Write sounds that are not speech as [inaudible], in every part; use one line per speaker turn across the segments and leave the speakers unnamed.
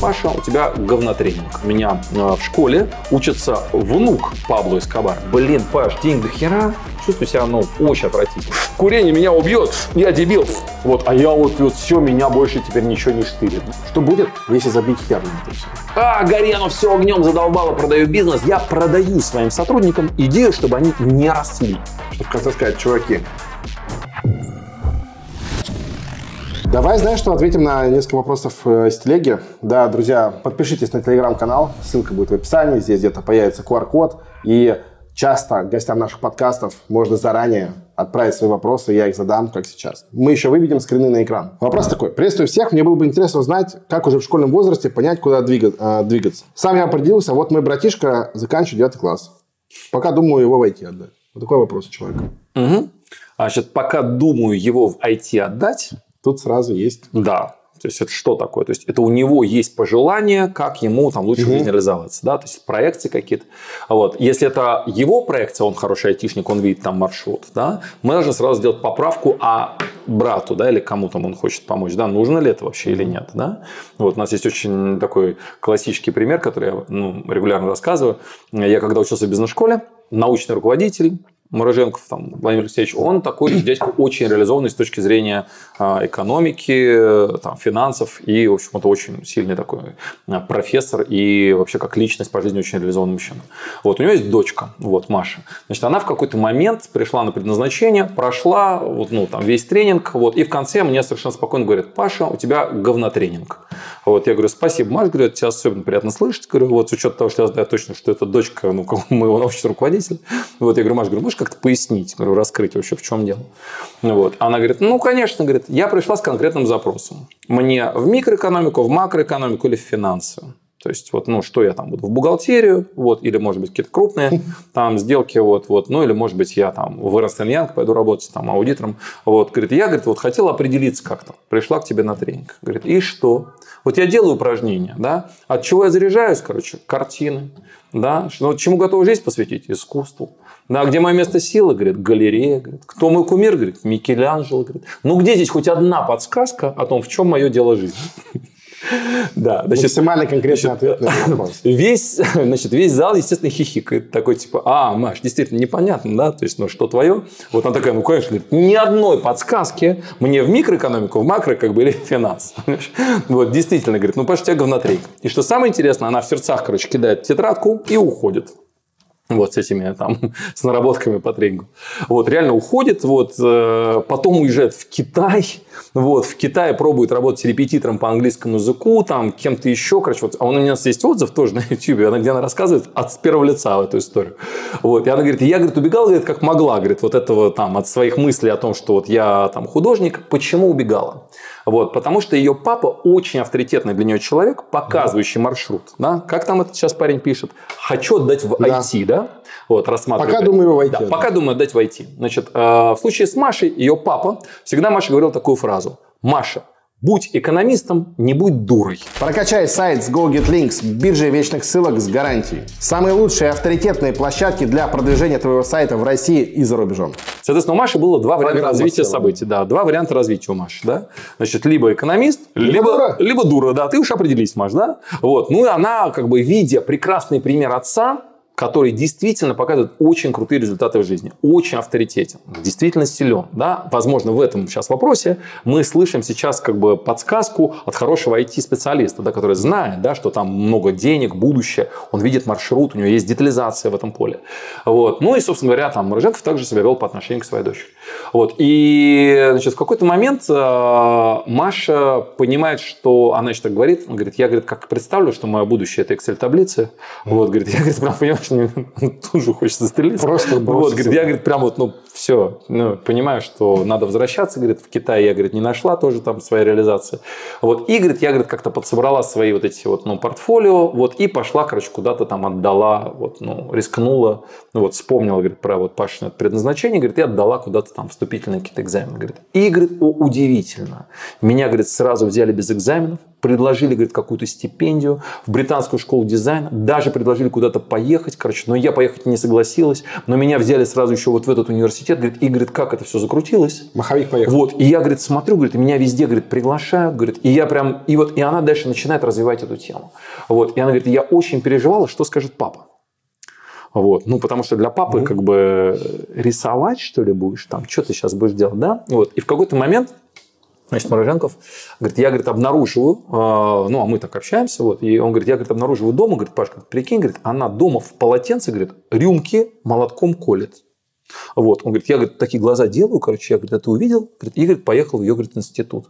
Паша, у тебя говнотренинг. У меня э, в школе учится внук Пабло Эскобара. Блин, Паш, денег до хера, чувствую себя, ну, очень отвратительно. Курение меня убьет, я дебил. Вот, а я вот, вот все, меня больше теперь ничего не штырит.
Что будет, если забить хер на это все?
А, гори оно все огнем задолбало, продаю бизнес. Я продаю своим сотрудникам идею, чтобы они не росли.
Что в конце сказать, чуваки, Давай, знаешь, что ответим на несколько вопросов э, из телеги. Да, друзья, подпишитесь на телеграм-канал, ссылка будет в описании, здесь где-то появится QR-код. И часто гостям наших подкастов можно заранее отправить свои вопросы, я их задам, как сейчас. Мы еще выведем скрины на экран. Вопрос такой. Приветствую всех. Мне было бы интересно узнать, как уже в школьном возрасте понять, куда э, двигаться. Сам я определился. Вот мой братишка заканчивает 9 класс. Пока думаю его в IT отдать. Вот такой вопрос у человека.
Угу. Значит, пока думаю его в IT отдать,
тут сразу есть.
Да. То есть это что такое? То есть это у него есть пожелание, как ему там лучше угу. в жизни реализоваться, да, то есть проекции какие-то. Вот. Если это его проекция, он хороший айтишник, он видит там маршрут, да, мы должны сразу сделать поправку, а брату, да, или кому там он хочет помочь, да, нужно ли это вообще или нет, да. Вот у нас есть очень такой классический пример, который я ну, регулярно рассказываю. Я когда учился в бизнес-школе, научный руководитель, Мороженков, там, Владимир Алексеевич, он такой дядька очень реализованный с точки зрения а, экономики, там, финансов, и, в общем, это очень сильный такой а, профессор и вообще как личность по жизни очень реализованный мужчина. Вот, у него есть дочка, вот, Маша. Значит, она в какой-то момент пришла на предназначение, прошла вот, ну, там, весь тренинг, вот, и в конце мне совершенно спокойно говорит, Паша, у тебя говнотренинг. Вот, я говорю, спасибо, Маша, говорю, тебя особенно приятно слышать, говорю, вот, с учетом того, что я знаю точно, что это дочка, ну, [laughs] моего научного руководителя. Вот, я говорю, Маша, говорю, можешь как-то пояснить, говорю, раскрыть вообще, в чем дело. Вот. Она говорит, ну, конечно, говорит, я пришла с конкретным запросом. Мне в микроэкономику, в макроэкономику или в финансы. То есть, вот, ну, что я там буду в бухгалтерию, вот, или, может быть, какие-то крупные там сделки, вот, вот, ну, или, может быть, я там в Эрнст Янг пойду работать там аудитором, вот, говорит, я, говорит, вот хотела определиться как-то, пришла к тебе на тренинг, говорит, и что? Вот я делаю упражнения, да, от чего я заряжаюсь, короче, картины, да, что, чему готова жизнь посвятить? Искусству. Да, где мое место силы? Говорит, галерея. Говорит, кто мой кумир? Говорит, Микеланджело. Говорит, ну где здесь хоть одна подсказка о том, в чем мое дело жизни? [laughs]
Да, значит, максимально конкретный ответ на этот вопрос. [laughs]
Весь, [laughs] значит, весь зал, естественно, хихикает. Такой типа, а, Маш, действительно непонятно, да? То есть, ну, что твое? Вот она такая, ну, конечно, говорит, ни одной подсказки мне в микроэкономику, в макро, как бы, или в финанс. Вот, действительно, говорит, ну, Паша, тебя говнотрейк. И что самое интересное, она в сердцах, короче, кидает тетрадку и уходит вот с этими там, [laughs] с наработками по тренингу. Вот, реально уходит, вот, э, потом уезжает в Китай, вот, в Китае пробует работать репетитором по английскому языку, там, кем-то еще, короче, вот, а у меня есть отзыв тоже на [laughs] YouTube, она, где она рассказывает от первого лица эту историю. Вот, и она говорит, я, говорит, убегала, говорит, как могла, говорит, вот этого там, от своих мыслей о том, что вот я там художник, почему убегала? Вот, потому что ее папа очень авторитетный для нее человек, показывающий маршрут. Да? Как там этот сейчас парень пишет? Хочу отдать в IT, да? да? Вот, рассматриваю.
Пока думаю в IT. Да,
пока думаю отдать в IT. Значит, э, в случае с Машей, ее папа, всегда Маша говорил такую фразу. Маша, Будь экономистом, не будь дурой.
Прокачай сайт с GoGetLinks, биржей вечных ссылок с гарантией. Самые лучшие авторитетные площадки для продвижения твоего сайта в России и за рубежом.
Соответственно, у Маши было два варианта развития событий. Да, два варианта развития у Маши. Да? Значит, либо экономист, либо, либо, дура. либо дура. Да, ты уж определись, Маш, да? Вот. Ну и она, как бы, видя прекрасный пример отца, который действительно показывает очень крутые результаты в жизни, очень авторитетен, действительно силен. Да? Возможно, в этом сейчас вопросе мы слышим сейчас как бы подсказку от хорошего IT-специалиста, да, который знает, да, что там много денег, будущее, он видит маршрут, у него есть детализация в этом поле. Вот. Ну и, собственно говоря, там Мороженков также себя вел по отношению к своей дочери. Вот. И значит, в какой-то момент э, Маша понимает, что она еще так говорит, она говорит, я говорит, как представлю, что мое будущее это Excel-таблицы, вот, говорит, я говорит, прям понимаю, что мне [laughs] тут же хочется застрелиться.
Просто
вот, говорит, я, говорит, прям вот, ну, все, ну, понимаю, что надо возвращаться, говорит, в Китай я, говорит, не нашла тоже там своей реализации. Вот, и, говорит, я, говорит, как-то подсобрала свои вот эти вот, ну, портфолио, вот, и пошла, короче, куда-то там отдала, вот, ну, рискнула, ну, вот, вспомнила, говорит, про вот Пашино предназначение, говорит, и отдала куда-то там вступительные какие-то экзамены, говорит. И, говорит, о, удивительно, меня, говорит, сразу взяли без экзаменов, предложили, говорит, какую-то стипендию в британскую школу дизайна, даже предложили куда-то поехать, короче, но я поехать не согласилась, но меня взяли сразу еще вот в этот университет, говорит, и, говорит, как это все закрутилось.
Маховик поехал.
Вот, и я, говорит, смотрю, говорит, и меня везде, говорит, приглашают, говорит, и я прям, и вот, и она дальше начинает развивать эту тему. Вот, и она говорит, я очень переживала, что скажет папа. Вот. Ну, потому что для папы, mm-hmm. как бы, рисовать, что ли, будешь, там, что ты сейчас будешь делать, да? Вот. И в какой-то момент Значит, Мороженков говорит, я, говорит, обнаруживаю, э, ну, а мы так общаемся, вот, и он говорит, я, говорит, обнаруживаю дома, говорит, Пашка, прикинь, говорит, она дома в полотенце, говорит, рюмки молотком колет. Вот, он говорит, я, говорит, такие глаза делаю, короче, я, говорит, это увидел, говорит, и, говорит, поехал в ее, говорит, институт.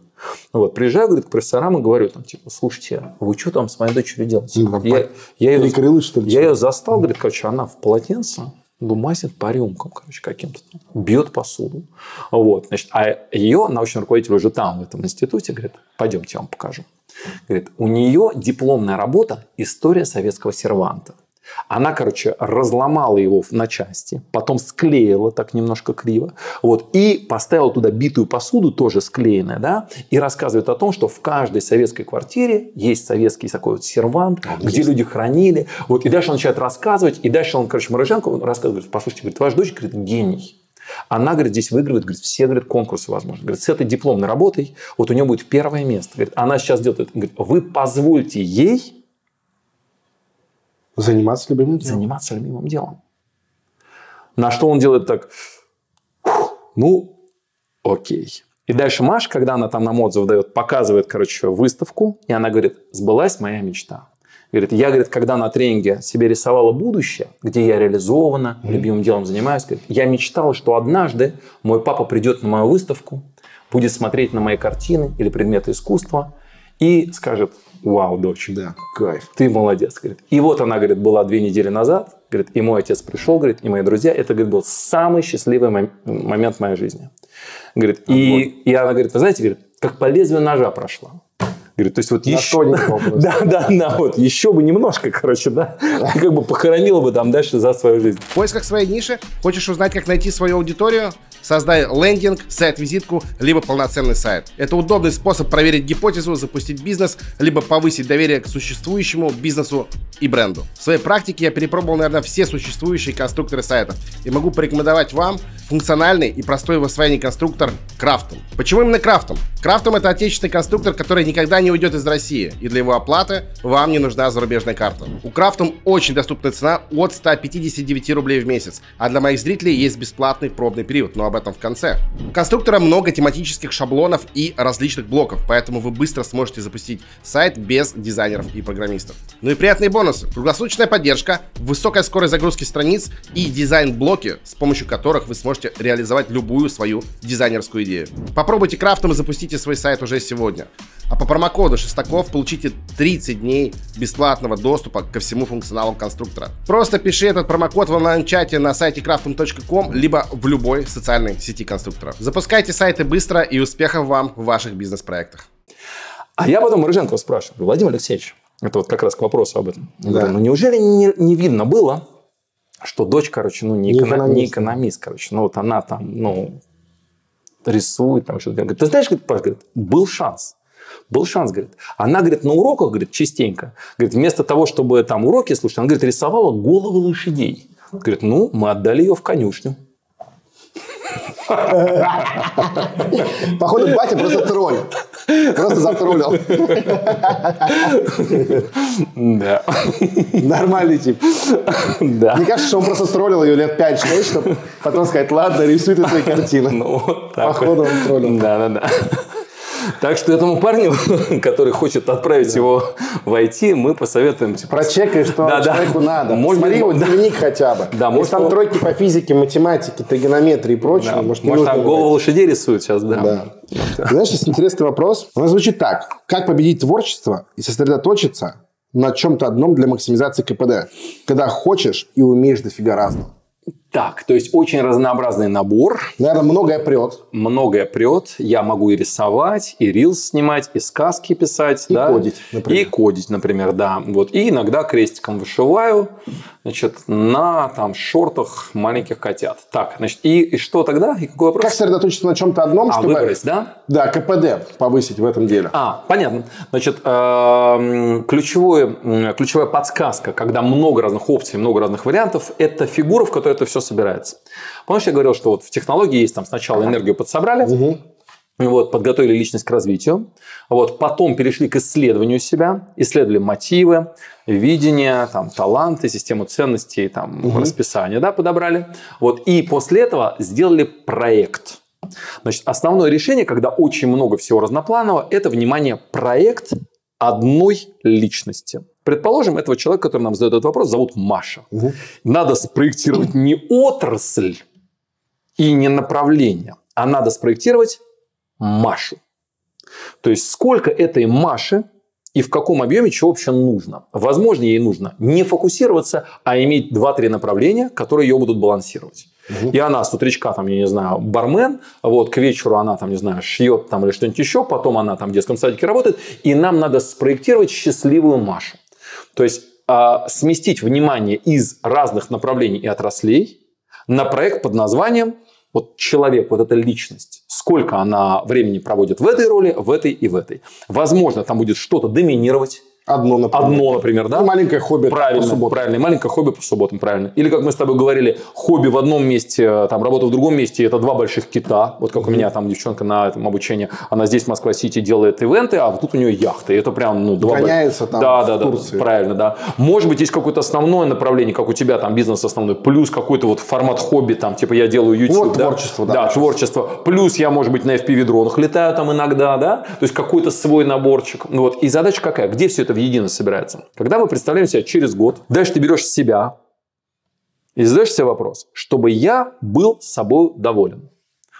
Вот, приезжаю, говорит, к профессорам и говорю, там, типа, слушайте, вы что там с моей дочерью делаете?
Ну,
я, я, ее,
крылы, что ли,
я ее застал, говорит, короче, она в полотенце, лумасит по рюмкам, короче, каким-то, бьет посуду. Вот, значит, а ее научный руководитель уже там, в этом институте, говорит, пойдемте, я вам покажу. Говорит, у нее дипломная работа «История советского серванта». Она, короче, разломала его на части, потом склеила так немножко криво, вот, и поставила туда битую посуду, тоже склеенная, да, и рассказывает о том, что в каждой советской квартире есть советский такой вот сервант, а, где есть. люди хранили, вот, и дальше он начинает рассказывать, и дальше он, короче, Мороженко рассказывает, послушайте, говорит, ваша дочь, говорит, гений. Она, говорит, здесь выигрывает, говорит, все, говорит, конкурсы возможны. Говорит, с этой дипломной работой вот у нее будет первое место. Говорит, она сейчас делает это. Говорит, вы позвольте ей
Заниматься любимым делом.
Заниматься любимым делом. На что он делает так, ну, окей. И дальше Маша, когда она там нам отзыв дает, показывает, короче, выставку, и она говорит, сбылась моя мечта. Говорит, я, говорит, когда на тренинге себе рисовала будущее, где я реализована, mm-hmm. любимым делом занимаюсь, говорит, я мечтала, что однажды мой папа придет на мою выставку, будет смотреть на мои картины или предметы искусства и скажет, вау, дочь, да. кайф, ты молодец. Говорит. И вот она, говорит, была две недели назад, говорит, и мой отец пришел, говорит, и мои друзья, это, говорит, был самый счастливый момент в моей жизни. Говорит, и, и она говорит, вы знаете, говорит, как по лезвию ножа прошла. Говорит, то есть вот еще... Да, да, да, вот еще бы немножко, короче, да, как бы похоронила бы там дальше за свою жизнь.
В поисках своей ниши хочешь узнать, как найти свою аудиторию? Создай лендинг, сайт-визитку, либо полноценный сайт. Это удобный способ проверить гипотезу, запустить бизнес, либо повысить доверие к существующему бизнесу и бренду. В своей практике я перепробовал, наверное, все существующие конструкторы сайтов и могу порекомендовать вам функциональный и простой в освоении конструктор Крафтом. Почему именно Крафтом? Крафтом это отечественный конструктор, который никогда не уйдет из России, и для его оплаты вам не нужна зарубежная карта. У Крафтом очень доступная цена от 159 рублей в месяц, а для моих зрителей есть бесплатный пробный период, но об этом в конце. У конструктора много тематических шаблонов и различных блоков, поэтому вы быстро сможете запустить сайт без дизайнеров и программистов. Ну и приятные бонусы. Круглосуточная поддержка, высокая скорость загрузки страниц и дизайн-блоки, с помощью которых вы сможете реализовать любую свою дизайнерскую идею. Попробуйте крафтом и запустите свой сайт уже сегодня. А по промокоду Шестаков получите 30 дней бесплатного доступа ко всему функционалу конструктора. Просто пиши этот промокод в онлайн-чате на сайте craftum.com, либо в любой социальной сети конструктора. Запускайте сайты быстро и успехов вам в ваших бизнес-проектах.
А я потом Рыженкова спрашиваю, Владимир Алексеевич, это вот как раз к вопросу об этом. Да. Говорю, ну неужели не, не видно было, что дочь, короче, ну не, не, эконом, не экономист, короче, ну вот она там, ну рисует, там что-то. Говорит, ты знаешь, говорит, Паш, говорит, был шанс. Был шанс, говорит. Она, говорит, на уроках, говорит, частенько, говорит, вместо того, чтобы там уроки слушать, она, говорит, рисовала головы лошадей. Говорит, ну, мы отдали ее в конюшню.
Походу, батя просто тролль. Просто затроллил.
Да.
Нормальный тип. Да. Мне кажется, что он просто троллил ее лет 5-6, чтобы потом сказать, ладно, рисуй ты свои картины. Ну, Походу, он троллил.
Да, да, да. Так что этому парню, [laughs] который хочет отправить его в IT, мы посоветуем...
Типа, Прочекай, что да, человеку да. надо. Может, Смотри его да. дневник хотя бы. Да, может, там тройки по физике, математике, тригонометрии и прочее. Да.
Может, может там голову лошадей рисуют сейчас, да.
да. Знаешь, есть интересный вопрос. Он звучит так. Как победить творчество и сосредоточиться на чем-то одном для максимизации КПД, когда хочешь и умеешь дофига разного?
Так, то есть очень разнообразный набор.
Наверное, многое прет.
Многое прет. Я могу и рисовать, и рилс снимать, и сказки писать.
И
да?
кодить, например.
И кодить, например, да. Вот. И иногда крестиком вышиваю значит, на там, шортах маленьких котят. Так, значит, и, и что тогда? И какой вопрос?
Как сосредоточиться на чем-то одном,
а,
чтобы...
выбрать, да?
Да, КПД повысить в этом деле.
А, понятно. Значит, э, ключевое, ключевая подсказка, когда много разных опций, много разных вариантов, это фигура, в которой это все собирается. Помнишь, я говорил, что вот в технологии есть там сначала энергию подсобрали,
Угу.
вот, подготовили личность к развитию, вот, потом перешли к исследованию себя, исследовали мотивы, видение, там, таланты, систему ценностей, там,
Мгм.
расписание, да, подобрали. Вот, и после этого сделали проект. Значит, основное решение, когда очень много всего разнопланового, это, внимание, проект одной личности. Предположим, этого человека, который нам задает этот вопрос, зовут Маша.
Угу.
Надо спроектировать не отрасль и не направление, а надо спроектировать Машу. То есть, сколько этой Маши и в каком объеме чего вообще нужно. Возможно, ей нужно не фокусироваться, а иметь 2-3 направления, которые ее будут балансировать.
Мгм.
И она с утречка, там, я не знаю, бармен, вот, к вечеру она, там, не знаю, шьет там или что-нибудь еще, потом она там в детском садике работает, и нам надо спроектировать счастливую Машу. То есть, а, сместить внимание из разных направлений и отраслей на проект под названием вот человек, вот эта личность, сколько она времени проводит в этой роли, в этой и в этой. Возможно, там будет что-то доминировать.
Одно, например.
Одно, например, да?
Ну, маленькое хобби
Правильно,
по субботам.
правильно. Маленькое хобби по субботам, правильно. Или, как мы с тобой говорили, хобби в одном месте, там, работа в другом месте, это два больших кита. Вот как у меня там девчонка на этом обучении, она здесь, в Москва-Сити, делает ивенты, а тут у нее яхта. И это прям, ну, два...
Гоняется там
да,
в
да, да,
Турции.
правильно, да. Может быть, есть какое-то основное направление, как у тебя там бизнес основной, плюс какой-то вот формат хобби, там, типа я делаю YouTube.
Вот
да?
творчество, да.
Да, творчество. Плюс я, может быть, на FPV-дронах летаю там иногда, да. То есть, какой-то свой наборчик. Вот. И задача какая? Где все это в едино собирается? Когда мы представляем себя через год, дальше ты берешь себя и задаешь себе вопрос, чтобы я был собой доволен.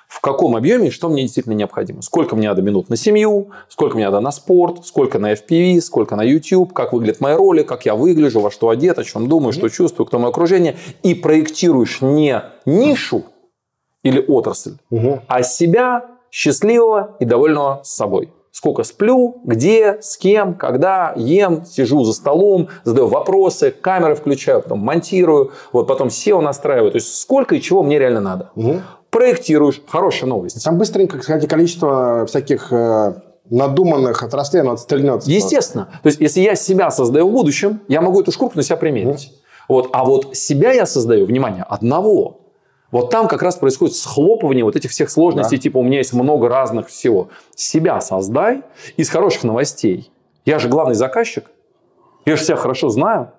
В каком объеме и что мне действительно необходимо? Сколько мне надо минут на семью, сколько мне надо на спорт, сколько на FPV, сколько на YouTube, как выглядят мои роли, как я выгляжу, во что одет, о чем думаю, что чувствую, кто мое окружение. И проектируешь не нишу или отрасль,
Мгм.
а себя счастливого и довольного собой. Сколько сплю, где, с кем, когда, ем, сижу за столом, задаю вопросы, камеры включаю, потом монтирую, вот потом SEO настраиваю. То есть сколько и чего мне реально надо.
Мгм.
Проектируешь. Хорошая новость.
Там быстренько, кстати, количество всяких э, надуманных отраслей, оно отстрельнется.
Естественно. То есть, если я себя создаю в будущем, я могу эту шкурку на себя примерить. Вот. А вот себя я создаю, внимание, одного. Вот там как раз происходит схлопывание вот этих всех сложностей,
Да.
типа у меня есть много разных всего. Себя создай из хороших новостей. Я же главный заказчик. Я же себя хорошо знаю.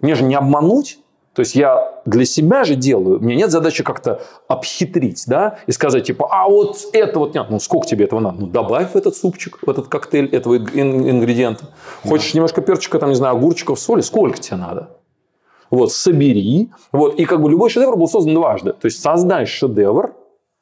Мне же не обмануть. То есть я для себя же делаю. У меня нет задачи как-то обхитрить, да, и сказать типа, а вот это вот нет. Ну сколько тебе этого надо? Ну добавь в этот супчик, в этот коктейль этого ин- ингредиента. Хочешь немножко перчика, там не знаю, огурчиков, соли, сколько тебе надо? Вот, собери. Вот, и как бы любой шедевр был создан дважды. То есть создай шедевр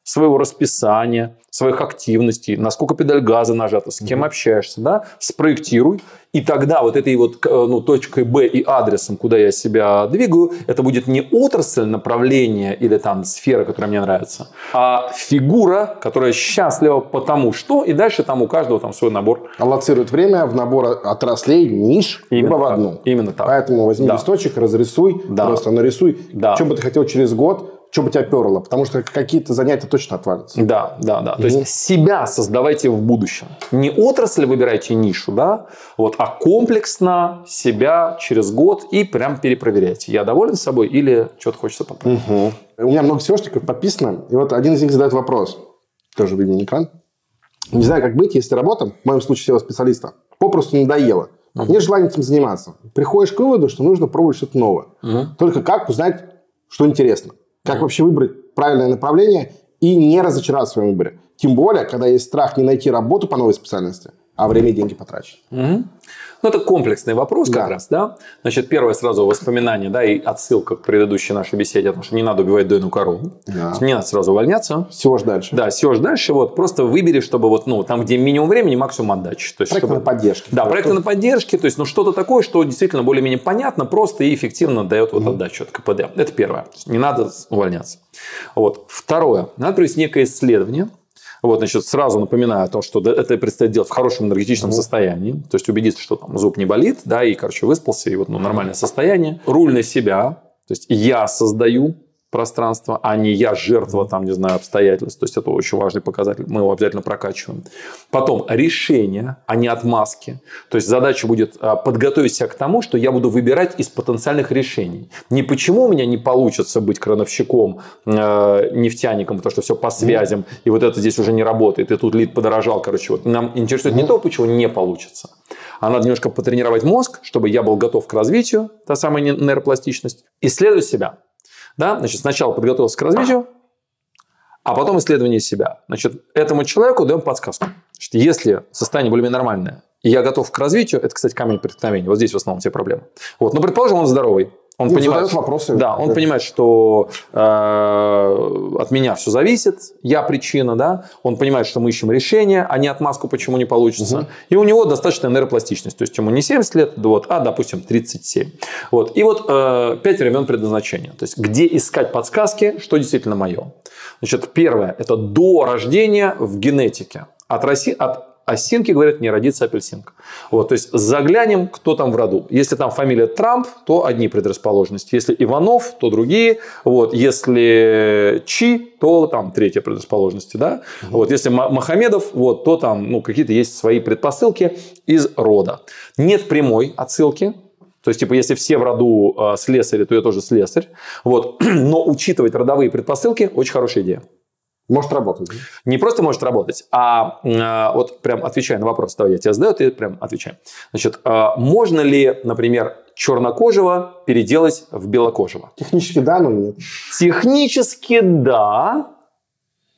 своего расписания, своих активностей, насколько педаль газа нажата, с кем общаешься, да, спроектируй. И тогда вот этой вот э, ну, точкой Б и адресом, куда я себя двигаю, это будет не отрасль направления или там сфера, которая мне нравится, а фигура, которая счастлива потому что, и дальше там у каждого там свой набор.
Аллоцирует время в набор отраслей, ниш, либо в
так.
одну.
Именно так.
Поэтому возьми
Да.
листочек, разрисуй,
Да.
просто нарисуй,
Да.
что бы ты хотел через год, что бы тебя перло, потому что какие-то занятия точно отвалятся.
Да, да, да. То есть себя создавайте в будущем. Не отрасль выбирайте нишу, да, вот, а комплексно себя через год и прям перепроверяйте. Я доволен собой или что-то хочется поправить.
Мгм. У меня много SEOшников подписано, и вот один из них задает вопрос, тоже видим на экран. Не знаю, как быть, если работа, в моем случае SEO-специалиста, попросту надоела. Нет желания этим заниматься. Приходишь к выводу, что нужно пробовать что-то новое. Только как узнать, что интересно? Как вообще выбрать правильное направление и не разочароваться в своем выборе? Тем более, когда есть страх не найти работу по новой специальности, а время и деньги потрачены.
Угу. Ну, это комплексный вопрос как да. раз, да. Значит, первое сразу воспоминание, да, и отсылка к предыдущей нашей беседе, потому что не надо убивать дойную корову. Да. Не надо сразу увольняться.
Сего дальше.
Да, сего дальше. Вот просто выбери, чтобы вот, ну, там, где минимум времени, максимум отдачи.
То есть, проекты
чтобы...
на поддержке.
Да, проекты на поддержке, то есть, ну, что-то такое, что действительно более-менее понятно, просто и эффективно дает вот отдачу от КПД. Это первое. Не надо увольняться. Вот. Второе. Надо провести некое исследование, вот, значит, сразу напоминаю о том, что это предстоит делать в хорошем энергетичном mm-hmm. состоянии. То есть убедиться, что там зуб не болит, да, и, короче, выспался, и вот ну, нормальное состояние. Руль на себя. То есть я создаю пространство, а не я жертва, там, не знаю, обстоятельств. То есть это очень важный показатель, мы его обязательно прокачиваем. Потом решение, а не отмазки. То есть задача будет а, подготовить себя к тому, что я буду выбирать из потенциальных решений. Не почему у меня не получится быть крановщиком, э, нефтяником, потому что все по связям, и вот это здесь уже не работает, и тут лид подорожал, короче. Вот нам интересует не то, почему не получится, а надо немножко потренировать мозг, чтобы я был готов к развитию, та самая нейропластичность, исследовать себя. Да? Значит, сначала подготовился к развитию, а потом исследование себя. Значит, этому человеку даем подсказку. Значит, если состояние более-менее нормальное, и я готов к развитию, это, кстати, камень преткновения. Вот здесь в основном все проблемы. Вот. Но предположим, он здоровый. Он
ну,
понимает,
вопросы.
Да, он да. понимает, что э, от меня все зависит, я причина, да. Он понимает, что мы ищем решение, а не отмазку, почему не получится. Угу. И у него достаточная нейропластичность. То есть ему не 70 лет, вот, а, допустим, 37. Вот. И вот э, 5 времен предназначения. То есть где искать подсказки, что действительно мое. Значит, первое – это до рождения в генетике. От, России, от осинки, говорят, не родится апельсинка. Вот, то есть заглянем, кто там в роду. Если там фамилия Трамп, то одни предрасположенности. Если Иванов, то другие. Вот, если Чи, то там третья предрасположенности. Да? Вот, если Махамедов, вот, то там ну, какие-то есть свои предпосылки из рода. Нет прямой отсылки то есть, типа, если все в роду э, слесари, то я тоже слесарь. Вот. [clears throat] Но учитывать родовые предпосылки – очень хорошая идея.
Может работать.
Не просто может работать, а э, вот прям отвечая на вопрос, давай я тебя задаю, ты прям отвечай. Значит, э, можно ли, например, чернокожего переделать в белокожего?
Технически да, но нет.
Технически да.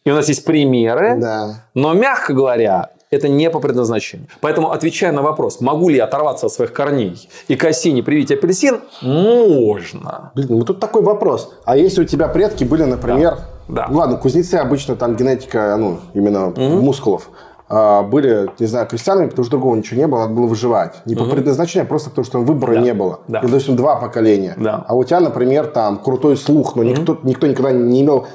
И у нас есть примеры.
Да.
Но, мягко говоря, это не по предназначению. Поэтому, отвечая на вопрос, могу ли я оторваться от своих корней и к осине привить апельсин, можно.
Блин, ну тут такой вопрос. А если у тебя предки были, например, да
да.
Ну, ладно, кузнецы обычно там генетика, ну, именно угу. мускулов. А, были, не знаю, крестьянами, потому что другого ничего не было, надо было выживать. Не угу. по предназначению, а просто потому что выбора да. не было.
Да.
И, допустим, два поколения.
Да.
А у тебя, например, там крутой слух, но никто, никто никогда не имел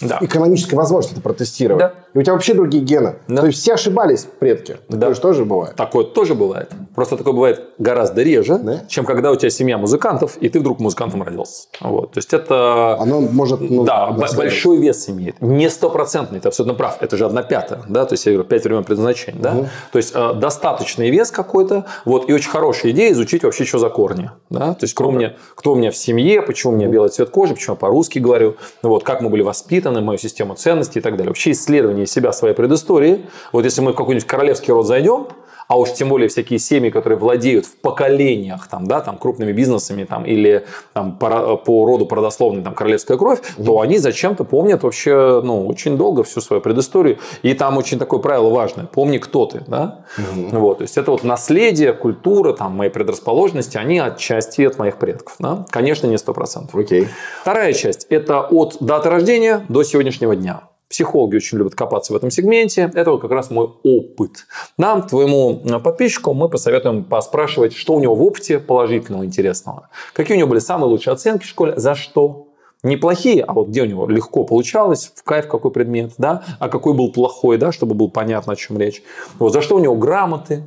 да.
экономической возможности это протестировать.
Да.
И у тебя вообще другие гены. Да. То есть все ошибались предки.
Да.
Такое же тоже бывает.
Такое тоже бывает. Просто такое бывает гораздо реже,
да?
чем когда у тебя семья музыкантов, и ты вдруг музыкантом родился. Вот. То есть это...
Оно может... Ну,
да, большой вес имеет. Не стопроцентный, ты абсолютно прав. Это же одна пятая. Да? То есть я говорю, пять времен предназначения. Да? Угу. То есть э, достаточный вес какой-то. Вот. И очень хорошая идея изучить вообще, что за корни. Да? То есть кто, мне, кто у меня в семье, почему у меня белый цвет кожи, почему я по-русски говорю, вот, как мы были воспитаны, мою систему ценностей и так далее. Вообще исследование себя, своей предыстории. Вот если мы в какой-нибудь королевский род зайдем, а уж тем более всякие семьи, которые владеют в поколениях там, да, там, крупными бизнесами там, или там, по, по роду родословной там, королевская кровь, mm-hmm. то они зачем-то помнят вообще ну, очень долго всю свою предысторию. И там очень такое правило важное. Помни, кто ты. Да? Mm-hmm. Вот, то есть это вот наследие, культура, там, мои предрасположенности, они отчасти от моих предков. Да? Конечно, не сто процентов.
Okay.
Вторая часть – это от даты рождения до сегодняшнего дня. Психологи очень любят копаться в этом сегменте. Это вот как раз мой опыт. Нам, твоему э, подписчику, мы посоветуем поспрашивать, что у него в опыте положительного, интересного. Какие у него были самые лучшие оценки в школе, за что. Неплохие, а вот где у него легко получалось, в кайф какой предмет, да, а какой был плохой, да, чтобы было понятно, о чем речь. Вот за что у него грамоты,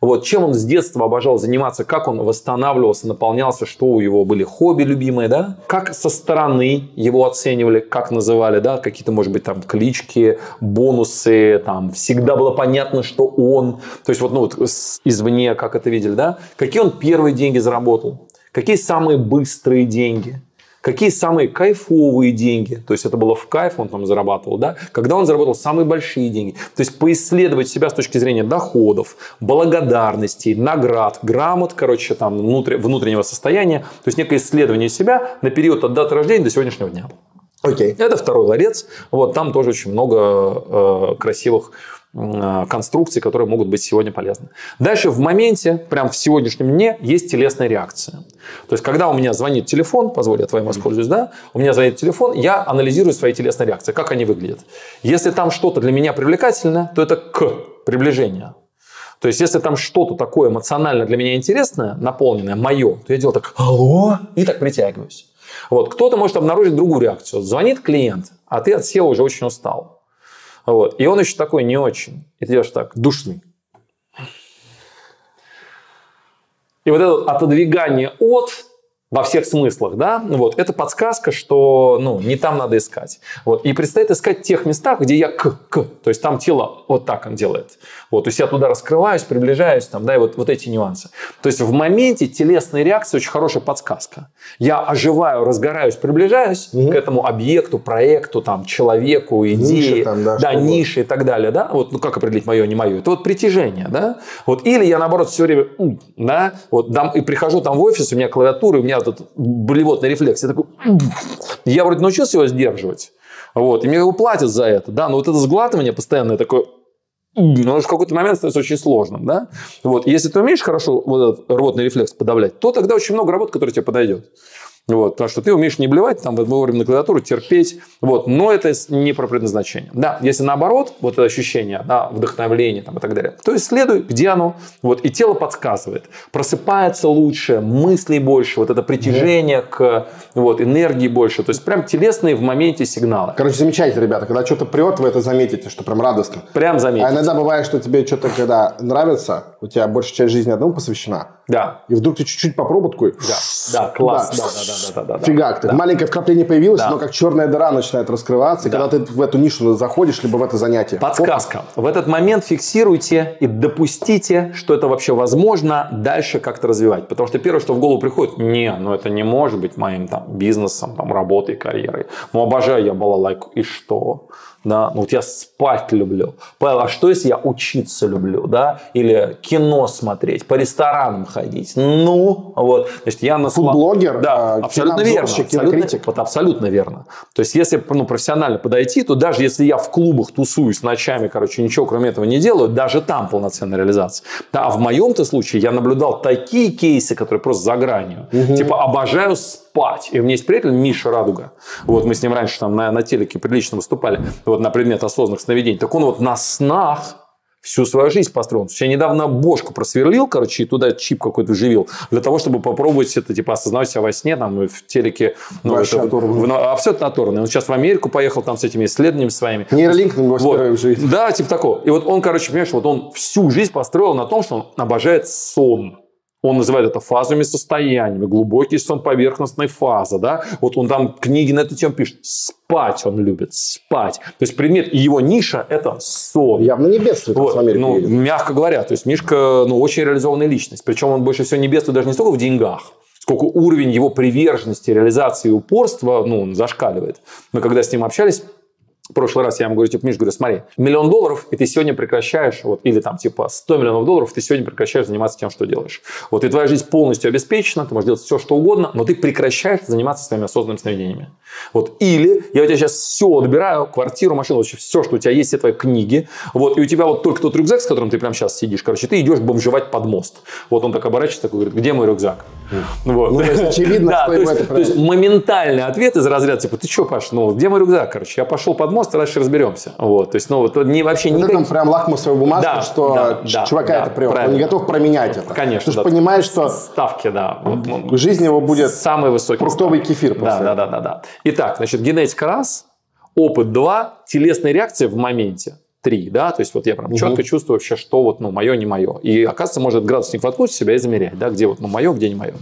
вот, чем он с детства обожал заниматься, как он восстанавливался, наполнялся, что у него были хобби любимые, да? Как со стороны его оценивали, как называли, да? Какие-то, может быть, там клички, бонусы, там всегда было понятно, что он, то есть вот, ну, вот извне, как это видели, да? Какие он первые деньги заработал? Какие самые быстрые деньги? Какие самые кайфовые деньги, то есть это было в кайф, он там зарабатывал, да, когда он заработал самые большие деньги. То есть поисследовать себя с точки зрения доходов, благодарностей, наград, грамот, короче, там внутреннего состояния. То есть некое исследование себя на период от даты рождения до сегодняшнего дня.
Окей.
Это второй ларец. Вот там тоже очень много э, красивых конструкций, которые могут быть сегодня полезны. Дальше в моменте, прям в сегодняшнем дне, есть телесная реакция. То есть, когда у меня звонит телефон, позволь, я твоим воспользуюсь, да, у меня звонит телефон, я анализирую свои телесные реакции, как они выглядят. Если там что-то для меня привлекательное, то это к приближению. То есть, если там что-то такое эмоционально для меня интересное, наполненное, мое, то я делаю так «Алло?» и так притягиваюсь. Вот. Кто-то может обнаружить другую реакцию. Звонит клиент, а ты от SEO уже очень устал. Вот. И он еще такой не очень. И ты делаешь так.
Душный.
И вот это отодвигание от во всех смыслах, да, вот, это подсказка, что, ну, не там надо искать. Вот, и предстоит искать в тех местах, где я к, к, то есть там тело вот так он делает. Вот, то есть я туда раскрываюсь, приближаюсь, там, да, и вот, вот эти нюансы. То есть в моменте телесная реакция очень хорошая подсказка. Я оживаю, разгораюсь, приближаюсь угу. к этому объекту, проекту, там, человеку, идее, там, да, да ниши и так далее, да, вот, ну, как определить мое, не мое, это вот притяжение, да, вот, или я, наоборот, все время, да, вот, дам, и прихожу там в офис, у меня клавиатура, у меня этот блевотный рефлекс. Я такой, я вроде научился его сдерживать. Вот, и мне его платят за это, да, но вот это сглатывание постоянное такое, же в какой-то момент становится очень сложным, да. Вот, если ты умеешь хорошо вот этот рвотный рефлекс подавлять, то тогда очень много работы, которая тебе подойдет. Вот, потому что ты умеешь не блевать, там, вовремя на клавиатуру, терпеть. Вот, но это не про предназначение. Да, если наоборот, вот это ощущение, да, вдохновление там, и так далее, то исследуй, где оно. Вот, и тело подсказывает. Просыпается лучше, мыслей больше, вот это притяжение к вот, энергии больше. То есть, прям телесные в моменте сигналы.
Короче, замечательно, ребята. Когда что-то прет, вы это заметите, что прям радостно.
Прям заметите.
А иногда бывает, что тебе что-то, когда нравится, у тебя большая часть жизни одному посвящена.
Да.
И вдруг ты чуть-чуть попробуй такой.
Да, да класс. Да, да, да, да, да, да,
Фигак.
Да.
Маленькое вкрапление появилось, да. но как черная дыра начинает раскрываться. Да. Когда ты в эту нишу заходишь, либо в это занятие.
Подсказка. Оп. В этот момент фиксируйте и допустите, что это вообще возможно дальше как-то развивать. Потому что первое, что в голову приходит, не, ну это не может быть моим там бизнесом, там, работой, карьерой. Ну обожаю я балалайку. И что? Да, ну вот я спать люблю. Павел, а что если я учиться люблю, да, или кино смотреть, по ресторанам ходить, ну, вот, то есть я на
Фудблогер,
да, абсолютно верно, абсолютно, вот абсолютно верно. То есть если ну, профессионально подойти, то даже если я в клубах тусуюсь ночами, короче, ничего кроме этого не делаю, даже там полноценная реализация. Да, а в моем-то случае я наблюдал такие кейсы, которые просто за гранью. Угу. Типа обожаю спать. И у меня есть приятель Миша Радуга. Вот мы с ним раньше там на, на телеке прилично выступали. Вот на предмет осознанных сновидений, так он вот на снах всю свою жизнь построил. Я недавно бошку просверлил, короче, и туда чип какой-то вживил, для того, чтобы попробовать это, типа, осознавать себя во сне, там, в телеке.
Ну, Вообще это, в,
в, абсолютно оторванный. Он сейчас в Америку поехал там с этими исследованиями своими.
Нейролинк
вот. вживить. Да, типа такого. И вот он, короче, понимаешь, вот он всю жизнь построил на том, что он обожает сон. Он называет это фазовыми состояниями, глубокий сон поверхностной фазы, да. Вот он там книги на эту тему пишет. Спать он любит, спать. То есть предмет и его ниша – это сон.
Явно не бедствует, вот, в Америке
ну, мягко говоря. То есть Мишка ну, очень реализованная личность. Причем он больше всего не бедствует даже не столько в деньгах, сколько уровень его приверженности, реализации и упорства ну, зашкаливает. Мы когда с ним общались, в прошлый раз я ему говорю, типа, Миш, говорю, смотри, миллион долларов, и ты сегодня прекращаешь, вот, или там, типа, 100 миллионов долларов, ты сегодня прекращаешь заниматься тем, что делаешь. Вот, и твоя жизнь полностью обеспечена, ты можешь делать все, что угодно, но ты прекращаешь заниматься своими осознанными сновидениями. Вот, или я у тебя сейчас все отбираю, квартиру, машину, вообще все, что у тебя есть, все твои книги, вот, и у тебя вот только тот рюкзак, с которым ты прямо сейчас сидишь, короче, ты идешь бомжевать под мост. Вот он так оборачивается, такой говорит, где мой рюкзак?
Вот. Ну, очевидно, [laughs] да,
что то, есть, это то есть, моментальный ответ из разряда, типа, ты что, Паш, ну, где мой рюкзак, короче? Я пошел под мост, дальше разберемся. Вот, то есть, ну, вот не вообще
не.
Вот
это прям лакмусовая бумажка, да, что да, чувака да, это прет, правильно. он не готов променять это.
Конечно.
Ты да. понимаешь, что...
Ставки, да.
Вот, жизнь его будет...
Самый высокий.
Фруктовый кефир.
Да, да, да, да, да. Итак, значит, генетика раз, опыт два, телесная реакция в моменте три, да, то есть вот я прям угу. четко чувствую вообще, что вот, ну, мое, не мое. И, оказывается, может градусник воткнуть себя и замерять, да, где вот, ну, мое, где не мое.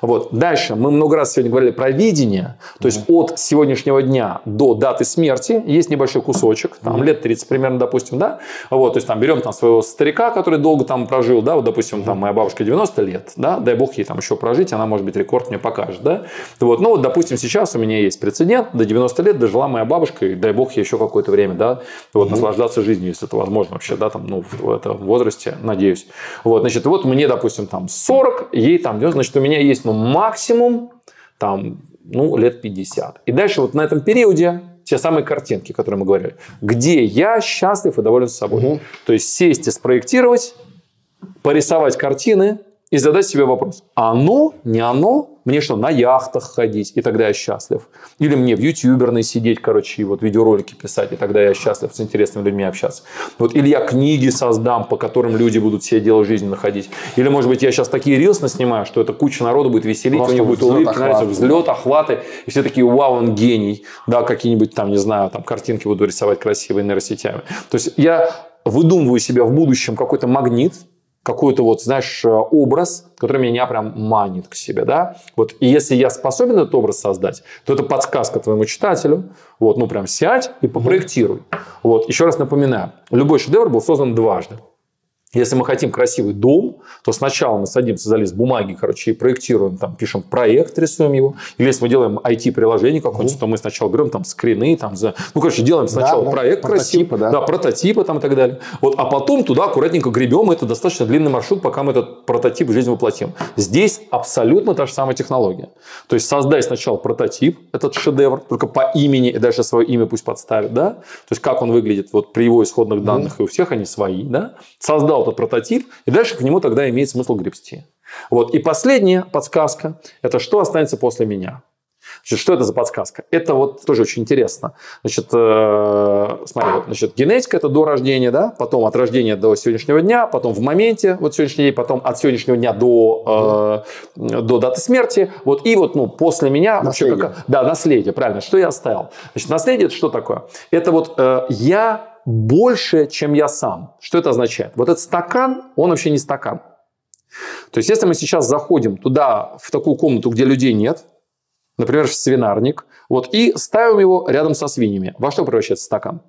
Вот. Дальше, мы много раз сегодня говорили про видение, то есть угу. от сегодняшнего дня до даты смерти есть небольшой кусочек, там, угу. лет 30 примерно, допустим, да, вот, то есть там берем там своего старика, который долго там прожил, да, вот, допустим, там моя бабушка 90 лет, да, дай бог ей там еще прожить, она, может быть, рекорд мне покажет, да, вот, ну, вот, допустим, сейчас у меня есть прецедент, до 90 лет дожила моя бабушка, и дай бог ей еще какое-то время, да, вот, угу. наслаждаться жизнью, если это возможно вообще, да, там, ну, в этом возрасте, надеюсь. Вот, значит, вот мне, допустим, там 40, ей там 90, значит, у меня есть, ну, максимум, там, ну, лет 50. И дальше вот на этом периоде те самые картинки, которые мы говорили. Где я счастлив и доволен собой. Угу. То есть сесть и спроектировать, порисовать картины, и задать себе вопрос, оно, не оно, мне что, на яхтах ходить, и тогда я счастлив? Или мне в ютуберной сидеть, короче, и вот видеоролики писать, и тогда я счастлив с интересными людьми общаться? Вот, или я книги создам, по которым люди будут все дело жизни находить. Или, может быть, я сейчас такие рилсы наснимаю, что это куча народу будет веселить, Просто у них будет улыбки, нравится, взлет, охваты, и все такие, вау, он гений. Да, какие-нибудь там, не знаю, там картинки буду рисовать красивые нейросетями. То есть я выдумываю себе в будущем какой-то магнит, какой-то вот, знаешь, э, образ, который меня прям манит к себе, да. Вот, и если я способен этот образ создать, то это подсказка твоему читателю, вот, ну, прям сядь и попроектируй. Вот, еще раз напоминаю, любой шедевр был создан дважды. Если мы хотим красивый дом, то сначала мы садимся за лист бумаги, короче, и проектируем, там, пишем проект, рисуем его. Или если мы делаем IT-приложение какое-нибудь, угу. то мы сначала берем там скрины, там, за... ну, короче, делаем сначала да, проект прототипы, красивый, да. да, прототипы там и так далее. Вот, а потом туда аккуратненько гребем, это достаточно длинный маршрут, пока мы этот прототип в жизнь воплотим. Здесь абсолютно та же самая технология. То есть создай сначала прототип, этот шедевр, только по имени, и дальше свое имя пусть подставит, да, то есть как он выглядит вот при его исходных данных, угу. и у всех они свои, да, создал этот прототип, и дальше к нему тогда имеет смысл гребсти. Вот. И последняя подсказка – это что останется после меня. Значит, что это за подсказка? Это вот тоже очень интересно. Значит, э, смотри, вот, значит, генетика – это до рождения, да, потом от рождения до сегодняшнего дня, потом в моменте, вот сегодняшний день, потом от сегодняшнего дня до, э, до даты смерти, вот, и вот, ну, после меня…
Наследие. Вообще,
как, да, наследие, правильно. Что я оставил? Значит, наследие – это что такое? Это вот э, я больше, чем я сам. Что это означает? Вот этот стакан, он вообще не стакан. То есть, если мы сейчас заходим туда, в такую комнату, где людей нет, например, в свинарник, вот, и ставим его рядом со свиньями, во что превращается стакан?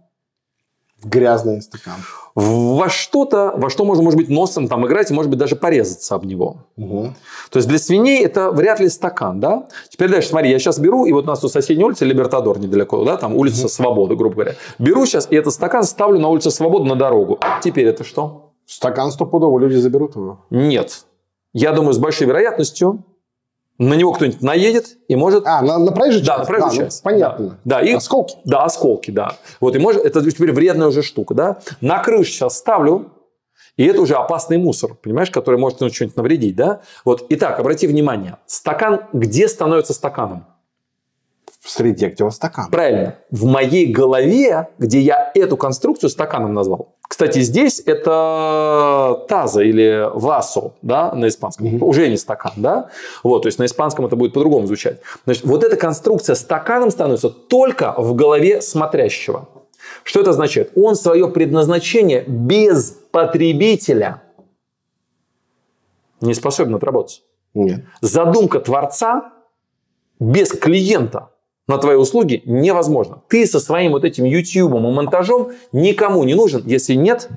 В грязный стакан.
Во что-то, во что можно, может быть, носом там играть и, может быть, даже порезаться об него. Угу. То есть, для свиней это вряд ли стакан, да? Теперь дальше, смотри, я сейчас беру, и вот у нас тут соседняя улица, Либертадор недалеко, да, там улица угу. Свободы, грубо говоря. Беру сейчас, и этот стакан ставлю на улицу Свободы на дорогу. Теперь это что?
Стакан стопудово, люди заберут его.
Нет. Я думаю, с большой вероятностью на него кто-нибудь наедет и может...
А, на, на проезжую
часть? Да, на проезжую да, ну, часть.
Ну, понятно.
Да, и...
Осколки?
Да, осколки, да. Вот, и может... Это теперь вредная уже штука, да. На крышу сейчас ставлю, и это уже опасный мусор, понимаешь, который может ну, что-нибудь навредить, да? Вот, итак, обрати внимание. Стакан где становится стаканом?
В среде, где стакан.
Правильно. В моей голове, где я эту конструкцию стаканом назвал. Кстати, здесь это таза или васо, да, на испанском. Mm-hmm. Уже не стакан, да? Вот, то есть на испанском это будет по-другому звучать. Значит, вот эта конструкция стаканом становится только в голове смотрящего. Что это означает? Он свое предназначение без потребителя не способен отработать.
Нет.
Задумка Творца без клиента на твои услуги невозможно. Ты со своим вот этим YouTube и монтажом никому не нужен, если нет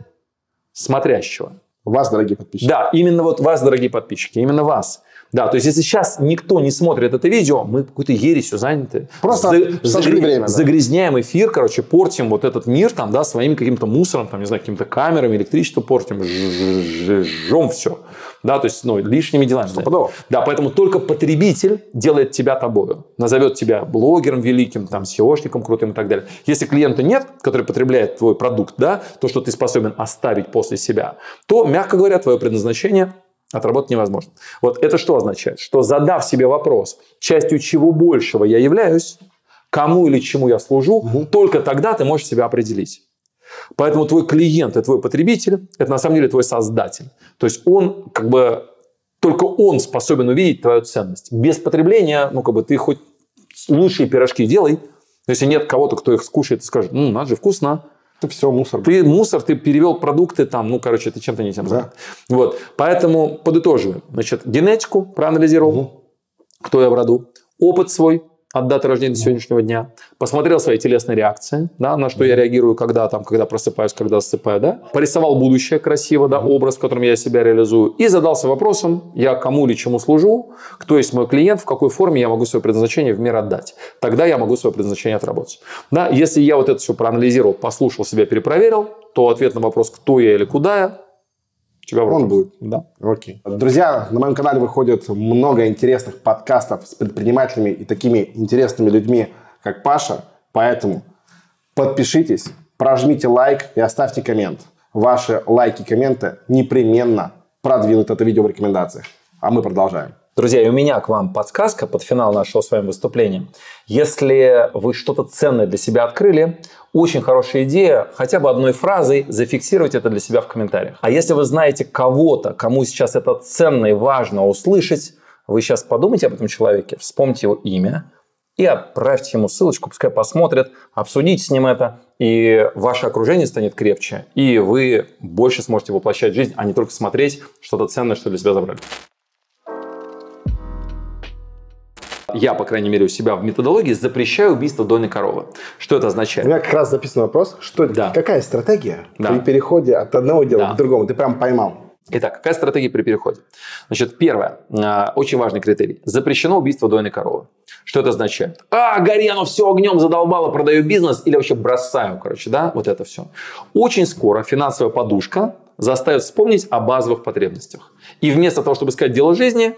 смотрящего.
Вас, дорогие подписчики.
Да, именно вот вас, дорогие подписчики, именно вас. Да, то есть если сейчас никто не смотрит это видео, мы какой-то ересью заняты.
Просто За, загря... время. Да.
Загрязняем эфир, короче, портим вот этот мир там, да, своим каким-то мусором, там, не знаю, какими-то камерами, электричество портим, жжем все. Да, то есть, ну, лишними делами.
Стопудово.
Да, поэтому только потребитель делает тебя тобою. Назовет тебя блогером великим, там, SEOшником крутым и так далее. Если клиента нет, который потребляет твой продукт, да, то, что ты способен оставить после себя, то, мягко говоря, твое предназначение отработать невозможно. Вот это что означает? Что задав себе вопрос, частью чего большего я являюсь, кому или чему я служу, угу. только тогда ты можешь себя определить. Поэтому твой клиент и твой потребитель – это на самом деле твой создатель. То есть он как бы только он способен увидеть твою ценность. Без потребления, ну как бы ты хоть лучшие пирожки делай, но если нет кого-то, кто их скушает и скажет, ну, надо же, вкусно,
это все мусор.
Ты мусор, ты перевел продукты там, ну, короче, ты чем-то не тем занят. Да. Вот. Поэтому подытоживаем. Значит, генетику проанализировал, угу. кто я в роду, опыт свой, от даты рождения до сегодняшнего дня, посмотрел свои телесные реакции, да, на что я реагирую, когда, там, когда просыпаюсь, когда засыпаю, да, порисовал будущее красиво, да, образ, в котором я себя реализую, и задался вопросом, я кому или чему служу, кто есть мой клиент, в какой форме я могу свое предназначение в мир отдать. Тогда я могу свое предназначение отработать. Да, если я вот это все проанализировал, послушал себя, перепроверил, то ответ на вопрос, кто я или куда я,
тебя Он будет.
Да.
Окей. Друзья, на моем канале выходит много интересных подкастов с предпринимателями и такими интересными людьми, как Паша. Поэтому Подпишитесь, прожмите лайк и оставьте коммент. Ваши лайки и комменты непременно продвинут это видео в рекомендациях. А мы продолжаем.
Друзья, и у меня к вам подсказка под финал нашего с вами выступления. Если вы что-то ценное для себя открыли, очень хорошая идея хотя бы одной фразой зафиксировать это для себя в комментариях. А если вы знаете кого-то, кому сейчас это ценно и важно услышать, вы сейчас подумайте об этом человеке, вспомните его имя, и отправьте ему ссылочку, пускай посмотрят, обсудите с ним это, и ваше окружение станет крепче, и вы больше сможете воплощать жизнь, а не только смотреть что-то ценное, что для себя забрали. Я, по крайней мере, у себя в методологии запрещаю убийство дойной коровы. Что это означает?
У меня как раз записан вопрос, что да. какая стратегия да. при переходе от одного дела да. к другому? Ты прям поймал.
Итак, какая стратегия при переходе? Значит, первое, а, очень важный критерий. Запрещено убийство дойной коровы. Что это означает? А, гори, оно все огнем задолбало, продаю бизнес или вообще бросаю, короче, да, вот это все. Очень скоро финансовая подушка заставит вспомнить о базовых потребностях. И вместо того, чтобы сказать дело жизни,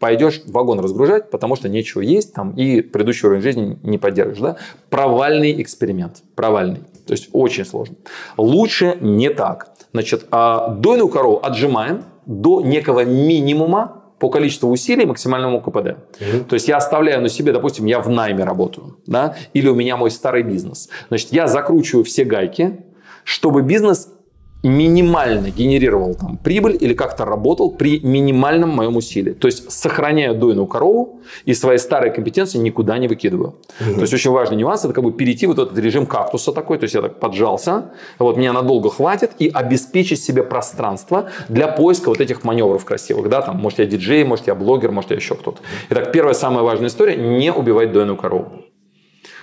пойдешь вагон разгружать, потому что нечего есть, там, и предыдущий уровень жизни не поддержишь. Да? Провальный эксперимент. Провальный. То есть очень сложно. Лучше не так. Значит, а дойную корову отжимаем до некого минимума по количеству усилий максимальному КПД. Mm-hmm. То есть я оставляю на себе, допустим, я в найме работаю, да, или у меня мой старый бизнес. Значит, я закручиваю все гайки, чтобы бизнес минимально генерировал там прибыль или как-то работал при минимальном моем усилии. То есть сохраняю дойную корову и свои старые компетенции никуда не выкидываю. Угу. То есть очень важный нюанс это как бы перейти вот этот режим кактуса такой, то есть я так поджался, вот меня надолго хватит и обеспечить себе пространство для поиска вот этих маневров красивых, да, там, может я диджей, может я блогер, может я еще кто-то. Итак, первая самая важная история – не убивать дойную корову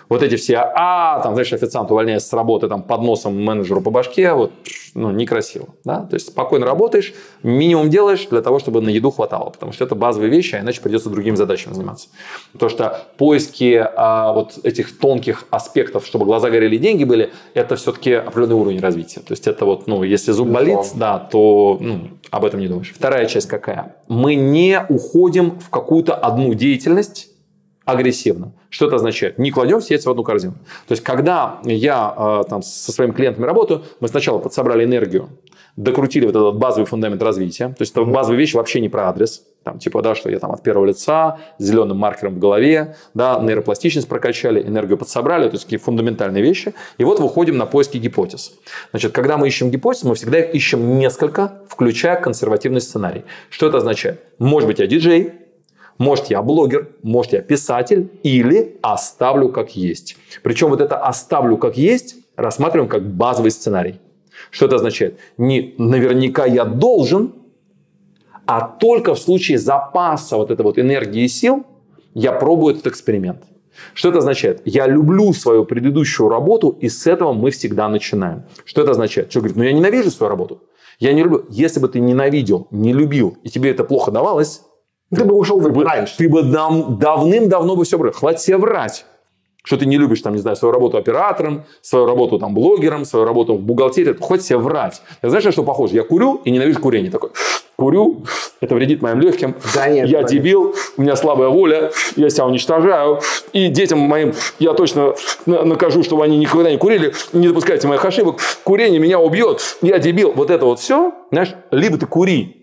вот эти все, а, там, знаешь, официант увольняется с работы там под носом менеджеру по башке, вот, ну, некрасиво, да, то есть спокойно работаешь, минимум делаешь для того, чтобы на еду хватало, потому что это базовые вещи, а иначе придется другими задачами заниматься. Потому что поиски а, вот этих тонких аспектов, чтобы глаза горели, деньги были, это все-таки определенный уровень развития. То есть это вот, ну, если зуб болит, да, то ну, об этом не думаешь. Вторая часть какая? Мы не уходим в какую-то одну деятельность, агрессивно. Что это означает? Не кладем все яйца в одну корзину. То есть, когда я э, там, со своими клиентами работаю, мы сначала подсобрали энергию, докрутили вот этот базовый фундамент развития. То есть, это базовые вещи вообще не про адрес. Там, типа, да, что я там от первого лица, зеленым маркером в голове, да, нейропластичность прокачали, энергию подсобрали, то есть такие фундаментальные вещи. И вот выходим на поиски гипотез. Значит, когда мы ищем гипотез, мы всегда их ищем несколько, включая консервативный сценарий. Что это означает? Может быть, я диджей, может, я блогер, может, я писатель, или оставлю как есть. Причем вот это оставлю как есть рассматриваем как базовый сценарий. Что это означает? Не наверняка я должен, а только в случае запаса вот этой вот энергии и сил я пробую этот эксперимент. Что это означает? Я люблю свою предыдущую работу, и с этого мы всегда начинаем. Что это означает? Что говорит, ну я ненавижу свою работу. Я не люблю. Если бы ты ненавидел, не любил, и тебе это плохо давалось,
ты бы ушел бы раньше.
Ты бы дав- давным-давно бы все брал. Хватит себе врать что ты не любишь, там, не знаю, свою работу оператором, свою работу там блогером, свою работу в бухгалтерии, хоть себе врать. Я знаешь, на что похоже? Я курю и ненавижу курение. Такой, курю, это вредит моим легким, да нет, я дебил, у меня слабая воля, я себя уничтожаю, и детям моим я точно накажу, чтобы они никогда не курили, не допускайте моих ошибок, курение меня убьет, я дебил. Вот это вот все, знаешь, либо ты кури,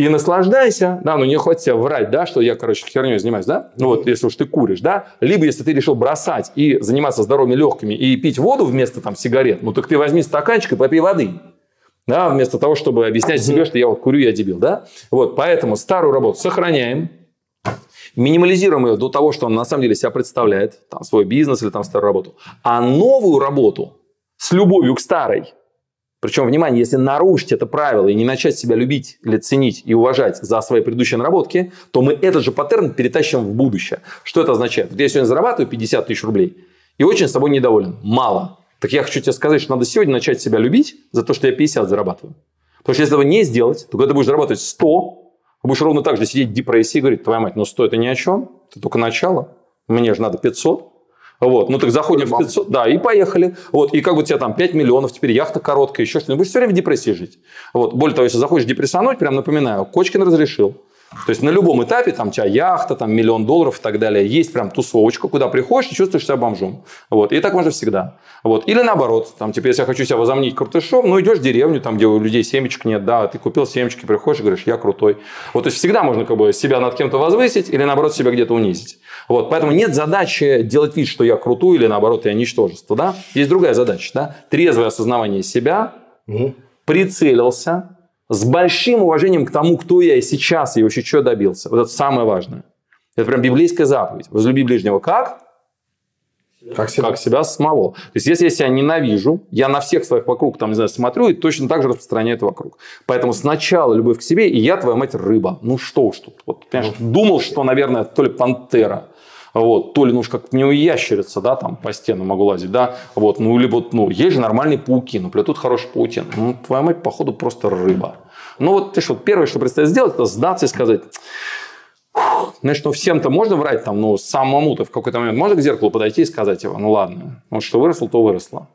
и наслаждайся, да, ну не хватит себя врать, да, что я, короче, херней занимаюсь, да, ну вот, если уж ты куришь, да, либо если ты решил бросать и заниматься здоровыми легкими и пить воду вместо там сигарет, ну так ты возьми стаканчик и попей воды, да, вместо того, чтобы объяснять себе, что я вот курю, я дебил, да, вот, поэтому старую работу сохраняем, минимализируем ее до того, что он на самом деле себя представляет, там, свой бизнес или там старую работу, а новую работу с любовью к старой – причем, внимание, если нарушить это правило и не начать себя любить или ценить и уважать за свои предыдущие наработки, то мы этот же паттерн перетащим в будущее. Что это означает? Вот я сегодня зарабатываю 50 тысяч рублей и очень с собой недоволен. Мало. Так я хочу тебе сказать, что надо сегодня начать себя любить за то, что я 50 зарабатываю. Потому что если этого не сделать, то когда ты будешь зарабатывать 100, ты будешь ровно так же сидеть в депрессии и говорить, твоя мать, ну 100 это ни о чем, это только начало, мне же надо 500. Вот, ну так заходим в 500, да, и поехали. Вот, и как бы у тебя там 5 миллионов, теперь яхта короткая, еще что-нибудь. Будешь все время в депрессии жить. Вот, более того, если заходишь депрессануть, прям напоминаю, Кочкин разрешил. То есть на любом этапе, там у тебя яхта, там миллион долларов и так далее, есть прям тусовочка, куда приходишь и чувствуешь себя бомжом. Вот. И так можно всегда. Вот. Или наоборот, там, типа, если я хочу себя возомнить крутышом, ну, идешь в деревню, там, где у людей семечек нет, да, ты купил семечки, приходишь и говоришь, я крутой. Вот, то есть всегда можно как бы себя над кем-то возвысить или наоборот себя где-то унизить. Вот. Поэтому нет задачи делать вид, что я крутой или наоборот я ничтожество, да. Есть другая задача, да. Трезвое осознавание себя, угу. прицелился, с большим уважением к тому, кто я и сейчас, и вообще что добился. Вот это самое важное. Это прям библейская заповедь. Возлюби ближнего как? Как себя? Как себя самого. То есть, если я себя ненавижу, я на всех своих вокруг, там, не знаю, смотрю и точно так же распространяю это вокруг. Поэтому сначала любовь к себе, и я, твоя мать, рыба. Ну что уж тут. Вот, понимаешь, думал, что, наверное, то ли пантера, вот, то ли, ну уж как мне ящерица, да, там по стенам могу лазить, да, вот, ну, либо, ну, есть же нормальные пауки, ну, плетут хороший паутин. Ну, твоя мать, походу, просто рыба. Ну, вот, ты что, первое, что предстоит сделать, это сдаться и сказать, Значит, ну всем-то можно врать там, ну самому-то в какой-то момент можно к зеркалу подойти и сказать его, ну ладно, вот что выросло, то выросло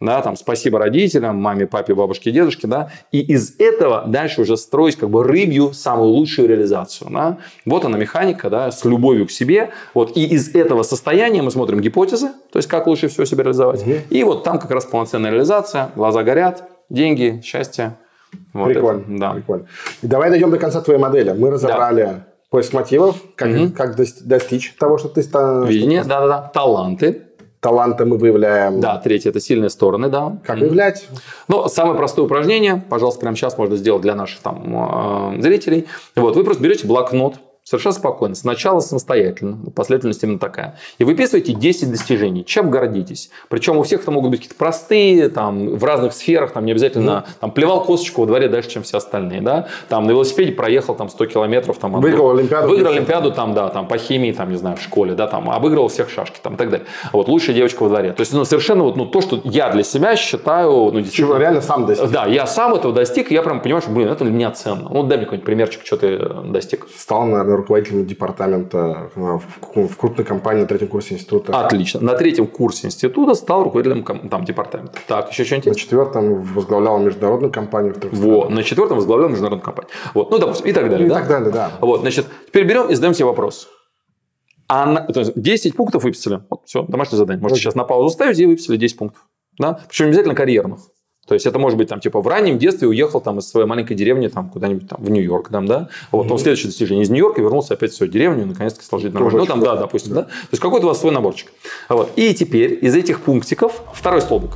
да, там, спасибо родителям, маме, папе, бабушке, дедушке, да, и из этого дальше уже строить как бы рыбью самую лучшую реализацию, да. Вот она механика, да, с любовью к себе, вот, и из этого состояния мы смотрим гипотезы, то есть как лучше всего себя реализовать, угу. и вот там как раз полноценная реализация, глаза горят, деньги, счастье.
Вот прикольно, это, да. прикольно. И давай дойдем до конца твоей модели. Мы разобрали да. поиск мотивов, как, угу. как достичь того, что ты...
Видение, да-да-да, таланты,
таланты мы выявляем.
Да, третье – это сильные стороны, да.
Как выявлять?
Ну, самое простое упражнение, пожалуйста, прямо сейчас можно сделать для наших там э, зрителей. Вот, вы просто берете блокнот, Совершенно спокойно. Сначала самостоятельно, последовательность именно такая. И выписывайте 10 достижений. Чем гордитесь? Причем у всех это могут быть какие-то простые, там, в разных сферах, там, не обязательно, mm. там, плевал косточку во дворе дальше, чем все остальные, да? Там, на велосипеде проехал, там, 100 километров, там,
выиграл Олимпиаду.
Выиграл Олимпиаду, там, да, там, по химии, там, не знаю, в школе, да, там, обыграл всех шашки, там, и так далее. Вот, лучшая девочка во дворе. То есть, ну, совершенно вот, ну, то, что я для себя считаю, ну,
действительно... Чего реально сам достиг.
Да, я сам этого достиг, и я прям понимаю, что, блин, это для меня ценно. Ну, дай мне какой-нибудь примерчик, что ты достиг.
Стал, наверное, руководителем департамента департамента в крупной компании на третьем курсе института.
Отлично. На третьем курсе института стал руководителем там, департамента. Так, еще что-нибудь?
На четвертом возглавлял международную компанию в трех
Вот, на четвертом возглавлял международную компанию. Вот, ну, допустим, и так далее.
И
да?
так далее, да.
Вот, значит, теперь берем и задаем себе вопрос. А на, то есть 10 пунктов выписали. Вот, все, домашнее задание. Можете сейчас на паузу ставить и выписали 10 пунктов. Да? Причем обязательно карьерных. То есть это может быть там типа в раннем детстве уехал там из своей маленькой деревни там куда-нибудь там в Нью-Йорк там, да, вот, mm-hmm. следующее достижение из Нью-Йорка вернулся опять в свою деревню, наконец-то стал жить нормально. Ну там, да, допустим, да. да. То есть какой-то у вас свой наборчик. Вот. И теперь из этих пунктиков второй столбик.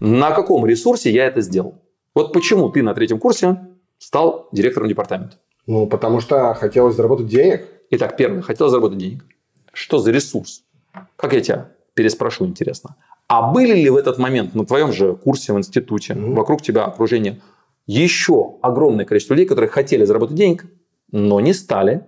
На каком ресурсе я это сделал? Вот почему ты на третьем курсе стал директором департамента?
Ну, потому что хотелось заработать денег.
Итак, первое, хотел заработать денег. Что за ресурс? Как я тебя переспрошу, интересно. А были ли в этот момент на твоем же курсе в институте, mm-hmm. вокруг тебя окружение, еще огромное количество людей, которые хотели заработать денег, но не стали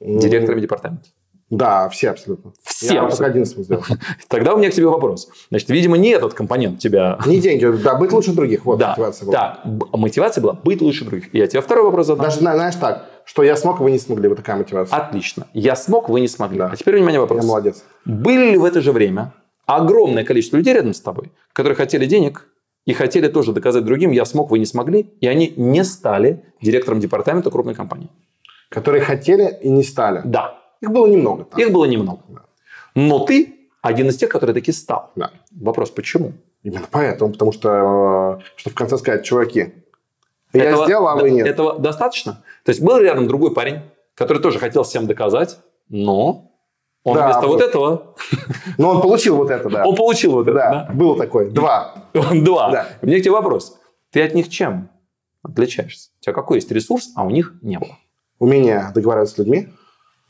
mm-hmm. директорами департамента?
Да, все абсолютно.
Все
Я абсолютно. один сделал. [laughs]
Тогда у меня к тебе вопрос. Значит, видимо, не этот компонент тебя...
Не деньги, да, быть лучше других. Вот
да, мотивация была. Да, мотивация была быть лучше других. Я тебе второй вопрос задам.
Даже, знаешь, так, что я смог, вы не смогли. Вот такая мотивация.
Отлично. Я смог, вы не смогли. Да. А теперь, внимание, вопрос.
Я молодец.
Были ли в это же время огромное количество людей рядом с тобой, которые хотели денег и хотели тоже доказать другим, я смог, вы не смогли, и они не стали директором департамента крупной компании.
Которые хотели и не стали?
Да.
Их было немного.
Там. Их было немного. Да. Но ты один из тех, который таки стал.
Да.
Вопрос, почему?
Именно поэтому, потому что, э, что в конце сказать, чуваки, я этого, сделал, а вы нет.
Этого достаточно? То есть был рядом другой парень, который тоже хотел всем доказать, но он да, вместо вот, этого...
Но он получил вот это, да.
Он получил вот это,
да. да? Был такой. Два.
Два. Да. У меня к тебе вопрос. Ты от них чем отличаешься? У тебя какой есть ресурс, а у них не было?
Умение договариваться с людьми.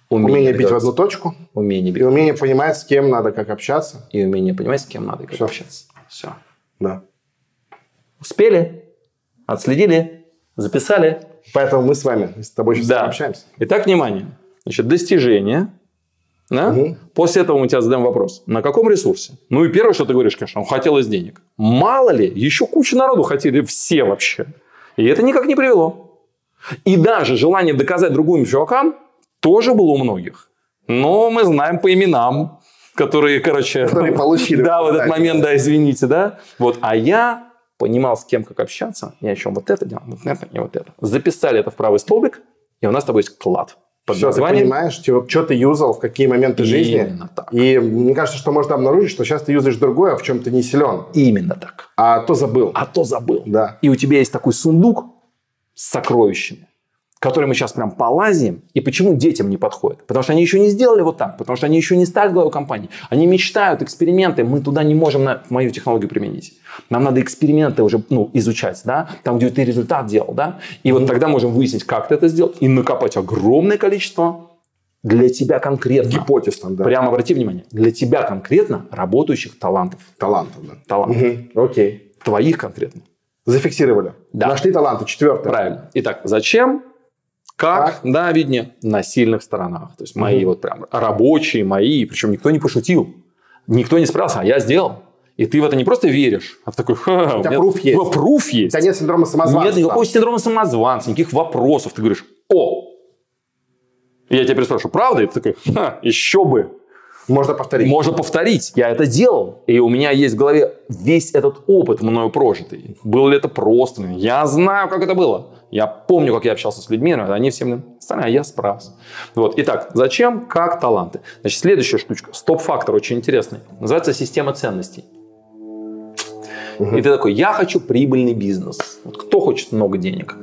Умение, умение бить в одну точку.
Умение
бить. И умение понимать, с кем надо, как общаться.
И умение понимать, с кем надо, как
Все.
общаться. Все.
Да.
Успели? Отследили? Записали?
Поэтому мы с вами с тобой сейчас да. общаемся.
Итак, внимание. Значит, достижение – да? Угу. После этого мы тебя задаем вопрос. На каком ресурсе? Ну и первое, что ты говоришь, конечно, он хотел из денег. Мало ли, еще куча народу хотели все вообще. И это никак не привело. И даже желание доказать другим чувакам тоже было у многих. Но мы знаем по именам, которые, короче...
Которые [laughs] получили.
Да, в этот момент, да, извините, да. Вот. А я понимал, с кем как общаться, я еще вот это делал, вот это и вот это. Записали это в правый столбик, и у нас с тобой есть клад.
Под Все, названием... ты понимаешь, типа, что ты юзал, в какие моменты Именно жизни.
так.
И мне кажется, что можно обнаружить, что сейчас ты юзаешь другое, а в чем ты не силен.
Именно так.
А то забыл.
А то забыл.
Да.
И у тебя есть такой сундук с сокровищами который мы сейчас прям полазим, и почему детям не подходит? Потому что они еще не сделали вот так, потому что они еще не стали главой компании. Они мечтают, эксперименты, мы туда не можем на мою технологию применить. Нам надо эксперименты уже ну, изучать, да, там, где ты результат делал, да, и вот тогда можем выяснить, как ты это сделал, и накопать огромное количество для тебя конкретно.
Гипотез там, да.
Прямо обрати внимание, для тебя конкретно работающих талантов.
Талантов, да.
Талантов.
Угу. Окей.
Твоих конкретно.
Зафиксировали.
Да.
Нашли таланты. Четвертое.
Правильно. Итак, зачем как? Да, виднее, на сильных сторонах. То есть мои угу. вот прям рабочие, мои, причем никто не пошутил. Никто не справился, а я сделал. И ты в это не просто веришь, а в такой, ха,
у тебя пруф есть.
Ну, пруф есть.
У тебя нет синдрома самозванца.
Нет никакого синдрома самозванца, никаких вопросов. Ты говоришь, о! И я тебя переспрашиваю, правда? И ты такой, ха, еще бы.
Можно повторить.
Можно повторить. Я это делал. И у меня есть в голове весь этот опыт мною прожитый. Было ли это просто? Я знаю, как это было. Я помню, как я общался с людьми, они всем остальные, а я справился. Вот. Итак, зачем, как таланты? Значит, следующая штучка, стоп-фактор очень интересный. Называется система ценностей. Угу. И ты такой, я хочу прибыльный бизнес. Вот кто хочет много денег?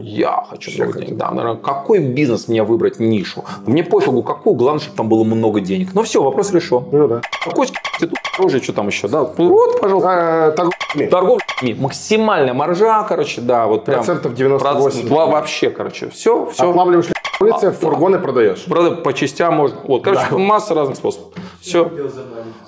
Я хочу Все много хотят. денег. Да, наверное, какой бизнес мне выбрать нишу? Мне пофигу, какую, главное, чтобы там было много денег. Ну все, вопрос решен.
Ну да.
Какой ты тут оружие, что там еще? Да, вот, пожалуйста.
А,
торговля. Максимальная маржа, короче, да, вот прям.
Процентов 98. Процент,
вообще, короче, все, все.
Отлавливаешь улице, а, фургоны продаешь.
Правда, по частям можно. Вот, короче, да. масса разных способов. Все.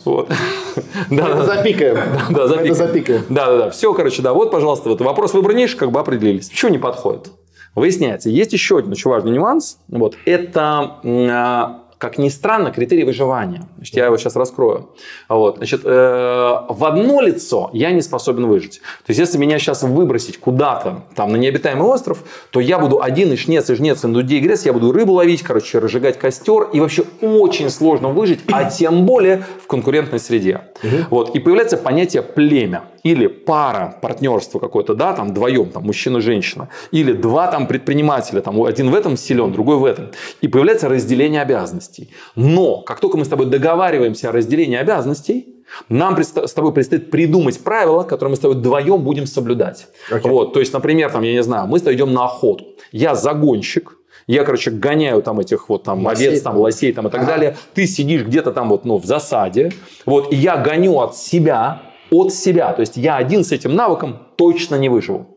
Вот. [laughs]
Да, Это запикаем. [laughs]
Да, запикаем.
Это запикаем.
Да, да, да. Все, короче, да. Вот, пожалуйста, вот вопрос выбора ниши как бы определились. Почему не подходит? Выясняется, есть еще один очень важный нюанс. Вот, это а, как ни странно, критерий выживания. Значит, я его сейчас раскрою. Вот. Значит, э, в одно лицо я не способен выжить. То есть, если меня сейчас выбросить куда-то, там, на необитаемый остров, то я буду один и шнец, и жнец, и индудей, и грец, я буду рыбу ловить, короче, разжигать костер, и вообще очень сложно выжить, а тем более в конкурентной среде. Вот. И появляется понятие племя или пара, партнерство какое-то, да, там вдвоем, там мужчина-женщина, или два там предпринимателя, там один в этом силен, другой в этом. И появляется разделение обязанностей. Но как только мы с тобой договариваемся о разделении обязанностей, нам с тобой предстоит придумать правила, которые мы с тобой вдвоем будем соблюдать. Okay. Вот, то есть, например, там, я не знаю, мы с тобой идем на охоту. Я загонщик, я, короче, гоняю там этих вот там лосей, овец, там, лосей там и так ага. далее. Ты сидишь где-то там вот, ну, в засаде. Вот, и я гоню от себя от себя. То есть я один с этим навыком точно не выживу.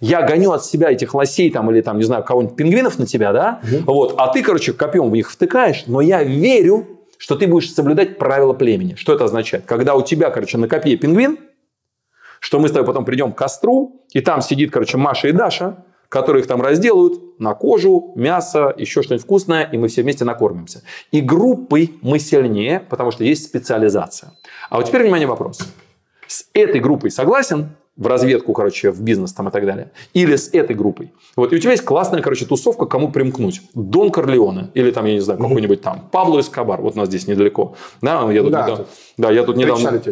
Я гоню от себя этих лосей там, или там, не знаю, кого-нибудь пингвинов на тебя, да? Угу. Вот, а ты, короче, копьем в них втыкаешь, но я верю, что ты будешь соблюдать правила племени. Что это означает? Когда у тебя, короче, на копье пингвин, что мы с тобой потом придем к костру, и там сидит, короче, Маша и Даша, которые их там разделают на кожу, мясо, еще что-нибудь вкусное, и мы все вместе накормимся. И группой мы сильнее, потому что есть специализация. А вот теперь, внимание, вопрос. С этой группой согласен? В разведку, короче, в бизнес там и так далее. Или с этой группой. Вот, и у тебя есть классная, короче, тусовка, кому примкнуть. Дон Корлеоне. Или там, я не знаю, какой-нибудь там Пабло Эскобар. Вот у нас здесь недалеко. Да, я тут, да, недавно, да, я тут недавно...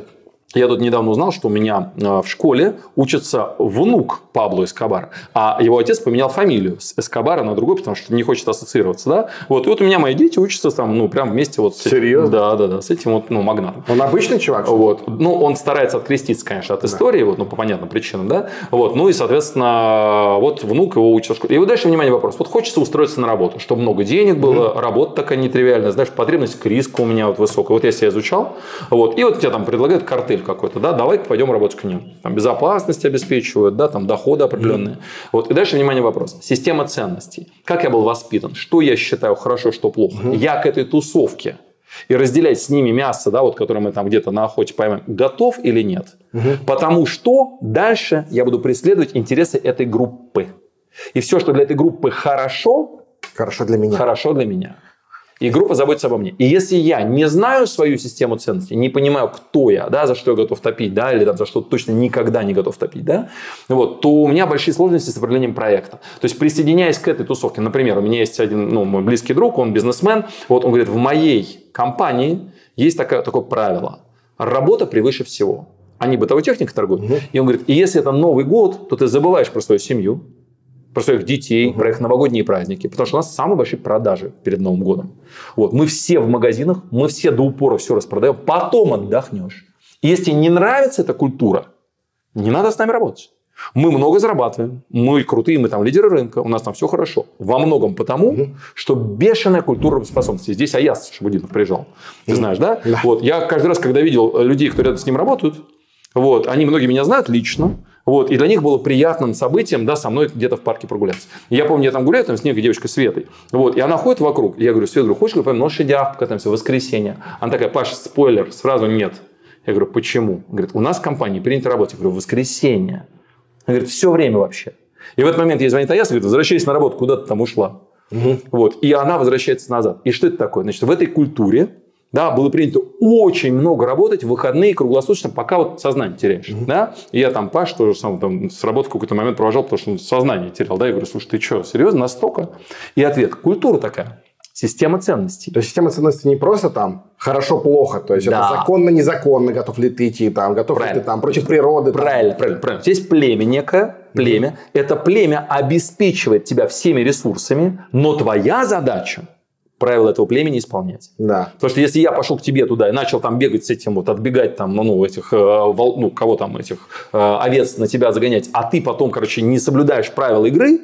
Я тут недавно узнал, что у меня э, в школе учится внук Пабло Эскобара, а его отец поменял фамилию с Эскобара на другой, потому что не хочет ассоциироваться, да? Вот, и вот у меня мои дети учатся там, ну, прям вместе вот с
этим. Серьезно?
Да, да, да, с этим вот, ну, магнатом.
Он обычный чувак?
Вот. Ну, он старается откреститься, конечно, от истории, да. вот, ну, по понятным причинам, да? Вот, ну, и, соответственно, вот внук его учится в школе. И вот дальше, внимание, вопрос. Вот хочется устроиться на работу, чтобы много денег было, mm-hmm. работа такая нетривиальная, знаешь, потребность к риску у меня вот высокая. Вот я себя изучал, вот, и вот тебе там предлагают картель какой-то, да, давай пойдем работать к ним. Там безопасность обеспечивают, да, там доходы определенные. Mm-hmm. Вот. И дальше, внимание, вопрос. Система ценностей. Как я был воспитан? Что я считаю хорошо, что плохо? Mm-hmm. Я к этой тусовке и разделять с ними мясо, да, вот, которое мы там где-то на охоте поймем, готов или нет. Угу. Потому что дальше я буду преследовать интересы этой группы. И все, что для этой группы хорошо,
хорошо для меня.
Хорошо для меня. И группа заботится обо мне. И если я не знаю свою систему ценностей, не понимаю, кто я, да, за что я готов топить, да, или там, за что точно никогда не готов топить, да, вот, то у меня большие сложности с определением проекта. То есть, присоединяясь к этой тусовке, например, у меня есть один, ну, мой близкий друг, он бизнесмен, вот, он говорит, в моей компании есть такое, такое правило. Работа превыше всего. Они бытовой техникой торгуют. Угу. И он говорит, и если это Новый год, то ты забываешь про свою семью, про своих детей, угу. про их новогодние праздники. Потому что у нас самые большие продажи перед Новым годом. Вот. Мы все в магазинах, мы все до упора все распродаем. Потом отдохнешь. И если не нравится эта культура, не надо с нами работать. Мы много зарабатываем, мы крутые, мы там лидеры рынка, у нас там все хорошо. Во многом потому, угу. что бешеная культура способностей. Здесь Аяс Шабудинов приезжал. Ты знаешь, да? да? Вот, я каждый раз, когда видел людей, кто рядом с ним работают, вот, они многие меня знают лично, вот, и для них было приятным событием, да, со мной где-то в парке прогуляться. И я помню, я там гуляю, там с некой девочкой Светой. Вот, и она ходит вокруг. И я говорю, Свет, говорю, хочешь, говорю, на лошадях покатаемся в воскресенье? Она такая, Паша, спойлер, сразу нет. Я говорю, почему? Говорит, у нас в компании принято работать. Я говорю, в воскресенье. Она говорит, все время вообще. И в этот момент ей звонит Аяс и говорит, возвращайся на работу, куда ты там ушла. Угу. Вот. И она возвращается назад. И что это такое? Значит, в этой культуре да, было принято очень много работать в выходные круглосуточно, пока вот сознание теряешь. Mm-hmm. Да? И я там Паш тоже сам там, с работы в какой-то момент провожал, потому что он сознание терял. Да? Я говорю, слушай, ты что, серьезно, настолько? И ответ, культура такая. Система ценностей.
То есть система ценностей не просто там хорошо-плохо, то есть да. это законно-незаконно, готов ли ты идти там, готов правильно. ли ты там против природы.
Правильно, там. правильно, правильно. Здесь племя некое, племя. Mm-hmm. Это племя обеспечивает тебя всеми ресурсами, но твоя задача правила этого племени исполнять.
Да.
Потому что если я пошел к тебе туда и начал там бегать с этим, вот отбегать там, ну, этих, э, ну, кого там, этих э, овец на тебя загонять, а ты потом, короче, не соблюдаешь правила игры,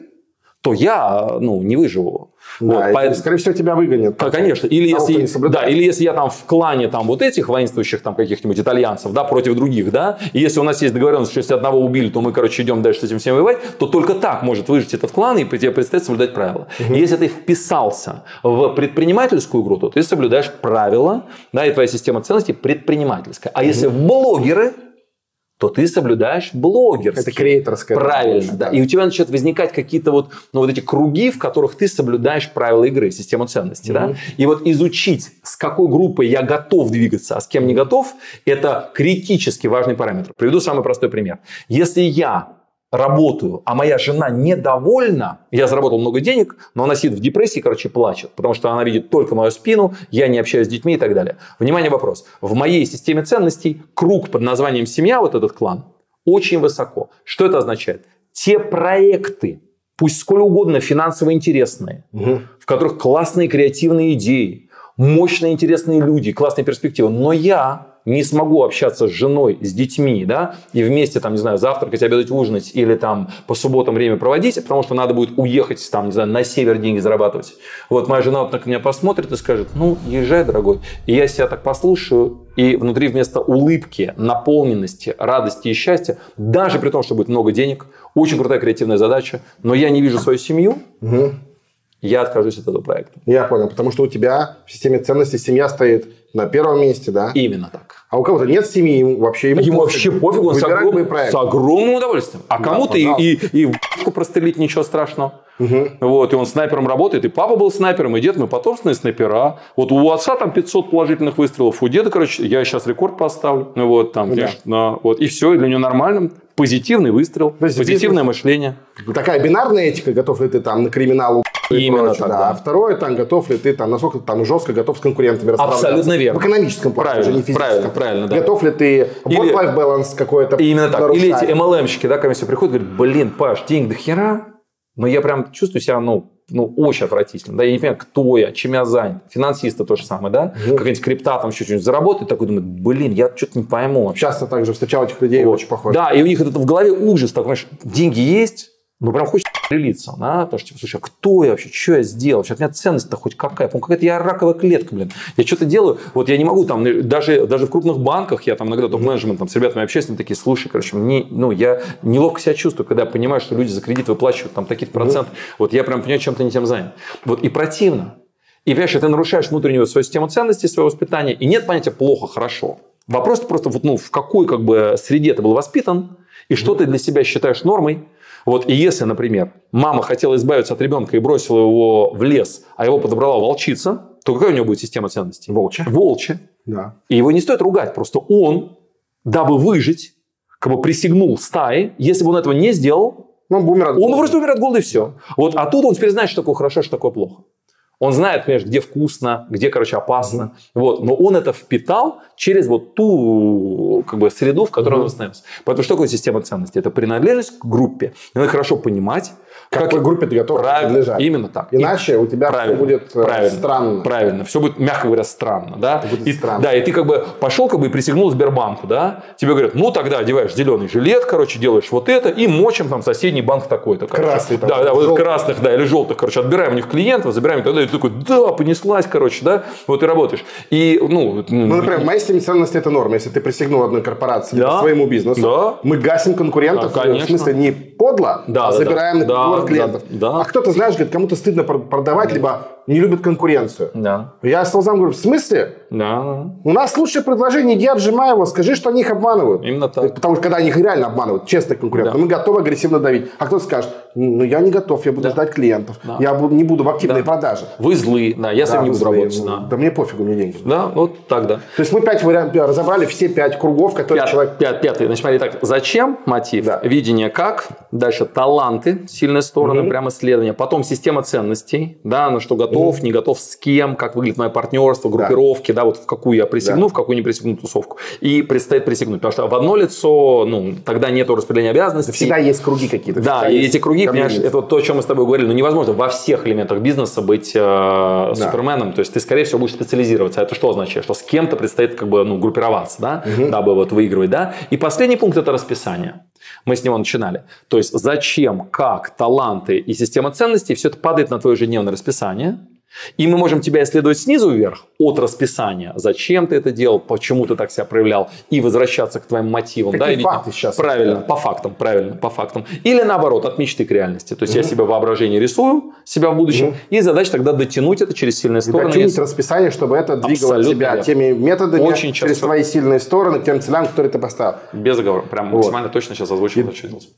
то я, ну, не выживу.
Да, вот, поэтому... Скорее всего, тебя выгонят.
Да, конечно. Или если, да, или если я там в клане там, вот этих воинствующих там каких-нибудь итальянцев да, против других, да, и если у нас есть договоренность, что если одного убили, то мы, короче, идем дальше с этим всем воевать, то только так может выжить этот клан, и тебе предстоит соблюдать правила. Угу. И если ты вписался в предпринимательскую игру, то ты соблюдаешь правила, да, и твоя система ценностей предпринимательская. А угу. если в блогеры, то ты соблюдаешь блогерский.
Это креаторская.
Правильно, да. да. И у тебя начинают возникать какие-то вот, ну, вот эти круги, в которых ты соблюдаешь правила игры, систему ценностей. Mm-hmm. Да? И вот изучить, с какой группой я готов двигаться, а с кем не готов, это критически важный параметр. Приведу самый простой пример. Если я работаю, а моя жена недовольна, я заработал много денег, но она сидит в депрессии, короче, плачет, потому что она видит только мою спину, я не общаюсь с детьми и так далее. Внимание, вопрос. В моей системе ценностей круг под названием «семья», вот этот клан, очень высоко. Что это означает? Те проекты, пусть сколь угодно финансово интересные, угу. в которых классные креативные идеи, мощные интересные люди, классные перспективы, но я не смогу общаться с женой, с детьми, да, и вместе, там, не знаю, завтракать, обедать, ужинать или там по субботам время проводить, потому что надо будет уехать, там, не знаю, на север деньги зарабатывать. Вот моя жена вот так меня посмотрит и скажет, ну, езжай, дорогой. И я себя так послушаю, и внутри вместо улыбки, наполненности, радости и счастья, даже при том, что будет много денег, очень крутая креативная задача, но я не вижу свою семью, угу. я откажусь от этого проекта.
Я понял, потому что у тебя в системе ценностей семья стоит на первом месте, да?
Именно так.
А у кого-то нет семьи, ему вообще ему,
ему вообще пофиг, он с, огром... с огромным удовольствием. А да, кому-то и, и, и в прострелить ничего страшного. Угу. Вот, и он снайпером работает, и папа был снайпером, и дед, мы потомственные снайпера. Вот у отца там 500 положительных выстрелов, у деда, короче, я сейчас рекорд поставлю. Вот, там, да. конечно, вот, и все, и для него нормально. Позитивный выстрел, позитивное мышление.
Такая бинарная этика, готов ли ты там на криминал
Именно прочее, так,
да.
да.
А второе, там, готов ли ты, там, насколько там жестко готов с конкурентами
Абсолютно верно.
В экономическом плане,
правильно, не физическом. Правильно, правильно, да.
Готов ли ты work-life balance какой-то
Именно так. Нарушать. Или эти MLM-щики, да, ко мне все приходят, говорят, блин, Паш, денег до хера, но я прям чувствую себя, ну, ну, очень отвратительно. Да, я не понимаю, кто я, чем я занят. Финансисты то же самое, да? Угу. Какая-нибудь крипта там что-нибудь заработает, такой думает, блин, я что-то не пойму.
Часто также встречал этих людей, вот. очень похоже.
Да, и у них это в голове ужас, так, понимаешь, деньги есть, ну, прям хочется прилиться, да, потому что, типа, слушай, а кто я вообще, что я сделал, сейчас у меня ценность-то хоть какая, помню, какая-то я раковая клетка, блин, я что-то делаю, вот я не могу там, даже, даже в крупных банках, я там иногда топ-менеджмент, там, с ребятами общаюсь, такие, слушай, короче, мне, ну, я неловко себя чувствую, когда я понимаю, что люди за кредит выплачивают там такие-то проценты, вот я прям понимаю, чем-то не тем занят, вот, и противно, и, понимаешь, ты нарушаешь внутреннюю свою систему ценностей, свое воспитание, и нет понятия плохо, хорошо. Вопрос просто вот, ну, в какой как бы среде ты был воспитан, и что ты для себя считаешь нормой, вот и если, например, мама хотела избавиться от ребенка и бросила его в лес, а его подобрала волчица, то какая у него будет система ценностей?
Волчья.
Волчья.
Да.
И его не стоит ругать, просто он, дабы выжить, как бы присягнул стае, если бы он этого не сделал,
он бы умер от
голода. Он просто умер от голода и все. Вот, а тут он теперь знает, что такое хорошо, что такое плохо. Он знает, понимаешь, где вкусно, где, короче, опасно. Mm-hmm. Вот. Но он это впитал через вот ту как бы, среду, в которой mm-hmm. он восстановился. Поэтому что такое система ценностей? Это принадлежность к группе. Надо хорошо понимать,
как какой группе ты готов
правильно,
принадлежать.
Именно так.
Иначе у тебя правильно, все будет э,
правильно,
странно.
Правильно. Все будет, мягко говоря, странно. Да?
будет
и,
странно.
Да, и ты как бы пошел как бы и присягнул Сбербанку, да? Тебе говорят, ну тогда одеваешь зеленый жилет, короче, делаешь вот это и мочим там соседний банк такой-то.
Красный.
Да, да, вот красных, да, или желтых, короче, отбираем у них клиентов, забираем и тогда и ты такой, да, понеслась, короче, да, вот и работаешь. И, ну...
Ну, например, в моей системе ценности это норма. Если ты присягнул одной корпорации да, своему бизнесу, да. мы гасим конкурентов, да, конечно. в смысле не подло,
да,
а
да,
забираем
да,
да, клиентов.
Да,
а кто-то, знаешь, говорит, кому-то стыдно продавать, либо не любят конкуренцию.
Да.
Я стал зам говорю, в смысле?
Да.
У нас лучшее предложение, иди отжимай его, скажи, что они их обманывают.
Именно так.
Потому что когда они их реально обманывают, честно конкуренты, да. мы готовы агрессивно давить. А кто-то скажет, ну я не готов, я буду да. ждать клиентов, да. я буду, не буду в активной да. продаже.
Вы злы, да, я да, с вами не буду работать.
Да. да мне пофигу, мне деньги.
Да, вот так, да.
То есть мы пять вариантов, разобрали все пять кругов, которые
пят,
человек...
Пят, пятый, значит, смотри, так, зачем мотив, да. видение как, дальше таланты, сильные стороны, угу. прям исследования, потом система ценностей, да, на что готов, угу. не готов, с кем, как выглядит мое партнерство, группировки, да, да вот в какую я присягну, да. в какую не присягну тусовку. И предстоит присягнуть. Потому что в одно лицо, ну, тогда нет распределения обязанностей.
Всегда есть круги какие-то.
Да, и эти круги, понимаешь, это вот то, о чем мы с тобой говорили. Ну, невозможно во всех элементах бизнеса быть э, да. суперменом. То есть ты, скорее всего, будешь специализироваться. Это что означает? Что с кем-то предстоит как бы, ну, группироваться, да, угу. дабы вот выигрывать, да. И последний пункт – это расписание. Мы с него начинали. То есть зачем, как, таланты и система ценностей, все это падает на твое ежедневное расписание. И мы можем тебя исследовать снизу вверх, от расписания, зачем ты это делал, почему ты так себя проявлял, и возвращаться к твоим мотивам.
Какие
да,
факты сейчас?
Правильно, по фактам, правильно, по фактам. Или наоборот, от мечты к реальности. То есть угу. я себе воображение рисую, себя в будущем, угу. и задача тогда дотянуть это через сильные стороны.
Дотянуть если... расписание, чтобы это двигало Абсолютно тебя верно. теми методами,
Очень
через
часто.
твои сильные стороны, к тем целям, которые ты поставил.
Без оговоров. Прям вот. максимально точно сейчас озвучил, и... что делать.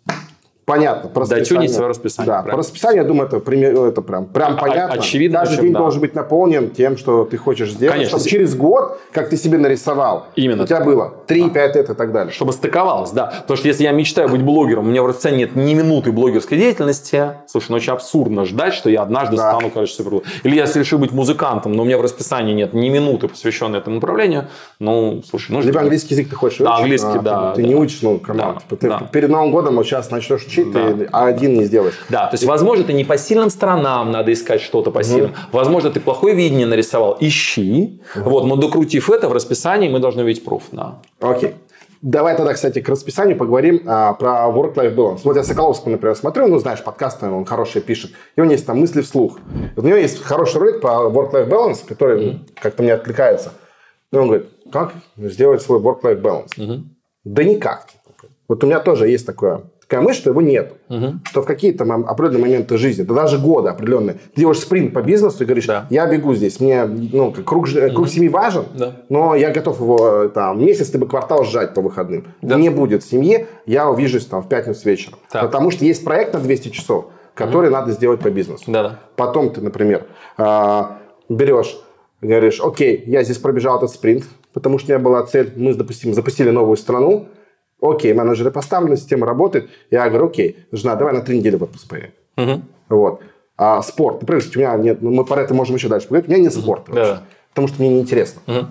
Понятно.
Про Дотюнить свое расписание.
Да, прям. про расписание, я думаю, это, это прям, прям а, понятно.
Очевидно.
Каждый день да. должен быть наполнен тем, что ты хочешь сделать.
Конечно.
Чтобы через год, как ты себе нарисовал,
Именно.
у тебя было 3, 5 это и так далее.
Чтобы стыковалось, да. Потому что если я мечтаю быть блогером, у меня в расписании нет ни минуты блогерской деятельности, слушай, ну очень абсурдно ждать, что я однажды да. стану, короче, супер. Или я решу быть музыкантом, но у меня в расписании нет ни минуты, посвященной этому направлению, ну, слушай, ну...
Либо английский язык ты хочешь
да, английский, а, да.
Ты,
да.
не учишь, ну, команд. Да, ты да. перед Новым годом вот сейчас начнешь учить, да. ты, а один не сделаешь.
Да, то есть, возможно, ты не по сильным сторонам надо искать что-то по сильным. Угу. Возможно, ты плохое видение нарисовал. Ищи. Угу. Вот, но докрутив это в расписании, мы должны увидеть пруф. Да.
Окей. Давай тогда, кстати, к расписанию поговорим а, про work-life balance. Вот я Соколовского, например, смотрю, ну, знаешь, подкасты он хорошие пишет, и у него есть там мысли вслух. У него есть хороший ролик по work-life balance, который mm-hmm. как-то мне откликается. И он говорит, как сделать свой work-life balance? Mm-hmm. Да никак. Вот у меня тоже есть такое мысль, что его нет. Угу. Что в какие-то определенные моменты жизни, да даже годы определенные, ты делаешь спринт по бизнесу и говоришь, да. я бегу здесь, мне ну, круг, угу. круг семьи важен, да. но я готов его там месяц либо квартал сжать по выходным. Да. Не будет семьи, я увижусь там в пятницу вечером. Так. Потому что есть проект на 200 часов, который угу. надо сделать по бизнесу.
Да, да.
Потом ты, например, а, берешь, говоришь, окей, я здесь пробежал этот спринт, потому что у меня была цель, мы, допустим, запустили новую страну, Окей, менеджеры поставлены, система работает. Я говорю, окей, жена, давай на три недели в отпуск поедем. Угу. Вот. А спорт, например, у меня нет, ну, мы про это можем еще дальше поговорить, у меня нет спорта. Да. Потому что мне неинтересно. Угу.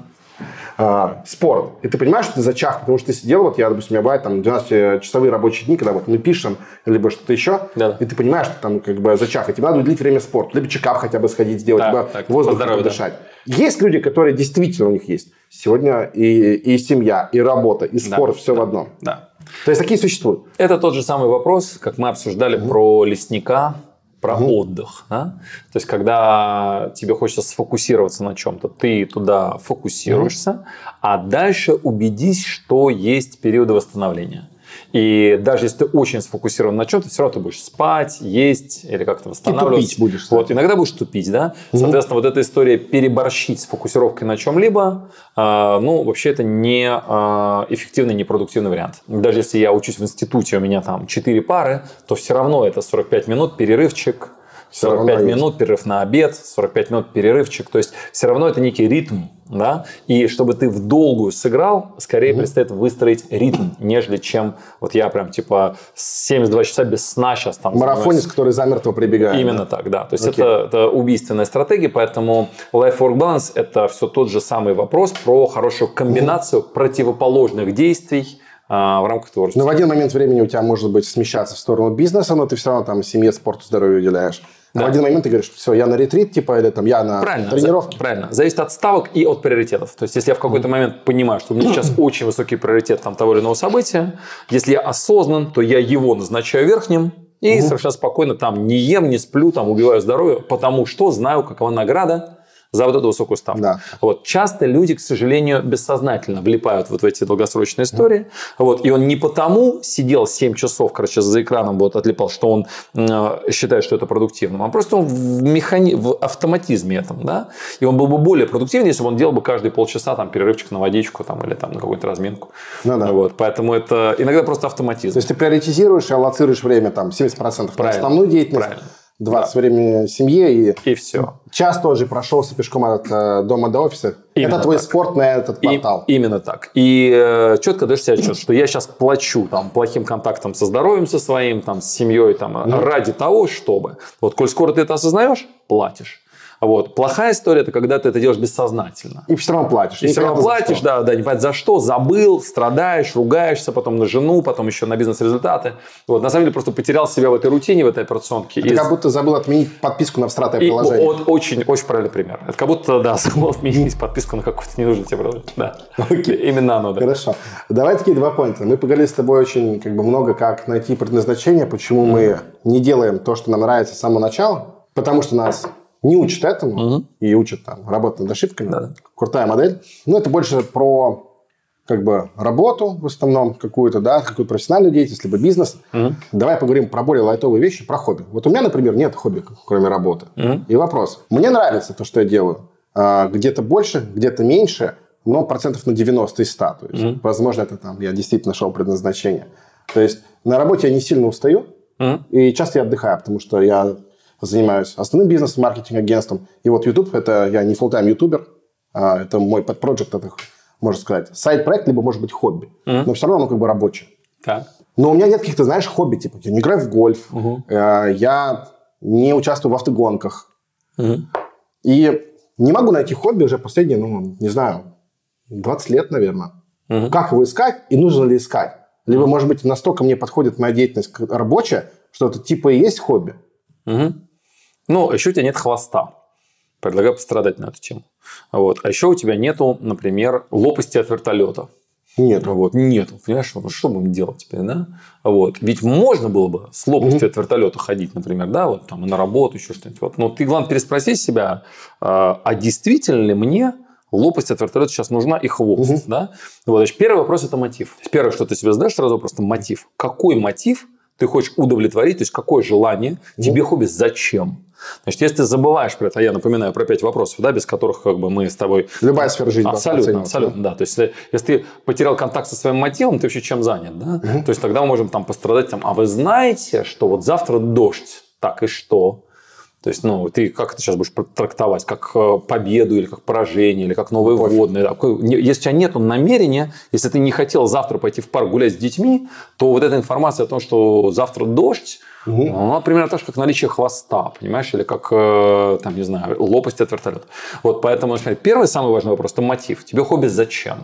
А, спорт. И ты понимаешь, что ты зачах, потому что ты сидел, вот я, допустим, у меня бывает там 12-часовые рабочие дни, когда вот мы пишем, либо что-то еще, да. и ты понимаешь, что там как бы зачах, и тебе надо уделить время спорту, либо чекап хотя бы сходить сделать, да, либо так, воздух подышать. Да. Есть люди, которые действительно у них есть. Сегодня и, и семья, и работа, и спорт, да, все
да,
в одном.
Да.
То есть такие существуют.
Это тот же самый вопрос, как мы обсуждали угу. про лесника, про угу. отдых. Да? То есть, когда тебе хочется сфокусироваться на чем-то, ты туда фокусируешься, угу. а дальше убедись, что есть периоды восстановления. И даже если ты очень сфокусирован на чем-то, все равно ты будешь спать, есть или как-то восстанавливаться.
И тупить будешь.
Вот, иногда будешь тупить, да. Угу. Соответственно, вот эта история переборщить с фокусировкой на чем-либо, э, ну, вообще это не э, эффективный, не продуктивный вариант. Даже если я учусь в институте, у меня там 4 пары, то все равно это 45 минут, перерывчик, 45
есть.
минут перерыв на обед, 45 минут перерывчик. То есть все равно это некий ритм. Да? И чтобы ты в долгую сыграл, скорее предстоит выстроить ритм, нежели чем вот я прям типа 72 часа без сна сейчас там
Марафонец,
занимаюсь.
который замертво прибегает.
Именно так, да. То есть
Окей.
это, это убийственная стратегия, поэтому life-work balance – это все тот же самый вопрос про хорошую комбинацию противоположных действий а, в рамках
Но
творчества.
в один момент времени у тебя может быть смещаться в сторону бизнеса, но ты все равно там семье, спорту, здоровью уделяешь.
Да.
в один момент ты говоришь, все, я на ретрит, типа, или там я на
Правильно,
тренировке.
за- правильно. Зависит от ставок и от приоритетов. То есть, если я в какой-то момент понимаю, что у меня сейчас очень высокий приоритет там, того или иного события, если я осознан, то я его назначаю верхним и совершенно спокойно там не ем, не сплю, там убиваю здоровье, потому что знаю, какова награда за вот эту высокую ставку.
Да.
Вот. Часто люди, к сожалению, бессознательно влипают вот в эти долгосрочные истории. Вот. И он не потому сидел 7 часов, короче, за экраном вот отлипал, что он э, считает, что это продуктивным, а просто он в, механи... в автоматизме этом. Да? И он был бы более продуктивен, если бы он делал бы каждые полчаса там, перерывчик на водичку там, или там, на какую-то разминку.
Ну да.
вот. Поэтому это иногда просто автоматизм.
То есть ты приоритизируешь и аллоцируешь время там 70% на
Правильно.
основную деятельность,
Правильно.
20 времени семье и
И все.
час тоже прошелся пешком от э, дома до офиса.
Именно
это твой
так.
спорт на этот
И-
квартал.
именно так. И э, четко даешь себе отчет, что я сейчас плачу там, плохим контактом со здоровьем со своим, там, с семьей, там, ради того, чтобы. Вот, коль скоро ты это осознаешь, платишь. Вот. Плохая история – это когда ты это делаешь бессознательно.
И все равно платишь.
И все равно платишь, да, да, не понятно за что, забыл, страдаешь, ругаешься, потом на жену, потом еще на бизнес-результаты. Вот, на самом деле просто потерял себя в этой рутине, в этой операционке.
Ты
И-
как будто забыл отменить подписку на встратое
и
приложение.
вот очень, очень правильный пример. Это как будто, да, [laughs] забыл отменить подписку на какое-то ненужное тебе приложение. Да. Именно оно, да.
Хорошо. Давай такие два поинта. Мы поговорили с тобой очень как бы много, как найти предназначение, почему мы не делаем то, что нам нравится с самого начала, потому что нас не учат этому и учат там работать над ошибками.
Да-да.
Крутая модель. Ну, это больше про как бы работу в основном какую-то, да, какую-то профессиональную деятельность, либо бизнес. Давай поговорим про более лайтовые вещи, про хобби. Вот у меня, например, нет хобби, кроме работы. И вопрос. Мне нравится то, что я делаю. А, Где-то больше, где-то меньше, но процентов на 90 из 100. То есть, возможно, это там я действительно нашел предназначение. То есть, на работе я не сильно устаю,
Мгм.
и часто я отдыхаю, потому что я занимаюсь основным бизнесом, маркетинг-агентством. И вот YouTube, это я не full-time ютубер, а это мой подпроект, это, можно сказать, сайт-проект, либо, может быть, хобби. Но все равно оно как бы рабочее.
Так.
Но у меня нет каких-то, знаешь, хобби, типа, я не играю в гольф, э, я не участвую в автогонках.
Мгм.
И не могу найти хобби уже последние, ну, не знаю, 20 лет, наверное.
Мгм.
Как его искать и нужно ли искать? Либо, может быть, настолько мне подходит моя деятельность рабочая, что это типа и есть хобби.
Мгм. Ну, еще у тебя нет хвоста. Предлагаю пострадать на эту тему. Вот. А еще у тебя нету, например, лопасти от вертолета.
Нет.
Вот, нету, понимаешь, ну, что будем делать теперь, да? Вот. Ведь можно было бы с лопастью от вертолета ходить, например, да, вот там на работу, еще что-нибудь. Вот. Но ты, главное, переспроси себя, а а действительно ли мне лопасть от вертолета сейчас нужна и хвост, да? Вот, значит, первый вопрос – это мотив. Первое, что ты себе задашь сразу, просто мотив. Какой мотив ты хочешь удовлетворить, то есть, какое желание, тебе хобби, зачем? Значит, если ты забываешь про это, а я напоминаю про пять вопросов, да, без которых как бы мы с тобой
Любая сфера жизни.
Абсолютно, абсолютно, да. То есть, если, если ты потерял контакт со своим мотивом, ты вообще чем занят, да? То есть, тогда мы можем там пострадать, там, а вы знаете, что вот завтра дождь, так и что? То есть, ну, ты как это сейчас будешь трактовать? Как э, победу или как поражение, или как новые? Какой- не- Если у тебя нет намерения, если ты не хотел завтра пойти в парк гулять с детьми, то вот эта информация о том, что завтра дождь, ну, она примерно так же, как наличие хвоста, понимаешь, или как, э, там, не знаю, лопасть от вертолета. Вот поэтому, смотри, первый самый важный вопрос – это мотив. Тебе хобби зачем?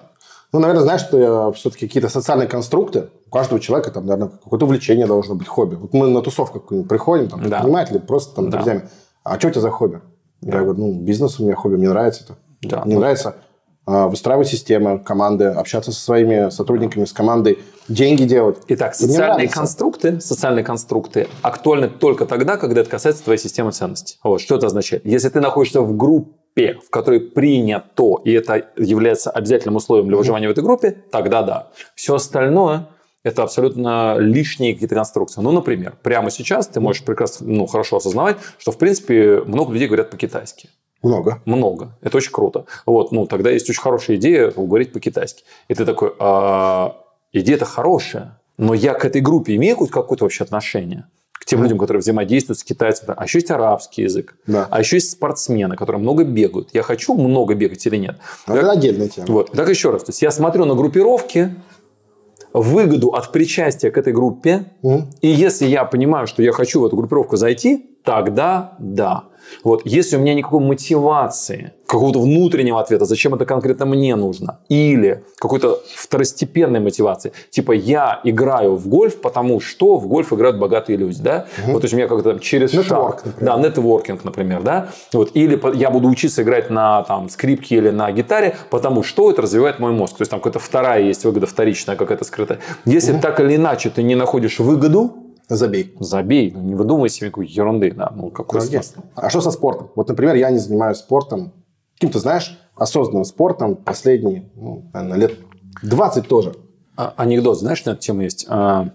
Ну, наверное, знаешь, что все-таки какие-то социальные конструкты, у каждого человека там, наверное, какое-то увлечение должно быть, хобби. Вот мы на тусовку какую-нибудь приходим, там,
Да.
предприниматели, просто там,
Да.
друзьями. А что у тебя за хобби? Я говорю, ну, бизнес у меня хобби, мне нравится это.
Да.
Мне нравится а, выстраивать системы, команды, общаться со своими сотрудниками, с командой, деньги делать.
Итак, социальные конструкты, социальные конструкты актуальны только тогда, когда это касается твоей системы ценностей. Вот, что это означает? Если ты находишься в группе, в которой принято, и это является обязательным условием для выживания в этой группе, тогда да. Все остальное это абсолютно лишние какие-то конструкции. Ну, например, прямо сейчас ты можешь прекрасно, ну, хорошо осознавать, что, в принципе, много людей говорят по-китайски.
Много.
Много. Это очень круто. Вот, ну, тогда есть очень хорошая идея говорить по-китайски. И ты такой, а, идея-то хорошая, но я к этой группе имею хоть какое-то вообще отношение? К тем людям, которые взаимодействуют с китайцами. А еще есть арабский язык.
Да.
А еще есть спортсмены, которые много бегают. Я хочу много бегать или нет?
Это
Так-
отдельная тема.
Вот. Так еще раз. То есть я смотрю на группировки, выгоду от причастия к этой группе.
Мгм.
И если я понимаю, что я хочу в эту группировку зайти, тогда да. Вот, если у меня никакой мотивации, какого-то внутреннего ответа, зачем это конкретно мне нужно, или какой-то второстепенной мотивации, типа я играю в гольф, потому что в гольф играют богатые люди, да? Вот, то есть у меня как-то там через
Нетворк,
шаг,
например.
да, нетворкинг, например, да, вот, или я буду учиться играть на там скрипке или на гитаре, потому что это развивает мой мозг, то есть там какая-то вторая есть выгода вторичная, какая-то скрытая. Если так или иначе ты не находишь выгоду,
Забей.
забей, ну, не выдумывай себе какой ерунды, да, ну какой смысл?
А что со спортом? Вот, например, я не занимаюсь спортом, каким-то, знаешь, осознанным спортом последние, ну, наверное, лет 20 тоже.
А- Анекдот, знаешь, на эту тему есть? А,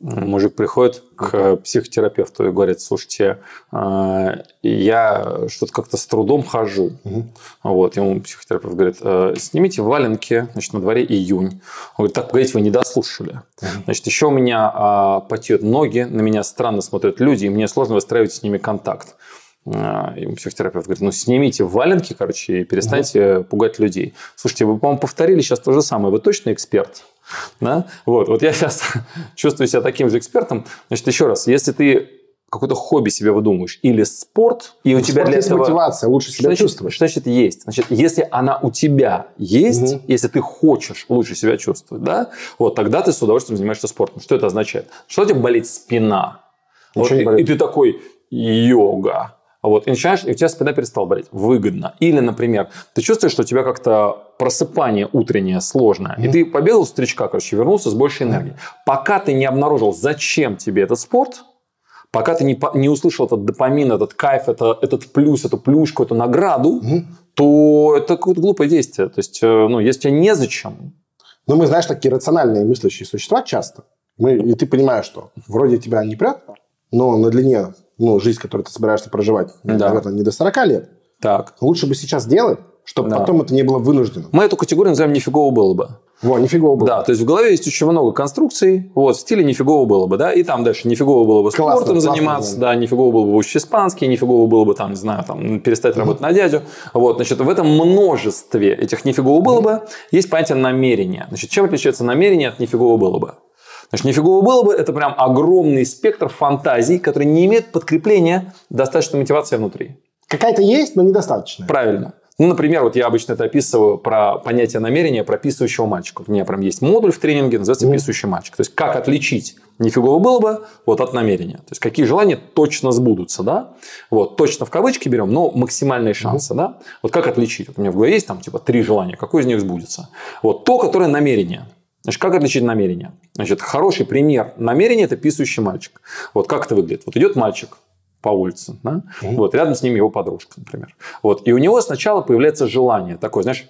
Мужик приходит к психотерапевту и говорит, слушайте, а, я что-то как-то с трудом хожу. Вот, ему психотерапевт говорит, «Э, снимите валенки, значит, на дворе июнь. Он говорит, так, погодите, вы не дослушали. Значит, еще у меня а, потеют ноги, на меня странно смотрят люди, и мне сложно выстраивать с ними контакт. А, Ему психотерапевт говорит, ну, снимите валенки, короче, и перестаньте пугать людей. Слушайте, вы, по-моему, повторили сейчас то же самое. Вы точно эксперт? Да? Вот, вот я сейчас [laughs] чувствую себя таким же экспертом. Значит, еще раз, если ты какое-то хобби себе выдумываешь или спорт, и у
В
тебя для
есть
этого...
мотивация, лучше себя
значит,
чувствовать.
что значит есть? Значит, если она у тебя есть,
Мгм.
если ты хочешь лучше себя чувствовать, да, вот тогда ты с удовольствием занимаешься спортом. Что это означает? Что у тебя болит спина? Вот,
Ничего не
и, и ты такой йога. Вот, и начинаешь, и у тебя спина перестала болеть. Выгодно. Или, например, ты чувствуешь, что у тебя как-то просыпание утреннее сложное, и ты побегал с стричка, короче, вернулся с большей энергией. Пока ты не обнаружил, зачем тебе этот спорт, пока ты не, не услышал этот допамин, этот кайф, это, этот плюс, эту плюшку, эту награду, то это какое-то глупое действие. То есть, э, ну, если тебе незачем,
Но мы, знаешь, такие рациональные мыслящие существа часто. Мы, и ты понимаешь, что вроде тебя не прет, но на длине, ну, жизнь, которую ты собираешься проживать,
Да.
наверное, не до 40 лет,
так.
лучше бы сейчас делать, чтобы
Да.
потом это не было вынуждено.
Мы эту категорию называем «нифигово было бы».
Во, нифигово было.
Да, то есть в голове есть очень много конструкций, вот, в стиле нифигово было бы, да, и там дальше нифигово было бы
Классно,
спортом
классно,
заниматься,
да.
нифигово было бы учить испанский, нифигово было бы, там, не знаю, там, перестать работать на дядю, вот, значит, в этом множестве этих нифигово было бы есть понятие намерения. Значит, чем отличается намерение от нифигово было бы? Значит, нифигово было бы – это прям огромный спектр фантазий, который не имеет подкрепления достаточной мотивации внутри.
Какая-то есть, но недостаточная.
Правильно. Ну, например, вот я обычно это описываю про понятие намерения прописывающего мальчика. Вот у меня прям есть модуль в тренинге, называется «Писающий мальчик». То есть, как отличить нифигово было бы вот от намерения. То есть, какие желания точно сбудутся, да? Вот, точно в кавычки берем, но максимальные шансы, да? Вот как отличить? Вот у меня в голове есть там типа три желания, какое из них сбудется? Вот то, которое намерение. Значит, как отличить намерение? Значит, хороший пример намерения – это писающий мальчик. Вот как это выглядит? Вот идет мальчик, по улице, да? вот рядом с ним его подружка, например. Вот, и у него сначала появляется желание такое, знаешь.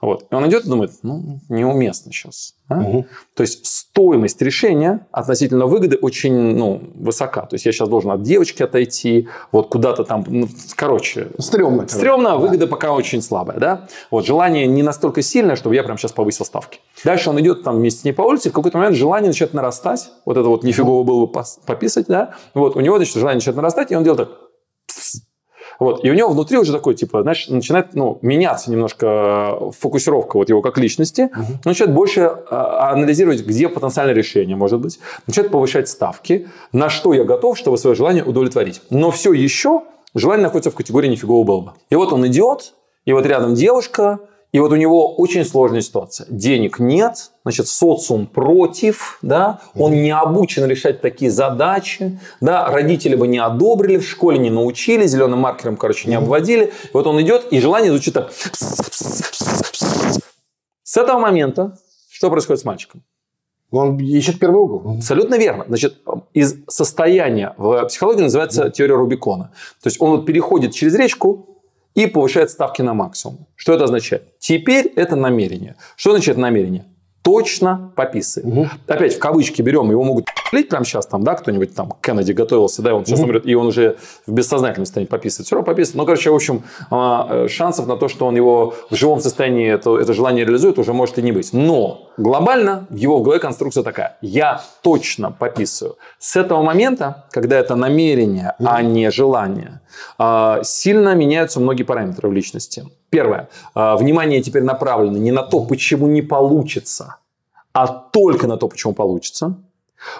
Вот, и он идет и думает, ну, неуместно сейчас. да?
Мгм.
То есть стоимость решения относительно выгоды очень ну, высока. То есть я сейчас должен от девочки отойти, вот куда-то там, ну, короче,
Стремно.
Стрёмно, а выгода пока очень слабая, да? Вот, желание не настолько сильное, чтобы я прям сейчас повысил ставки. Дальше он идет там вместе с ней по улице, и в какой-то момент желание начинает нарастать. Вот это вот нифигово было бы пописать, да? Вот, у него, значит, желание начинает нарастать, и он делает так. Вот, и у него внутри уже такой, типа, знаешь, начинает ну, меняться немножко фокусировка вот его как личности. Он начинает больше а, анализировать, где потенциальное решение может быть. Начинает повышать ставки, на что я готов, чтобы свое желание удовлетворить. Но все еще желание находится в категории нифигового было бы. И вот он идет, и вот рядом девушка, и вот у него очень сложная ситуация. Денег нет, значит, социум против, да, он не обучен решать такие задачи, да, родители бы не одобрили, в школе не научили, зеленым маркером, короче, не обводили. И вот он идет, и желание звучит так. С этого момента что происходит с мальчиком?
Он ищет первый угол.
Абсолютно верно. Значит, из состояния в психологии называется теория Рубикона. То есть он вот переходит через речку и повышает ставки на максимум. Что это означает? Теперь это намерение. Что означает намерение? Точно пописай. Угу. Опять в кавычки берем, его могут лить прямо сейчас, там, да, кто-нибудь там, Кеннеди готовился, да, он сейчас угу. умрет, и он уже в бессознательном состоянии пописывает. Все равно пописывает. Ну, короче, в общем, а, шансов на то, что он его в живом состоянии это, это желание реализует, уже может и не быть. Но глобально в его в голове конструкция такая. Я точно пописываю. С этого момента, когда это намерение, угу. а не желание, а, сильно меняются многие параметры в личности. Первое. А, внимание теперь направлено не на то, почему не получится, а только на то, почему получится.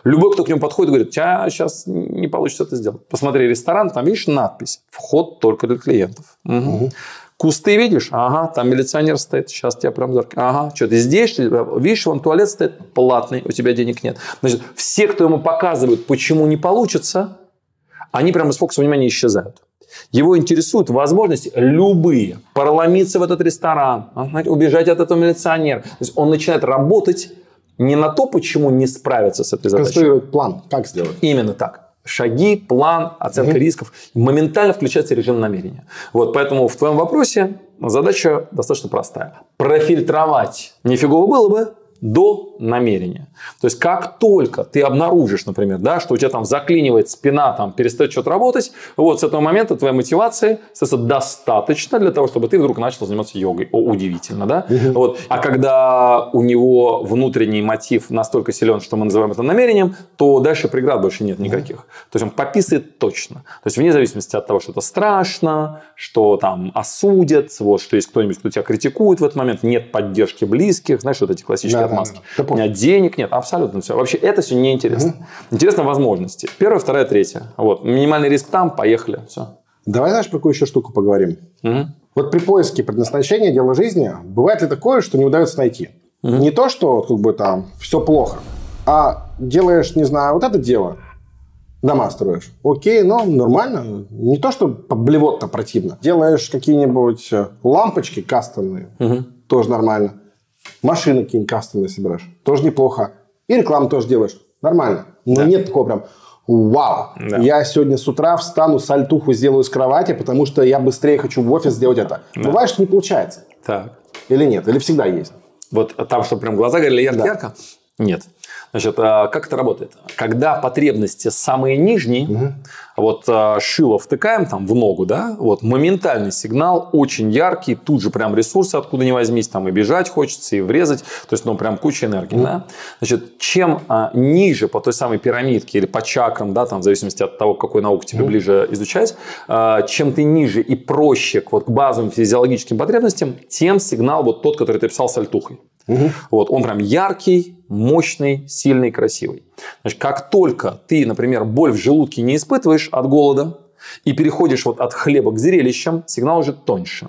Любой, кто к нему подходит, говорит, у тебя сейчас не получится это сделать. Посмотри ресторан, там видишь надпись «Вход только для клиентов». Угу. Угу. Кусты видишь? Ага, там милиционер стоит, сейчас тебя прям зарк. Ага, что ты здесь? Видишь, вон туалет стоит платный, у тебя денег нет. Значит, все, кто ему показывают, почему не получится, они прямо с фокуса внимания исчезают. Его интересуют возможности любые. Проломиться в этот ресторан, убежать от этого милиционера. То есть он начинает работать не на то, почему не справиться с этой задачей.
Конструирует план, как сделать.
Именно так. Шаги, план, оценка угу. рисков. Моментально включается режим намерения. Вот, поэтому в твоем вопросе задача достаточно простая. Профильтровать нифигово было бы, до намерения. То есть, как только ты обнаружишь, например, да, что у тебя там заклинивает спина, там перестает что-то работать, вот с этого момента твоей мотивации, соответственно, достаточно для того, чтобы ты вдруг начал заниматься йогой. О, удивительно, да? Вот. А когда у него внутренний мотив настолько силен, что мы называем это намерением, то дальше преград больше нет никаких. То есть, он пописывает точно. То есть, вне зависимости от того, что это страшно, что там осудят, вот, что есть кто-нибудь, кто тебя критикует в этот момент, нет поддержки близких, знаешь, вот эти классические отмазки. Да, да. У меня денег нет, абсолютно все. Вообще это все неинтересно. Угу. Интересно возможности. Первая, вторая, третья. Вот. Минимальный риск там, поехали. Все.
Давай, знаешь, про какую еще штуку поговорим. Угу. Вот при поиске предназначения дела жизни бывает ли такое, что не удается найти? Угу. Не то, что как бы там все плохо, а делаешь, не знаю, вот это дело, дома строишь. Окей, но нормально. Не то, что блевотно противно. Делаешь какие-нибудь э, лампочки кастомные, угу. тоже нормально. Машины какие-нибудь кастомные собираешь. Тоже неплохо. И рекламу тоже делаешь. Нормально. Но да. нет такого прям Вау! Да. Я сегодня с утра встану, сальтуху сделаю с кровати, потому что я быстрее хочу в офис сделать это. Да. Бывает, что не получается. Так. Или нет? Или всегда есть?
Вот там, чтобы прям глаза горели ярко-ярко? Да. Нет. Значит, а, как это работает? Когда потребности самые нижние, угу. вот а, шило втыкаем там в ногу, да, вот моментальный сигнал, очень яркий, тут же прям ресурсы откуда ни возьмись, там и бежать хочется, и врезать, то есть, ну, прям куча энергии, угу. да. Значит, чем а, ниже по той самой пирамидке или по чакрам, да, там, в зависимости от того, какой науку тебе угу. ближе изучать, а, чем ты ниже и проще к, вот, к базовым физиологическим потребностям, тем сигнал вот тот, который ты писал с альтухой. Угу. Вот, он прям яркий, мощный, сильный, красивый. Значит, как только ты, например, боль в желудке не испытываешь от голода и переходишь вот от хлеба к зрелищам, сигнал уже тоньше.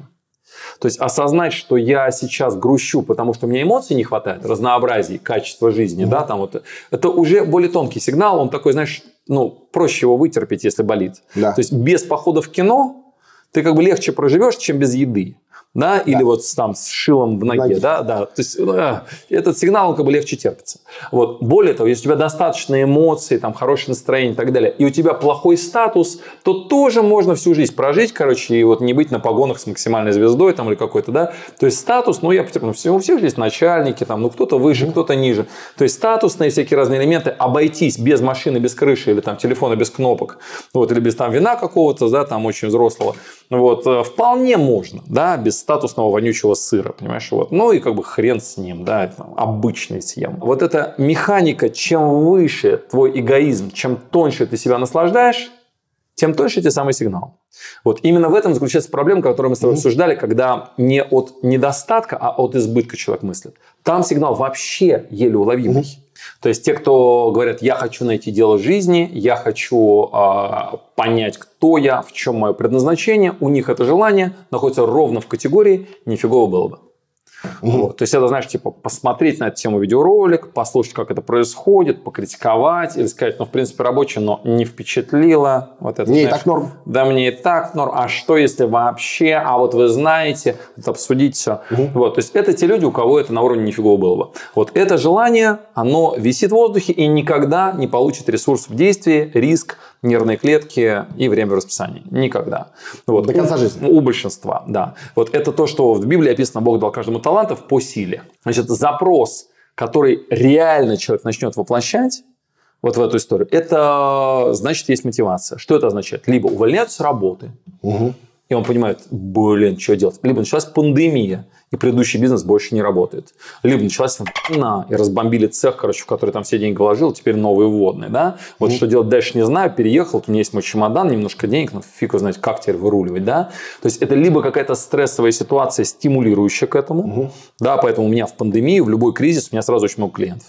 То есть осознать, что я сейчас грущу, потому что мне эмоций не хватает, разнообразия, качества жизни, mm да, там вот, это уже более тонкий сигнал, он такой, знаешь, ну, проще его вытерпеть, если болит. Да. То есть без похода в кино ты как бы легче проживешь, чем без еды да, или да. вот там с шилом в ноге, ноге. да, да, то есть э, этот сигнал как бы легче терпится. Вот. Более того, если у тебя достаточно эмоций, там, хорошее настроение и так далее, и у тебя плохой статус, то тоже можно всю жизнь прожить, короче, и вот не быть на погонах с максимальной звездой там или какой-то, да, то есть статус, ну, я ну, у всех здесь начальники, там, ну, кто-то выше, mm-hmm. кто-то ниже, то есть статусные всякие разные элементы, обойтись без машины, без крыши или там телефона без кнопок, вот, или без там вина какого-то, да, там очень взрослого, вот, э, вполне можно, да, без статусного вонючего сыра, понимаешь, вот. Ну и как бы хрен с ним, да, там, обычный съем. Вот эта механика, чем выше твой эгоизм, чем тоньше ты себя наслаждаешь, тем тоньше тебе самый сигнал. Вот именно в этом заключается проблема, которую мы с тобой обсуждали, когда не от недостатка, а от избытка человек мыслит. Там сигнал вообще еле уловимый. То есть те, кто говорят, я хочу найти дело жизни, я хочу э, понять, кто я, в чем мое предназначение, у них это желание находится ровно в категории «нифигово было бы». Вот. То есть это, знаешь, типа посмотреть на эту тему видеоролик, послушать, как это происходит, покритиковать или сказать, ну, в принципе, рабочее, но не впечатлило. Вот это,
мне
знаешь,
и так норм.
Да, мне и так норм. А что, если вообще? А вот вы знаете, вот обсудить все. Угу. Вот. То есть это те люди, у кого это на уровне нифигово было бы. Вот это желание, оно висит в воздухе и никогда не получит ресурс в действии, риск, нервные клетки и время в расписании. Никогда. Вот.
До конца жизни.
У большинства, да. Вот это то, что в Библии описано, Бог дал каждому талантов по силе. Значит, запрос который реально человек начнет воплощать, вот в эту историю, это значит есть мотивация. Что это означает? Либо увольняют с работы, угу. И он понимает, блин, что делать. Либо началась пандемия, и предыдущий бизнес больше не работает. Либо началась война, и разбомбили цех, короче, в который там все деньги вложил, теперь новые вводные, да? Вот mm что делать дальше не знаю, переехал, вот у меня есть мой чемодан, немножко денег, но фиг его знает, как теперь выруливать, да? То есть это либо какая-то стрессовая ситуация, стимулирующая к этому, mm да, поэтому у меня в пандемии, в любой кризис у меня сразу очень много клиентов.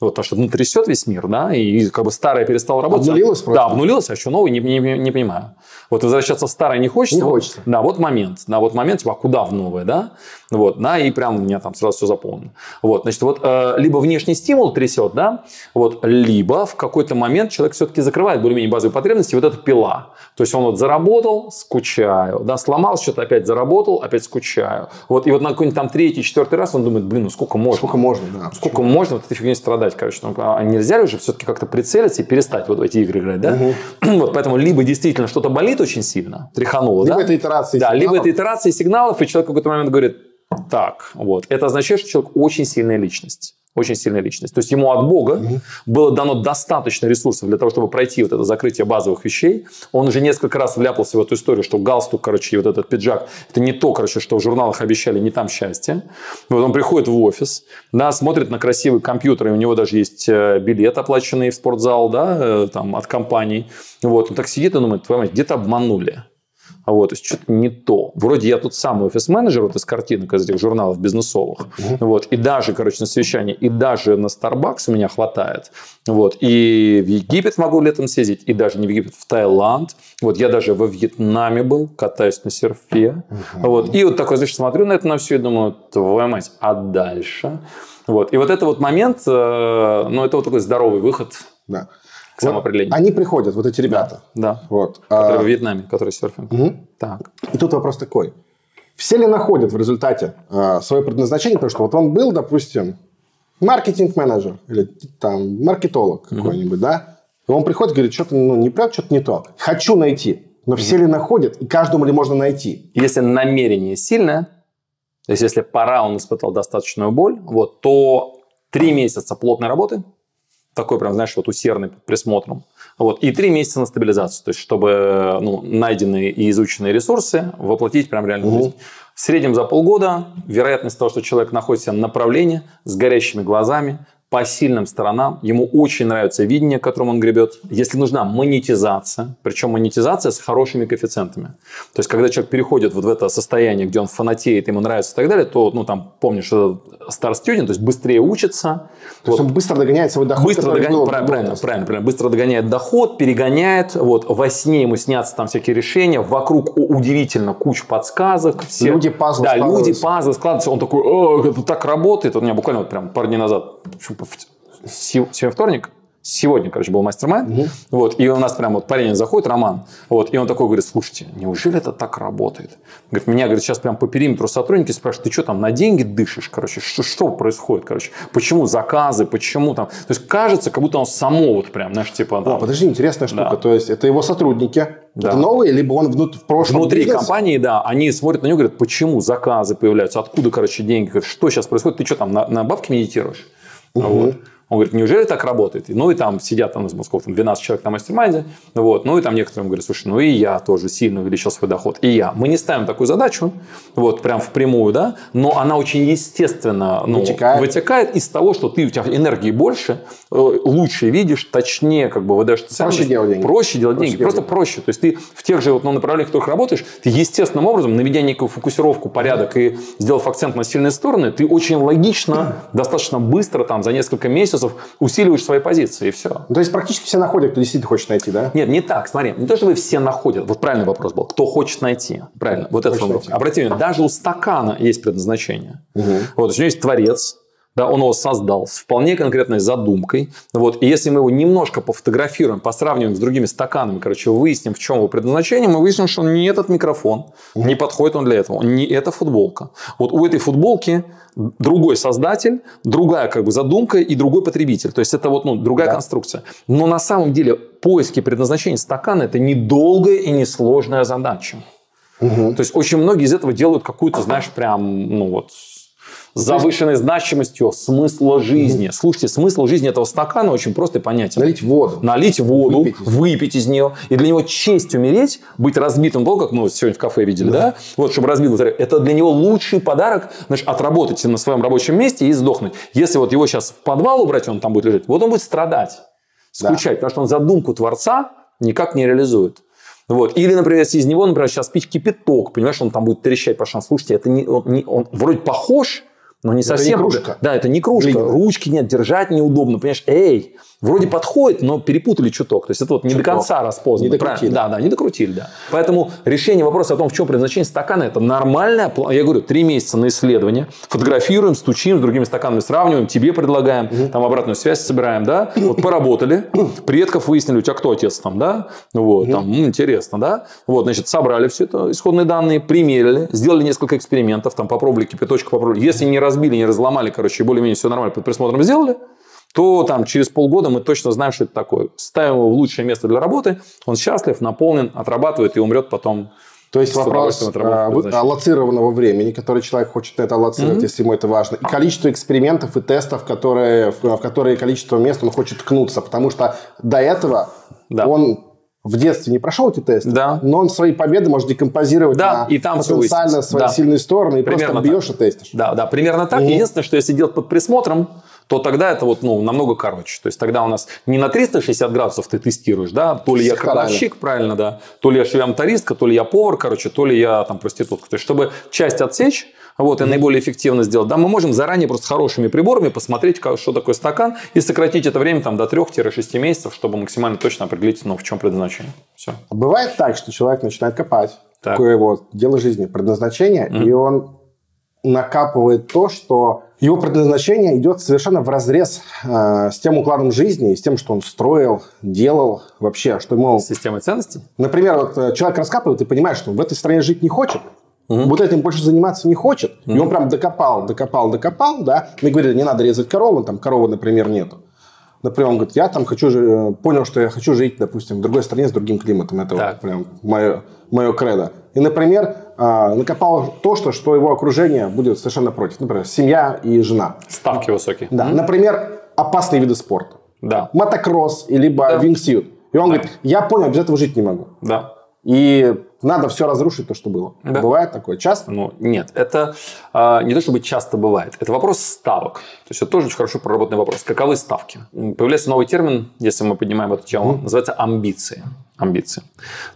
Вот, потому что ну, трясет весь мир, да, и как бы старое перестало работать.
Обнулилось просто?
Да, обнулилось, а что новый, не, не, не понимаю. Вот возвращаться в старое не хочется.
Не хочется.
Да, вот момент. Да, вот момент, типа, а куда в новое, да? Вот, да, и прям у меня там сразу все заполнено. Вот, значит, вот э, либо внешний стимул трясет, да, вот, либо в какой-то момент человек все-таки закрывает более-менее базовые потребности, вот эта пила. То есть он вот заработал, скучаю, да, сломал что-то, опять заработал, опять скучаю. Вот, и вот на какой-нибудь там третий, четвертый раз он думает, блин, ну сколько можно?
Сколько можно, да.
Сколько можно вот этой фигней страдать, короче. Ну, а нельзя ли уже все-таки как-то прицелиться и перестать вот в эти игры играть, да? Угу. [clears throat] Вот, поэтому либо действительно что-то болит очень сильно, тряхануло,
либо
да?
это итерации
Да,
сигналов.
либо это итерации сигналов, и человек в какой-то момент говорит, так, вот. Это означает, что человек очень сильная личность. Очень сильная личность. То есть ему от Бога угу. было дано достаточно ресурсов для того, чтобы пройти вот это закрытие базовых вещей. Он уже несколько раз вляпался в эту историю, что галстук, короче, и вот этот пиджак, это не то, короче, что в журналах обещали, не там счастье. Вот он приходит в офис, да, смотрит на красивый компьютер, и у него даже есть э, билет оплаченный в спортзал, да, э, там, от компании. Вот, он так сидит и думает, твою мать, где-то обманули. А вот, то есть что-то не то. Вроде я тут самый офис-менеджер вот из картинок, из этих журналов бизнесовых. Вот, и даже, короче, на совещании, и даже на Starbucks у меня хватает. Вот, и в Египет могу летом съездить, и даже не в Египет, в Таиланд. Вот, я даже во Вьетнаме был, катаюсь на серфе. Вот, и вот такой, значит, смотрю на это на все и думаю, твою мать, а дальше? Вот, и вот это вот момент, э, ну, это вот такой здоровый выход.
Да
к самоопределению.
Вот они приходят, вот эти ребята.
Да.
Вот.
Которые а... в Вьетнаме, которые серфинг.
Угу.
Так.
И тут вопрос такой. Все ли находят в результате э, свое предназначение? Потому что вот он был, допустим, маркетинг-менеджер или там маркетолог угу. какой-нибудь, да? И он приходит и говорит, что-то ну, не прям, что-то не то. Хочу найти. Но все ли находят? И каждому ли можно найти?
Если намерение сильное, то есть если пора он испытал достаточную боль, вот, то три месяца плотной работы – такой прям, знаешь, вот усердный под присмотром. Вот. И три месяца на стабилизацию, то есть чтобы ну, найденные и изученные ресурсы воплотить прям реально в жизнь. В среднем за полгода вероятность того, что человек находится на направлении с горящими глазами, по сильным сторонам. Ему очень нравится видение, которым он гребет. Если нужна монетизация, причем монетизация с хорошими коэффициентами. То есть, когда человек переходит вот в это состояние, где он фанатеет, ему нравится и так далее, то, ну, там, помнишь, что Star Student, то есть быстрее учится.
То вот. есть, он быстро догоняет свой доход.
Быстро догоняет, правильно, правильно, правильно, правильно. Быстро догоняет доход, перегоняет. Вот, во сне ему снятся там всякие решения. Вокруг удивительно куча подсказок.
Все, люди пазлы
Да, люди пазлы складываются. Он такой, это так работает. У меня буквально вот прям пару дней назад сегодня вторник, сегодня, короче, был мастер-майнд, угу. вот, и у нас прям вот парень заходит, Роман, вот, и он такой говорит, слушайте, неужели это так работает? Говорит, меня, говорит, сейчас прям по периметру сотрудники спрашивают, ты что там, на деньги дышишь, короче, что, что происходит, короче, почему заказы, почему там, то есть кажется, как будто он само вот прям, знаешь, типа...
Там, О, подожди, интересная штука, да. то есть это его сотрудники, да. Это новые, либо он внут, в прошлом
Внутри
бизнесе?
компании, да, они смотрят на него, говорят, почему заказы появляются, откуда, короче, деньги, говорят, что сейчас происходит, ты что там, на, на бабки медитируешь? Угу. Вот. Он говорит, неужели так работает? Ну, и там сидят там, сколько там, 12 человек на мастер вот, ну, и там некоторым говорят, слушай, ну, и я тоже сильно увеличил свой доход, и я. Мы не ставим такую задачу, вот, прям впрямую, да, но она очень естественно ну, вытекает. вытекает из того, что ты, у тебя энергии больше, э, лучше видишь, точнее, как бы выдаешь
ценность. Проще делать деньги.
Проще делать проще деньги, делать. просто проще. То есть, ты в тех же вот, ну, направлениях, в которых работаешь, ты естественным образом, наведя некую фокусировку, порядок и сделав акцент на сильные стороны, ты очень логично, достаточно быстро, там, за несколько месяцев усиливаешь свои позиции, и все.
Ну, то есть практически все находят, кто действительно хочет найти, да?
Нет, не так. Смотри, не то, что вы все находят. Вот правильный вопрос был. Кто хочет найти? Правильно. Вот это вопрос. Обрати внимание, даже у стакана есть предназначение. Угу. Вот, у него есть творец, да, он его создал с вполне конкретной задумкой. Вот, и если мы его немножко пофотографируем, посравниваем с другими стаканами, короче, выясним, в чем его предназначение, мы выясним, что не этот микрофон, не подходит он для этого, не эта футболка. Вот у этой футболки другой создатель, другая как бы задумка и другой потребитель. То есть это вот ну, другая да. конструкция. Но на самом деле поиски предназначения стакана это недолгая и несложная задача. Угу. То есть очень многие из этого делают какую-то, знаешь, прям, ну вот, с завышенной значимостью смысла жизни. Слушайте, смысл жизни этого стакана очень просто и понятен.
Налить воду.
Налить воду,
Выпить
выпить,
из
нее. И для него честь умереть, быть разбитым долго, как мы вот сегодня в кафе видели, да? Вот, чтобы разбил. Это для него лучший подарок, значит, отработать на своем рабочем месте и сдохнуть. Если вот его сейчас в подвал убрать, он там будет лежать, вот он будет страдать, скучать, потому что он задумку Творца никак не реализует. Вот. Или, например, если из него, например, сейчас пить кипяток, понимаешь, он там будет трещать по шансу. Слушайте, это не, он, не, он вроде похож, но не
Это
совсем.
не кружка.
Да, это не кружка.
Глиняная.
Ручки нет, держать неудобно. Понимаешь, эй, вроде подходит, но перепутали чуток. То есть это вот не до
Чуток.
конца распознано.
Не докрутили.
Правильно? Да, да, не докрутили, да. Поэтому решение вопроса о том, в чем предназначение стакана, это нормальное. Я говорю, три месяца на исследование. Фотографируем, стучим, с другими стаканами сравниваем, тебе предлагаем, там обратную связь собираем, да. Вот поработали, [coughs] предков выяснили, у тебя кто отец там, да. Вот, там, м, интересно, да. Вот, значит, собрали все это, исходные данные, примерили, сделали несколько экспериментов, там, попробовали кипяточек, попробовали. Если не разбили, не разломали, короче, более-менее все нормально под присмотром сделали, то там через полгода мы точно знаем, что это такое. Ставим его в лучшее место для работы, он счастлив, наполнен, отрабатывает и умрет потом.
То есть вопрос а, аллоцированного времени, который человек хочет на это аллоцировать, если ему это важно, и количество экспериментов и тестов, которые, в, в которые количество мест он хочет ткнуться. Потому что до этого
Да.
он в детстве не прошел эти тесты,
Да.
но он свои победы может декомпозировать
Да,
на
и там
потенциально свои
Да.
сильные стороны, и
Примерно
просто бьешь
так.
и тестишь.
Да, да, примерно так. Единственное, что если делать под присмотром, то тогда это вот, ну, намного короче. То есть тогда у нас не на 360 градусов ты тестируешь, да, то ли я кладовщик, правильно, да, то ли я швеямтористка, то ли я повар, короче, то ли я там проститутка. То есть чтобы часть отсечь, вот, и наиболее эффективно сделать, да, мы можем заранее просто хорошими приборами посмотреть, что такое стакан, и сократить это время там до 3-6 месяцев, чтобы максимально точно определить, ну, в чем предназначение. Все.
Бывает так, что человек начинает копать,
Так.
такое вот дело жизни, предназначение, и он накапывает то, что его предназначение идет совершенно в разрез э, с тем укладом жизни и с тем, что он строил, делал вообще, что ему...
Система ценностей?
Например, вот э, человек раскапывает и понимает, что он в этой стране жить не хочет, вот этим больше заниматься не хочет, и он прям докопал, докопал, докопал, да, и говорит, не надо резать корову, там коровы, например, нету. Например, он говорит, я там хочу, э, понял, что я хочу жить, допустим, в другой стране с другим климатом. Это
Так.
вот прям мое, мое кредо. И, например, а, накопал то, что, что его окружение будет совершенно против. Например, семья и жена.
Ставки высокие.
Да. Например, опасные виды спорта.
Да.
Мотокросс, либо
Да.
вингсьют. И он говорит, я понял, без этого жить не могу.
Да.
И надо все разрушить, то, что было.
Да.
Бывает такое часто?
Ну, нет, это а, не то чтобы часто бывает. Это вопрос ставок. То есть это тоже очень хорошо проработанный вопрос. Каковы ставки? Появляется новый термин, если мы поднимаем эту тему, называется амбиции. Амбиции.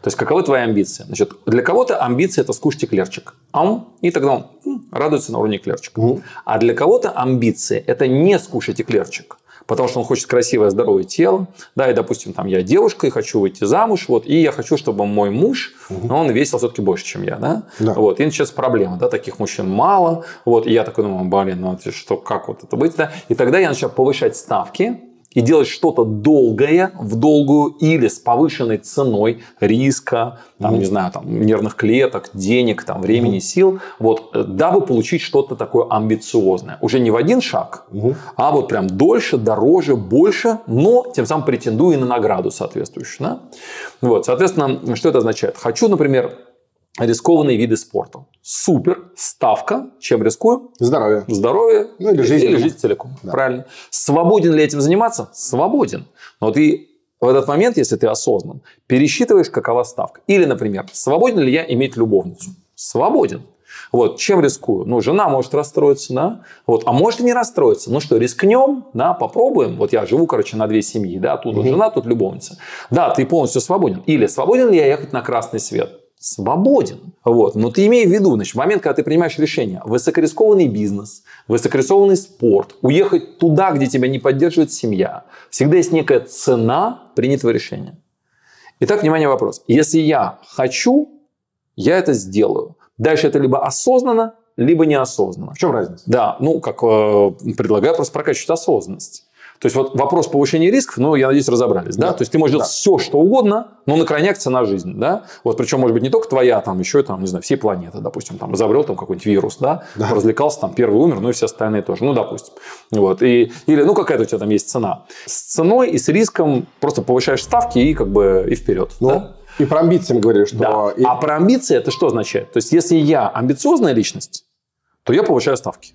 То есть каковы твои амбиции? Значит, для кого-то амбиции это скушать эклерчик. Ам, и тогда он радуется на уровне эклерчика. А для кого-то амбиции это не скушать эклерчик. Потому что он хочет красивое, здоровое тело. Да, и, допустим, там я девушка и хочу выйти замуж, вот, и я хочу, чтобы мой муж, он весил все-таки больше, чем я, да?
Да.
Вот, и начинается проблема, да, таких мужчин мало, вот, и я такой думаю, блин, ну что, как вот это быть, да? И тогда я начинаю повышать ставки, и делать что-то долгое в долгую или с повышенной ценой риска, там, не знаю, там, нервных клеток, денег, там, времени, сил, вот, э, дабы получить что-то такое амбициозное. Уже не в один шаг, а вот прям дольше, дороже, больше, но тем самым претендуя на награду соответствующую. Да? Вот, соответственно, что это означает? Хочу, например, рискованные виды спорта. Супер, ставка, чем рискую?
Здоровье.
Здоровье
Ну, или жизнь.
или жизнь целиком. Правильно. Свободен ли этим заниматься? Свободен. Но ты в этот момент, если ты осознан, пересчитываешь, какова ставка. Или, например, свободен ли я иметь любовницу? Свободен. Вот, чем рискую? Ну, жена может расстроиться, да? Вот, а может и не расстроиться. Ну что, рискнем, да, попробуем. Вот я живу, короче, на две семьи, да, тут вот жена, тут любовница. Да, ты полностью свободен. Или свободен ли я ехать на красный свет? Свободен. Вот. Но ты имей в виду, значит, в момент, когда ты принимаешь решение, высокорискованный бизнес, высокорискованный спорт, уехать туда, где тебя не поддерживает семья, всегда есть некая цена принятого решения. Итак, внимание, вопрос. Если я хочу, я это сделаю. Дальше это либо осознанно, либо неосознанно.
В чем разница?
Да, ну, как э, предлагаю просто прокачивать осознанность. То есть, вот вопрос повышения рисков, ну, я надеюсь, разобрались, да?
Да.
То есть, ты можешь
Да.
делать все, что угодно, но на крайняк цена жизни, да? Вот, причем, может быть, не только твоя, там, еще, там, не знаю, всей планеты, допустим, там, изобрел там какой-нибудь вирус, да?
Да.
Развлекался, там, первый умер, ну, и все остальные тоже, ну, допустим. Вот, и, или, ну, какая-то у тебя там есть цена. С ценой и с риском просто повышаешь ставки и, как бы, и вперед,
Ну,
да?
и про амбиции мы говорили, что...
Да.
и-
А про амбиции это что означает? То есть, если я амбициозная личность, то я повышаю ставки.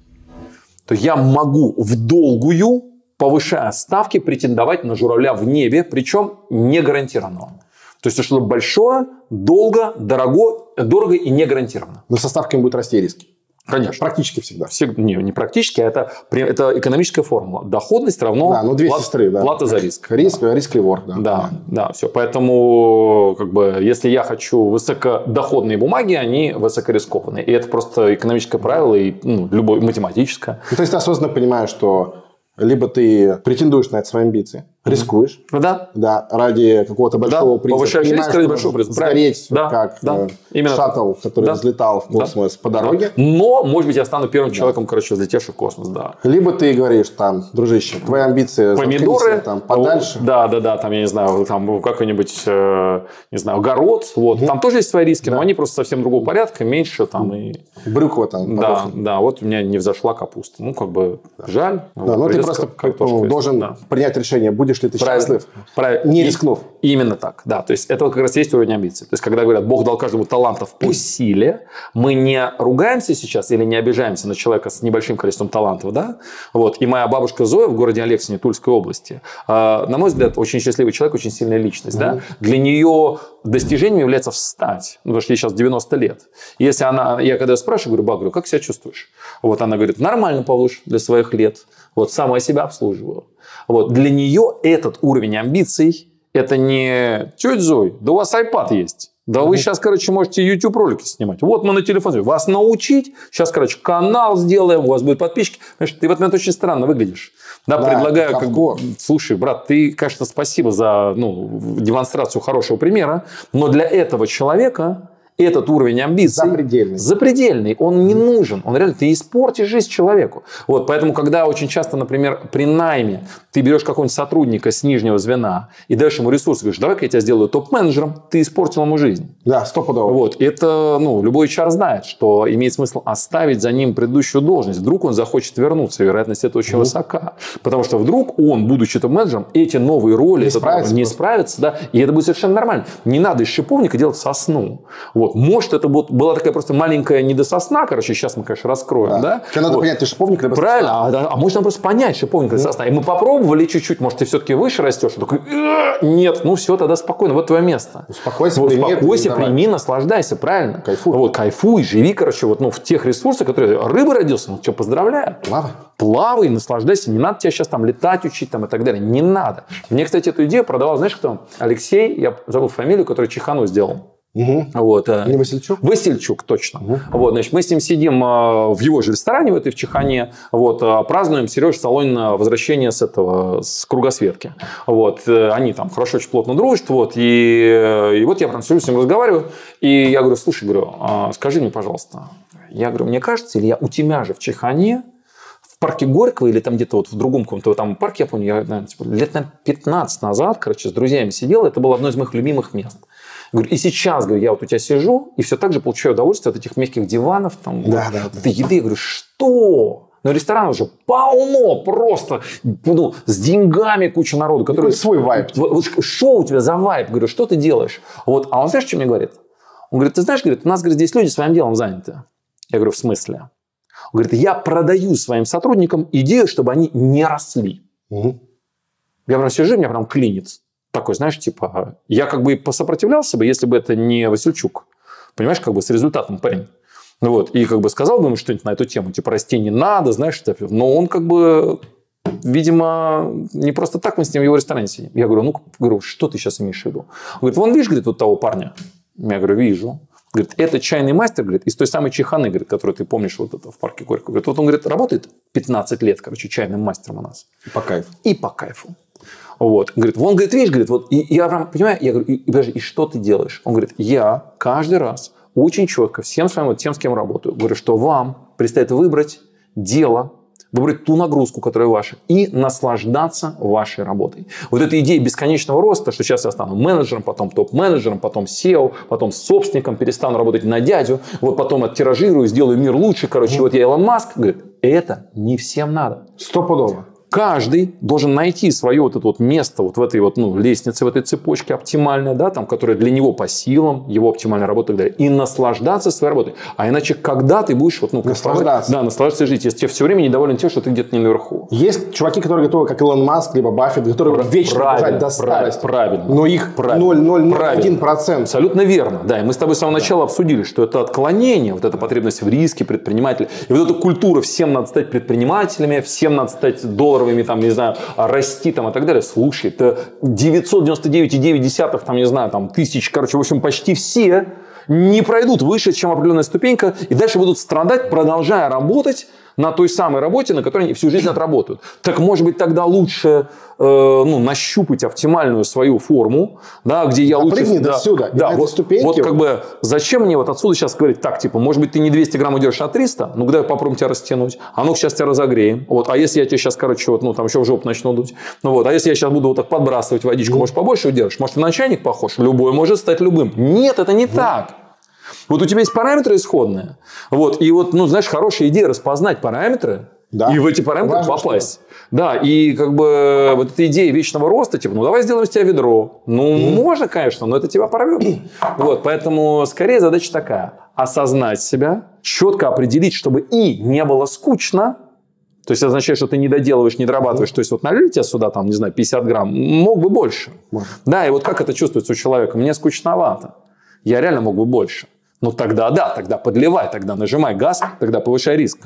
то я могу в долгую, повышая ставки, претендовать на журавля в небе, причем не гарантированного. То есть что-то большое, долго, дорого, дорого и не гарантированно.
Но со ставками будут расти риски.
Конечно.
Практически всегда.
Всег- не, не практически, а это, это экономическая формула. Доходность равно
Да, ну две
плат-
сестры, да.
плата за риск.
Риск, риск реворд, да.
Да, да, все. Поэтому, как бы, если я хочу высокодоходные бумаги, они высокорискованные. И это просто экономическое правило и ну, любое математическое.
Ну, то есть ты осознанно понимаешь, что либо ты претендуешь на это свои амбиции, рискуешь,
Да,
да, ради какого-то большого
Да,
приза.
повышаешь риск ради большого приза.
Сгореть.
Да,
как
да,
э,
именно
шаттл, который
Да.
взлетал в космос по дороге.
Но, может быть, я стану первым человеком, короче, взлетевшим в космос, да.
Либо ты говоришь, там, дружище, твои амбиции
Помидоры,
там, подальше.
Да, да, да, там, я не знаю, там какой-нибудь, э, не знаю, огород, вот. Там тоже есть свои риски, но они просто совсем другого порядка, меньше там и...
Брюква там.
Да, да, вот у меня не взошла капуста. Ну, как бы, жаль.
Да,
Вот,
но ты просто
как-
ну, должен
Да.
принять решение, будешь ли ты
Правильно.
счастлив,
Правильно.
не
И-
рискнув.
Именно так, да. То есть это вот как раз есть уровень амбиций. То есть когда говорят, Бог дал каждому талантов по силе, мы не ругаемся сейчас или не обижаемся на человека с небольшим количеством талантов, да? Вот. И моя бабушка Зоя в городе Алексине, Тульской области, э, на мой взгляд, очень счастливый человек, очень сильная личность, да? Для нее достижением является встать, ну, потому что ей сейчас 90 лет. И Если она, я когда спрашиваю, говорю, ба, говорю, как себя чувствуешь? Вот она говорит, нормально, Павлуш, для своих лет. Вот сама себя обслуживаю. Вот. Для нее этот уровень амбиций это не тетя Зой, да у вас iPad есть. Да вы сейчас, короче, можете YouTube ролики снимать. Вот мы на телефоне. Вас научить. Сейчас, короче, канал сделаем, у вас будут подписчики. Понимаешь, ты в этот момент очень странно выглядишь. Да,
Да,
предлагаю,
как
бы, слушай, брат, ты, конечно, спасибо за ну, демонстрацию хорошего примера, но для этого человека этот уровень амбиций
Запредельный.
запредельный, он не нужен, он реально, ты испортишь жизнь человеку. Вот, поэтому, когда очень часто, например, при найме ты берешь какого-нибудь сотрудника с нижнего звена и даешь ему ресурсы, говоришь, давай-ка я тебя сделаю топ-менеджером, ты испортил ему жизнь.
Да, стопудово.
Вот, это, ну, любой HR знает, что имеет смысл оставить за ним предыдущую должность. Вдруг он захочет вернуться, вероятность это очень высока. Потому что вдруг он, будучи топ-менеджером, эти новые роли
Не справится
не справится, да, и это будет совершенно нормально. Не надо из шиповника делать сосну. Вот, может, это вот была такая просто маленькая недососна, короче, сейчас мы, конечно, раскроем, да?
Тебе надо
Вот.
понять, ты шиповник либо
Правильно, а, да, а можно просто понять шиповник или сосна. И мы попробовали чуть-чуть, может, ты все-таки выше растешь. Он такой, «Э, нет, ну все, тогда спокойно, вот твое место.
Успокойся,
Вот
прими
успокойся,
давай.
прими, наслаждайся, правильно?
Кайфуй.
Вот, кайфуй, живи, короче, вот, ну, в тех ресурсах, которые... Рыба родился, ну, что, поздравляю.
Плавай.
Плавай, наслаждайся. Не надо тебя сейчас там летать учить там, и так далее. Не надо. Мне, кстати, эту идею продавал, знаешь кто? Алексей, я забыл фамилию, который Чехану сделал.
Угу.
Вот, э,
Не Васильчук?
Васильчук, точно. Вот, значит, мы с ним сидим э, в его же ресторане, в этой в Чехане, вот, э, празднуем Сереж Солонин возвращение с этого, с кругосветки. Вот, э, они там хорошо, очень плотно дружат, вот, и, э, и вот я прям с ним разговариваю, и я говорю, слушай, говорю, а скажи мне, пожалуйста, я говорю, мне кажется, или я у тебя же в Чехане, в парке Горького или там где-то вот в другом каком-то там парке, я помню, я, наверное, типа, лет на 15 назад, короче, с друзьями сидел, это было одно из моих любимых мест. Говорю, и сейчас, говорю, я вот у тебя сижу, и все так же получаю удовольствие от этих мягких диванов, там,
Да, да, да.
этой еды. Я говорю, что? Но ресторан уже полно просто, ну, с деньгами куча народу, который...
Какой свой.
Вот, вот что у тебя за вайб? Говорю, что ты делаешь? Вот, а он знаешь, что мне говорит? Он говорит, ты знаешь, говорит, у нас, говорит, здесь люди своим делом заняты. Я говорю, в смысле? Он говорит, я продаю своим сотрудникам идею, чтобы они не росли.
Мгм.
Я прям сижу, меня прям клинит. Такой, знаешь, типа, я как бы и посопротивлялся бы, если бы это не Васильчук. Понимаешь, как бы с результатом парень. Ну вот, и как бы сказал бы ему что-нибудь на эту тему, типа, расти не надо, знаешь, но он как бы, видимо, не просто так мы с ним в его ресторане сидим. Я говорю, ну, говорю, что ты сейчас имеешь в виду? Он говорит, вон, видишь, говорит, вот того парня? Я говорю, вижу. Говорит, это чайный мастер, говорит, из той самой чеханы, говорит, которую ты помнишь вот это в парке Горького. Говорит, вот он, говорит, работает 15 лет, короче, чайным мастером у нас
По кайфу.
и по кайфу. Вот. Говорит, он говорит, видишь, говорит, вот и я прям понимаю, я говорю, и, и, подожди, и что ты делаешь? Он говорит, я каждый раз очень четко всем своим, вот тем, с кем работаю, говорю, что вам предстоит выбрать дело, выбрать ту нагрузку, которая ваша, и наслаждаться вашей работой. Вот эта идея бесконечного роста, что сейчас я стану менеджером, потом топ-менеджером, потом SEO, потом собственником, перестану работать на дядю, вот потом оттиражирую, сделаю мир лучше, короче, вот я Илон Маск, говорит, это не всем надо.
Стопудово.
Каждый должен найти свое вот это вот место вот в этой вот ну, лестнице, в этой цепочке оптимальное, да, там, которое для него по силам, его оптимальная работа и так далее, и наслаждаться своей работой. А иначе, когда ты будешь вот, ну,
наслаждаться.
Да, наслаждаться жить, если тебе все время недоволен тем, что ты где-то не наверху.
Есть чуваки, которые готовы, как Илон Маск, либо Баффет, которые
Правильно,
вечно бежать до старости.
Правильно.
Но их
Правильно.
0,01%.
Абсолютно верно. Да, и мы с тобой с самого начала обсудили, что это отклонение, вот эта потребность в риске предпринимателя. И вот эта культура, всем надо стать предпринимателями, всем надо стать долларовыми, там, не знаю, расти там и так далее. Слушай, это 999,9 там, не знаю, там, тысяч, короче, в общем, почти все не пройдут выше, чем определенная ступенька, и дальше будут страдать, продолжая работать на той самой работе, на которой они всю жизнь отработают. Так может быть тогда лучше э, ну, нащупать оптимальную свою форму, да, где я лучше...
Допрыгни
да,
до сюда,
да, вот,
ступеньке
вот как бы зачем мне вот отсюда сейчас говорить, так, типа, может быть, ты не 200 грамм удержишь, а 300, ну, давай попробуем тебя растянуть, а ну сейчас тебя разогреем, вот, а если я тебе сейчас, короче, вот, ну, там еще в жопу начну дуть, ну, вот, а если я сейчас буду вот так подбрасывать водичку, может, побольше удержишь, может, и на чайник похож, любой может стать любым. Нет, это не так. Вот у тебя есть параметры исходные, вот, и вот, ну, знаешь, хорошая идея распознать параметры,
Да.
и в эти параметры
Важно,
попасть. Да, и как бы вот эта идея вечного роста, типа, ну давай сделаем из тебя ведро. Ну, можно, конечно, но это тебя порвет. Вот, поэтому скорее задача такая. Осознать себя, четко определить, чтобы и не было скучно, то есть, это означает, что ты не доделываешь, не дорабатываешь. То есть, вот налили тебя сюда, там, не знаю, 50 грамм, мог бы больше.
Можно.
Да, и вот как это чувствуется у человека? Мне скучновато. Я реально мог бы больше. Ну тогда да, тогда подливай, тогда нажимай газ, тогда повышай риск.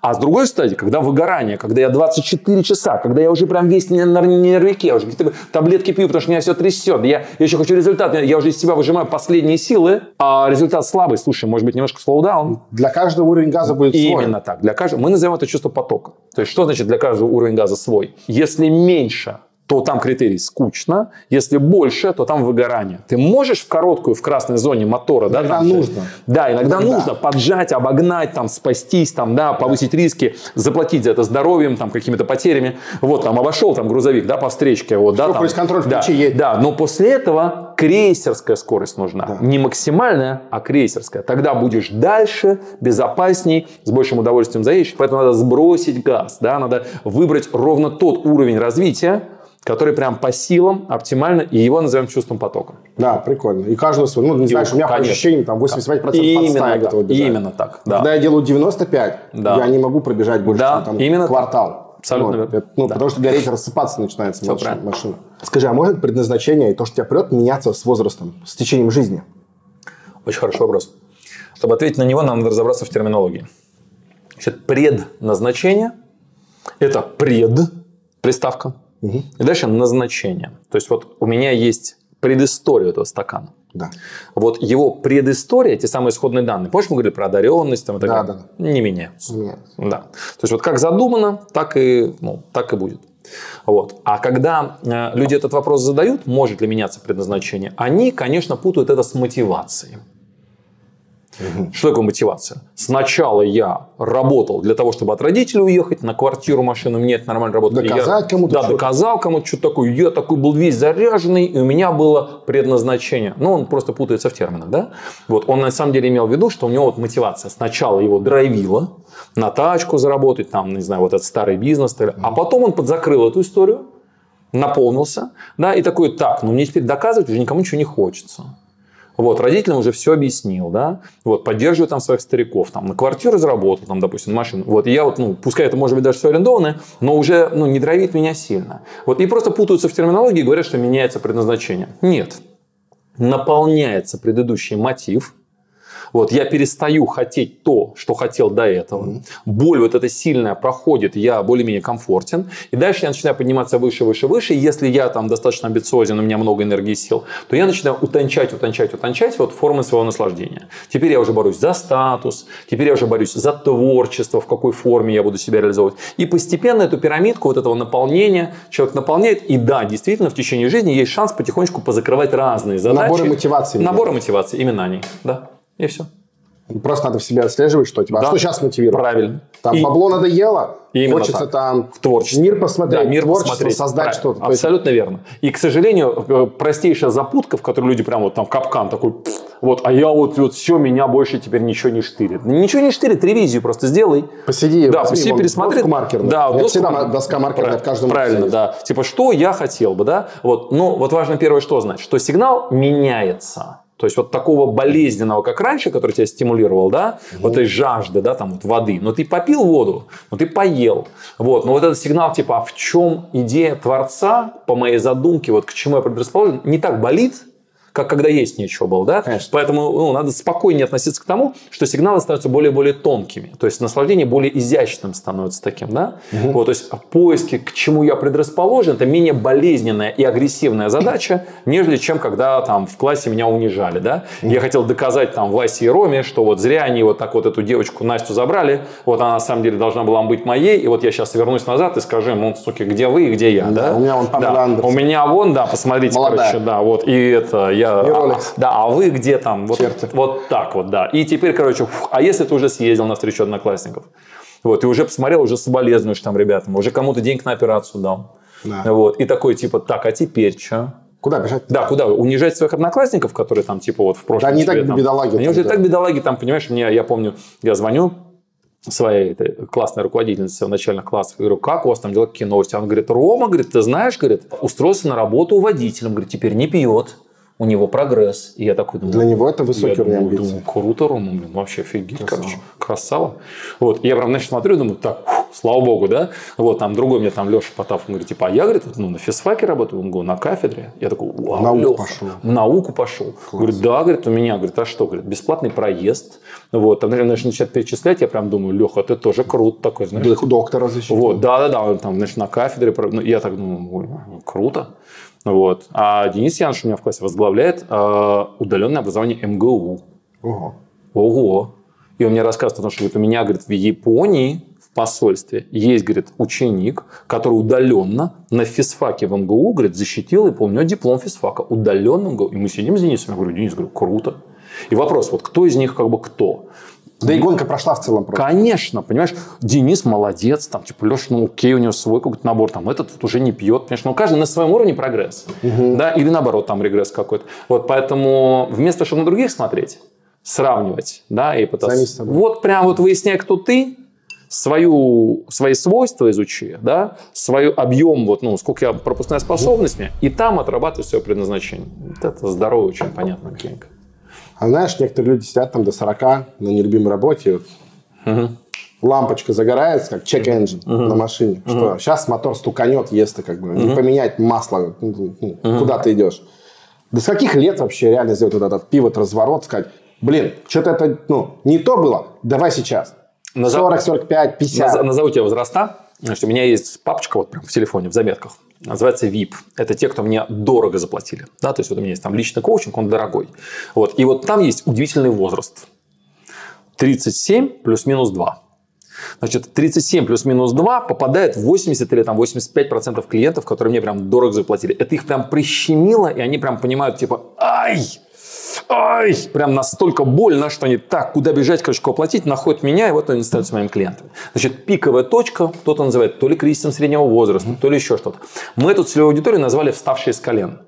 А с другой стадии, когда выгорание, когда я 24 часа, когда я уже прям весь на нервике, уже какие-то таблетки пью, потому что меня все трясет, я, я еще хочу результат, я- я уже из себя выжимаю последние силы, а результат слабый. Слушай, может быть, немножко слоудаун?
Для каждого уровень газа будет свой.
Именно так. Для каждого. Мы называем это чувство потока. То есть, что значит для каждого уровень газа свой? Если меньше, то там критерий скучно. Если больше, то там выгорание. Ты можешь в короткую, в красной зоне мотора, да,
Иногда
там,
нужно.
Да, иногда
Иногда.
нужно поджать, обогнать, там, спастись, там, да, повысить риски, заплатить за это здоровьем, там, какими-то потерями. Вот, там, обошел там грузовик, да, по встречке, вот, да, там.
круиз-контроль
да,
едь.
да, но после этого крейсерская скорость нужна. Не максимальная, а крейсерская. Тогда будешь дальше, безопасней, с большим удовольствием заедешь. Поэтому надо сбросить газ. Да? Надо выбрать ровно тот уровень развития, который прям по силам оптимально, и его назовем чувством потока.
Да, прикольно. И каждого свой. Ну, не знаешь, у меня по
конечно.
ощущениям там 85% подстая
Именно так.
бежать.
Именно так. Да.
Когда я делаю 95,
Да.
я не могу пробежать больше,
Да,
чем там
именно
квартал.
Абсолютно
Вот.
верно.
Это, ну,
Да.
Потому что гореть, рассыпаться начинается
Всё
машина,
правильно.
машина. Скажи, а может предназначение и то, что тебя прет, меняться с возрастом, с течением жизни?
Очень хороший вопрос. Чтобы ответить на него, нам надо разобраться в терминологии. Значит, предназначение – это пред, приставка, и дальше назначение. То есть, вот у меня есть предыстория этого стакана.
Да.
Вот его предыстория, те самые исходные данные. Помнишь, мы говорили про одаренность там, и так
Да,
далее? Не меняются.
Меняется.
Да. То есть вот как задумано, так и, ну, так и будет. Вот. А когда э, люди этот вопрос задают, может ли меняться предназначение, они, конечно, путают это с мотивацией. Что такое мотивация? Сначала я работал для того, чтобы от родителей уехать на квартиру, машину, мне это нормально работало. Я-
Доказать кому-то
Да,
что-то.
доказал кому-то что-то такое. Я такой был весь заряженный, и у меня было предназначение. Ну, он просто путается в терминах, да? Вот, он на самом деле имел в виду, что у него вот мотивация. Сначала его драйвила на тачку заработать, там, не знаю, вот этот старый бизнес, а потом он подзакрыл эту историю, наполнился, да, и такой, так, ну мне теперь доказывать уже никому ничего не хочется. Вот, родителям уже все объяснил, да, вот, поддерживаю там своих стариков, там, на квартиру заработал, там, допустим, машину, вот, и я вот, ну, пускай это может быть даже все арендованное, но уже, ну, не дровит меня сильно. Вот, и просто путаются в терминологии и говорят, что меняется предназначение. Нет. Наполняется предыдущий мотив, вот, я перестаю хотеть то, что хотел до этого. Боль вот эта сильная проходит, я более-менее комфортен. И дальше я начинаю подниматься выше, выше, выше. И если я там достаточно амбициозен, у меня много энергии и сил, то я начинаю утончать, утончать, утончать вот формы своего наслаждения. Теперь я уже борюсь за статус, теперь я уже борюсь за творчество, в какой форме я буду себя реализовывать. И постепенно эту пирамидку вот этого наполнения человек наполняет. И да, действительно, в течение жизни есть шанс потихонечку позакрывать разные задачи.
Наборы мотивации.
Наборы мотивации, именно они. Да. И все.
Просто надо в себе отслеживать, что тебя. А
Да.
что сейчас мотивирует?
Правильно.
Там
И-
бабло надоело,
Именно
хочется
так.
там
Творчество.
мир посмотреть,
Да, мир
творчество,
посмотреть.
создать
Правильно.
что-то. То есть
Абсолютно верно. И, к сожалению, э, простейшая запутка, в которой люди прям вот там капкан такой, вот, а я вот, вот все, меня больше теперь ничего не штырит. Ничего не штырит, ревизию просто сделай.
Посиди,
да, посиди, пересмотри.
доску маркерную.
Да, доску
всегда доска маркерная в каждом
Правильно, да. Типа, что я хотел бы, да? Вот, ну, вот важно первое, что знать, что сигнал меняется. То есть вот такого болезненного, как раньше, который тебя стимулировал, да, вот этой жажды, да, там вот воды, но ты попил воду, но ты поел, вот, но вот этот сигнал типа, а в чем идея Творца, по моей задумке, вот к чему я предрасположен, не так болит, как когда есть нечего было, да?
Конечно.
Поэтому ну, надо спокойнее относиться к тому, что сигналы становятся более и более тонкими. То есть наслаждение более изящным становится таким, да? Вот, то есть в поиске, к чему я предрасположен, это менее болезненная и агрессивная задача, [coughs] нежели чем когда там в классе меня унижали, да? Я хотел доказать там Васе и Роме, что вот зря они вот так вот эту девочку Настю забрали, вот она на самом деле должна была быть моей, и вот я сейчас вернусь назад и скажу им, ну, суки, где вы и где я,
Да,
да?
у меня вон Памела
Да.
Андерсон.
У меня вон, да, посмотрите,
Молодая.
короче, да, вот, и это, я...
И
а, да, а вы где там? Вот,
Черти.
вот так вот, да. И теперь, короче, фух, а если ты уже съездил на встречу одноклассников? Вот, и уже посмотрел, уже соболезнуешь там ребятам, уже кому-то денег на операцию дал.
Да.
Вот, и такой, типа, так, а теперь что?
Куда бежать?
Да, куда? Унижать своих одноклассников, которые там, типа, вот в прошлом...
они и
тебе
так
там-
бедолаги
Они уже
да.
так бедолаги, там, понимаешь, мне, я помню, я звоню своей этой классной руководительнице в начальных классах, говорю, как у вас там дела, какие новости? Она говорит, Рома, говорит, ты знаешь, говорит, устроился на работу водителем, говорит, теперь не пьет, у него прогресс. И я такой думаю,
Для него это высокий уровень
думаю,
амбиций.
думаю, круто, Рома, блин, вообще офигеть, короче, красава. Вот, и я прям, значит, смотрю, думаю, так, фу, слава богу, да. Вот, там другой мне там Леша Потапов, он говорит, типа, а я, говорит, ну, на физфаке работаю, он говорит, на кафедре. Я такой, вау,
В науку
Леха,
пошел.
в науку пошел. Говорит, да, говорит, у меня, говорит, а что, говорит, бесплатный проезд. Вот, там, наверное, начинает перечислять, я прям думаю, Леха, ты тоже крут такой, знаешь.
Док- Доктора защитил.
Вот, да-да-да, он там, значит, на кафедре, ну, я так думаю, круто. Вот. А Денис Яныш у меня в классе возглавляет э, удаленное образование МГУ.
Ого.
Ого. И он мне рассказывает о том, что говорит, у меня, говорит, в Японии в посольстве есть, говорит, ученик, который удаленно на физфаке в МГУ, говорит, защитил и помню диплом физфака. Удаленно МГУ. И мы сидим с Денисом, я говорю, Денис, говорю, круто. И вопрос, вот кто из них как бы кто?
Да и гонка прошла в целом просто.
Конечно, понимаешь, Денис молодец, там, типа, Леша, ну, окей, у него свой какой-то набор, там, этот вот уже не пьет, понимаешь, ну, каждый на своем уровне прогресс, да, или наоборот, там, регресс какой-то. Вот, поэтому вместо, чтобы на других смотреть, сравнивать, да, и пытаться... Вот прям вот выясняй, кто ты, свою, свои свойства изучи, да, свой объем, вот, ну, сколько я пропускная способность мне, и там отрабатывай свое предназначение. Вот это здоровая, очень понятная клиника.
А знаешь, некоторые люди сидят там до 40 на нелюбимой работе, вот лампочка загорается, как чек-энджин на машине, что сейчас мотор стуканет, если как бы не поменять масло, ну, куда ты идешь. До скольких лет вообще реально сделать вот этот пивот, разворот, сказать, блин, что-то это ну, не то было, давай сейчас.
Наза-
40, 45, 50.
Наз- Назову тебе возраста. Значит, у меня есть папочка вот прям в телефоне, в заметках. Называется VIP. Это те, кто мне дорого заплатили. Да, то есть вот у меня есть там личный коучинг, он дорогой. Вот. И вот там есть удивительный возраст. 37 плюс-минус 2. Значит, 37 плюс-минус 2 попадает в 80 или там 85% клиентов, которые мне прям дорого заплатили. Это их прям прищемило, и они прям понимают, типа, ай, ай, прям настолько больно, что они так, куда бежать, короче, кого платить, находят меня, и вот они становятся моими клиентами. Значит, пиковая точка, кто-то называет то ли кризисом среднего возраста, то ли еще что-то. Мы эту целевую аудиторию назвали «вставшие с колен».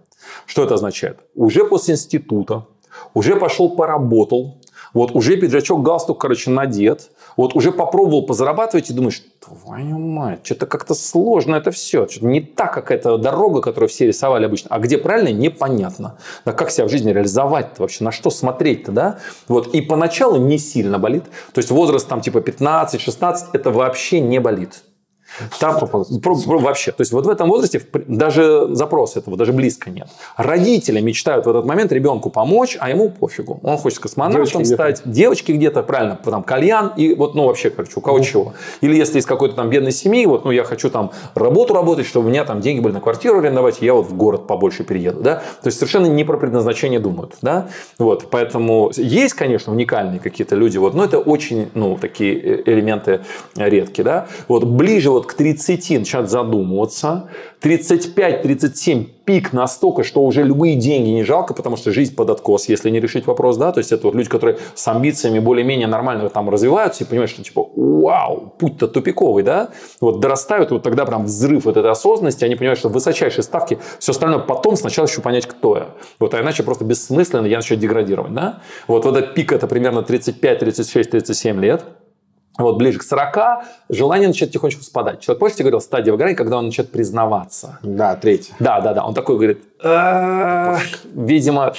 Что это означает? Уже после института, уже пошел поработал, вот уже пиджачок, галстук, короче, надет, вот уже попробовал позарабатывать и думаешь, твою мать, что-то как-то сложно это все, что-то не так, как эта дорога, которую все рисовали обычно, а где правильно, непонятно. Да как себя в жизни реализовать-то вообще, на что смотреть-то, да? Вот, и поначалу не сильно болит, то есть возраст там типа 15-16, это вообще не болит. Там вообще, то есть вот в этом возрасте даже запроса этого даже близко нет. Родители мечтают в этот момент ребенку помочь, а ему пофигу. Он хочет космонавтом
Девочки где-то.
стать, девочки где-то, правильно, там кальян и вот, ну вообще, короче, у кого чего. Или если из какой-то там бедной семьи, вот, ну я хочу там работу работать, чтобы у меня там деньги были на квартиру арендовать, я вот в город побольше перееду, да. То есть совершенно не про предназначение думают, да. Вот, поэтому есть, конечно, уникальные какие-то люди, вот, но это очень, ну, такие э, элементы редкие, да. Вот ближе вот к 30 начинают задумываться, 35-37 пик настолько, что уже любые деньги не жалко, потому что жизнь под откос, если не решить вопрос, да, то есть это вот люди, которые с амбициями более-менее нормально там развиваются и понимают, что типа, вау, путь-то тупиковый, да, вот дорастают, и вот тогда прям взрыв вот этой осознанности, они понимают, что высочайшие ставки, все остальное потом сначала еще понять, кто я. Вот, а иначе просто бессмысленно я начинаю деградировать, да. Вот, вот этот пик это примерно 35, 36, 37 лет, вот ближе к 40 желание начинает тихонечко спадать. Человек, помните, говорил, стадия выгорания, когда он начинает признаваться.
Да, третий.
Да, да, да. Он такой говорит, видимо,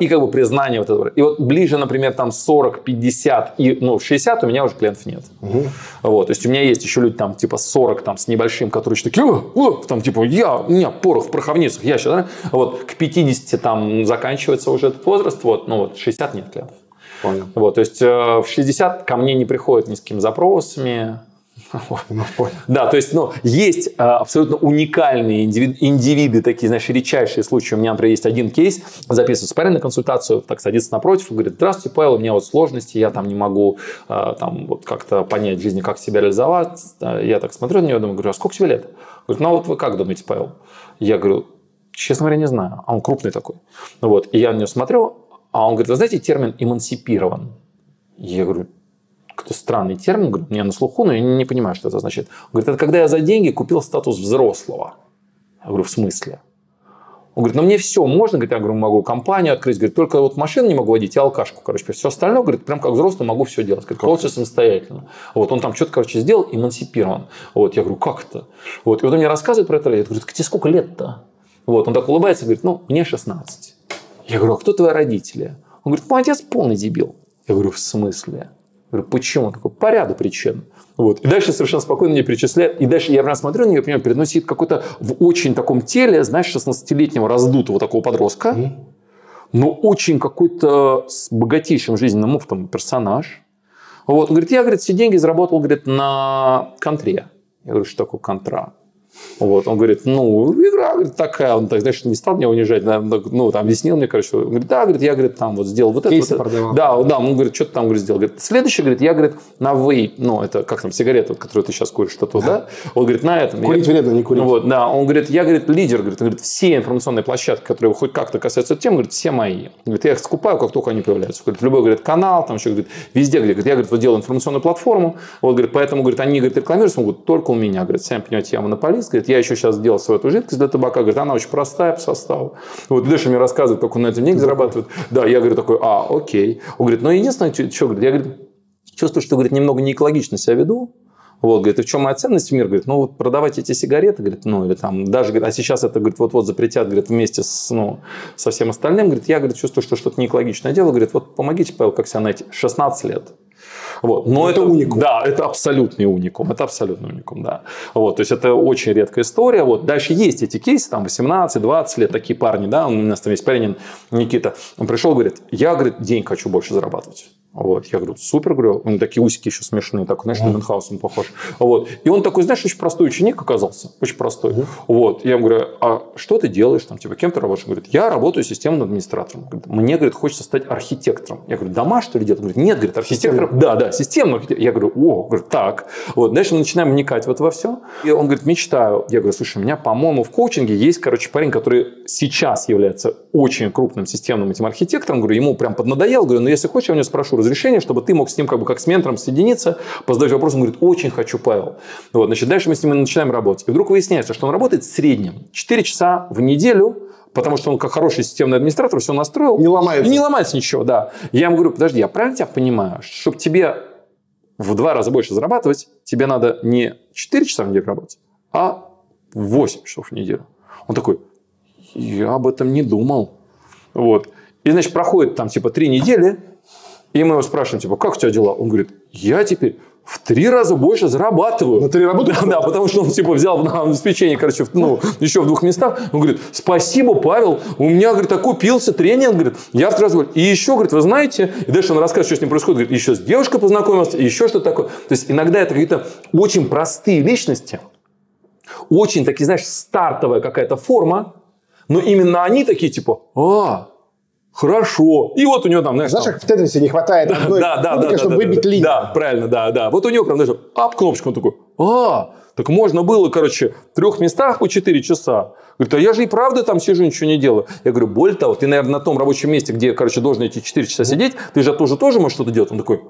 и как бы признание вот этого. И вот ближе, например, там 40, 50 и ну, 60 у меня уже клиентов нет. Угу. Вот, то есть у меня есть еще люди там типа 40 там с небольшим, которые еще такие, о, о, там типа я, у меня порох в пороховницах, я сейчас, да? Вот к 50 там заканчивается уже этот возраст, вот, ну вот 60 нет клиентов.
Понял.
Вот, то есть э, в 60 ко мне не приходят ни с какими запросами. [laughs]
Ну, понял.
Да, то есть, ну, есть э, абсолютно уникальные индивиды, индивиды, такие, знаешь, редчайшие случаи. У меня, например, есть один кейс, записывается парень на консультацию, так садится напротив говорит, здравствуйте, Павел, у меня вот сложности, я там не могу э, там вот как-то понять в жизни, как себя реализовать. Я так смотрю на него, думаю, говорю, а сколько тебе лет? Говорит, ну, а вот вы как думаете, Павел? Я говорю, честно говоря, не знаю. А он крупный такой. Вот. И я на него смотрю, а он говорит, вы знаете термин «эмансипирован»? Я говорю, какой-то странный термин, говорит, мне на слуху, но я не понимаю, что это означает. Он говорит, это когда я за деньги купил статус взрослого. Я говорю, в смысле? Он говорит, ну мне все можно, говорит, я говорю, могу компанию открыть, говорит, только вот машину не могу водить, и алкашку, короче, все остальное, говорит, прям как взрослый могу все делать, говорит, полностью самостоятельно. Вот он там что-то, короче, сделал, эмансипирован. Вот, я говорю, как это? Вот, и вот он мне рассказывает про это, я говорю, тебе сколько лет-то? Вот, он так улыбается, говорит, ну, мне 16. Я говорю, а кто твои родители? Он говорит, мой отец полный дебил. Я говорю, в смысле? Я говорю, почему? Он такой, по ряду причин. Вот. И дальше совершенно спокойно мне перечисляет. И дальше я прям смотрю на нее, понимаю, перед сидит какой-то в очень таком теле, знаешь, 16-летнего раздутого такого подростка, mm. но очень какой-то с богатейшим жизненным опытом персонаж. Вот. Он говорит, я, говорит, все деньги заработал, говорит, на контре. Я говорю, что такое контра? Вот, он говорит, ну, игра говорит, такая, он так, знаешь, не стал меня унижать, ну, там, объяснил мне, короче, он говорит, да, говорит, я, говорит, там вот сделал вот
Кейсы
это.
Вот
да, да, он говорит, что ты там, говорит, сделал. Говорит, следующий, говорит, я, говорит, на вей, ну, это как там, сигарета, которую ты сейчас куришь, что-то, да. да? [laughs] Он говорит, на этом.
Курить вредно, не курить.
Вот, да, он говорит, я, говорит, лидер, говорит, он говорит, все информационные площадки, которые хоть как-то касаются тем, говорит, все мои. Говорит, я их скупаю, как только они появляются. Говорит, любой, говорит, канал, там еще, говорит, везде, где, говорит, я, говорит, вот делаю информационную платформу, вот, говорит, поэтому, говорит, они, говорит, рекламируются могут только у меня, говорит, сами понимаете, я монополист, говорит, я еще сейчас сделал свою эту жидкость для табака, говорит, она очень простая по составу. Вот Дэша мне рассказывает, как он на этом деньги зарабатывает. Да, я говорю такой, а, окей. Он говорит, ну единственное, что, говорит, я говорит, чувствую, что, говорит, немного не экологично себя веду, вот, говорит, и в чем моя ценность в мире? Говорит, ну, вот продавать эти сигареты, говорит, ну, или там, даже, говорит, а сейчас это, говорит, вот-вот запретят, говорит, вместе с, ну, со всем остальным, говорит, я, говорит, чувствую, что что-то не экологичное дело, говорит, вот помогите, Павел, как себя найти? 16 лет. Вот. Но это, это уникум. Да, это абсолютный уникум. Это абсолютный уникум, да. Вот, то есть это очень редкая история. Вот. Дальше есть эти кейсы, там 18-20 лет, такие парни, да, у нас там есть парень Никита, он пришел, говорит, я, говорит, день хочу больше зарабатывать. Вот, я говорю, супер, говорю, него такие усики еще смешные, так, знаешь, на Мюнхгаузен похож. Вот. И он такой, знаешь, очень простой ученик оказался, очень простой. Uh-huh. Вот. Я ему говорю, а что ты делаешь там, типа, кем ты работаешь? Он говорит, я работаю системным администратором. Говорит, Мне, говорит, хочется стать архитектором. Я говорю, дома, что ли, делать? Он говорит, нет, говорит, архитектором. Да, да, системным. Я говорю, о, говорит, так. Вот. Дальше мы начинаем вникать вот во все. И он говорит, мечтаю. Я говорю, слушай, у меня, по-моему, в коучинге есть, короче, парень, который сейчас является очень крупным системным этим архитектором. Говорю, ему прям поднадоел. Говорю, ну, если хочешь, я у него спрошу разрешение, чтобы ты мог с ним как бы как с ментором соединиться, позадать вопрос, он говорит, очень хочу, Павел. Вот, значит, дальше мы с ним начинаем работать. И вдруг выясняется, что он работает в среднем 4 часа в неделю, потому что он как хороший системный администратор все настроил.
Не ломается.
И не ломается ничего, да. Я ему говорю, подожди, я правильно тебя понимаю, чтобы тебе в два раза больше зарабатывать, тебе надо не 4 часа в неделю работать, а 8 часов в неделю. Он такой, я об этом не думал. Вот. И, значит, проходит там типа три недели, и мы его спрашиваем, типа, как у тебя дела? Он говорит, я теперь в три раза больше зарабатываю.
На три работы?
Да, да, потому что он типа взял на обеспечение, короче, ну, еще в двух местах. Он говорит, спасибо, Павел, у меня, говорит, окупился тренинг, говорит, я в три раза И еще, говорит, вы знаете, и дальше он рассказывает, что с ним происходит, говорит, еще с девушкой познакомился, еще что-то такое. То есть, иногда это какие-то очень простые личности, очень такие, знаешь, стартовая какая-то форма, но именно они такие, типа, а, Хорошо. И вот у него там, знаешь,
Знаешь,
там-
как в Тетрисе не хватает одной
да, да, да,
чтобы
да,
выбить
да,
линию.
Да, правильно, да, да. Вот у него прям даже ап кнопочку, он такой, а, так можно было, короче, в трех местах по 4 часа. Говорит, а я же и правда там сижу, ничего не делаю. Я говорю, более того, ты, наверное, на том рабочем месте, где, короче, должен эти 4 часа сидеть, ты же тоже тоже можешь что-то делать. Он такой,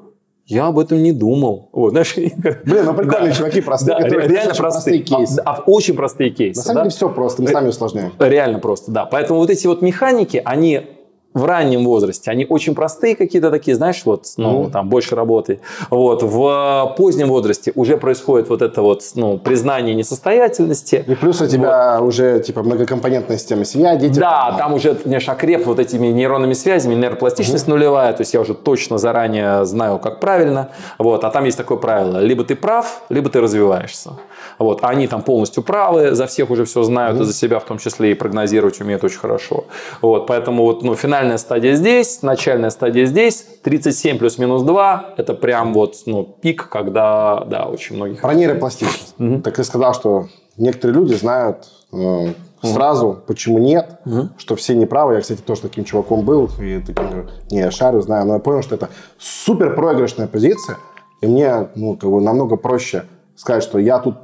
я об этом не думал. Вот, знаешь, [laughs]
Блин, ну прикольные чуваки простые,
да,
которые
реально
очень
простые.
кейсы.
А, а, очень простые кейсы.
На самом
да?
деле все просто, мы сами усложняем.
Реально просто, да. Поэтому вот эти вот механики, они в раннем возрасте, они очень простые какие-то такие, знаешь, вот, ну,
Мгм.
там, больше работы. Вот, в позднем возрасте уже происходит вот это вот, ну, признание несостоятельности.
И плюс у тебя уже типа многокомпонентная система семья, дети.
Да, там уже, конечно, окреп вот этими нейронными связями, нейропластичность нулевая, то есть я уже точно заранее знаю, как правильно. Вот, а там есть такое правило, либо ты прав, либо ты развиваешься. Вот, а они там полностью правы, за всех уже все знают, и за себя в том числе и прогнозировать умеют очень хорошо. Вот, поэтому вот, ну, финальная стадия здесь, начальная стадия здесь, 37 плюс-минус 2, это прям вот, ну, пик, когда, да, очень многих...
Про нейропластичность. Так ты сказал, что некоторые люди знают э, сразу, почему нет, что все неправы. Я, кстати, тоже таким чуваком был. И таким, не, я шарю, знаю. Но я понял, что это супер проигрышная позиция. И мне ну, как бы намного проще сказать, что я тут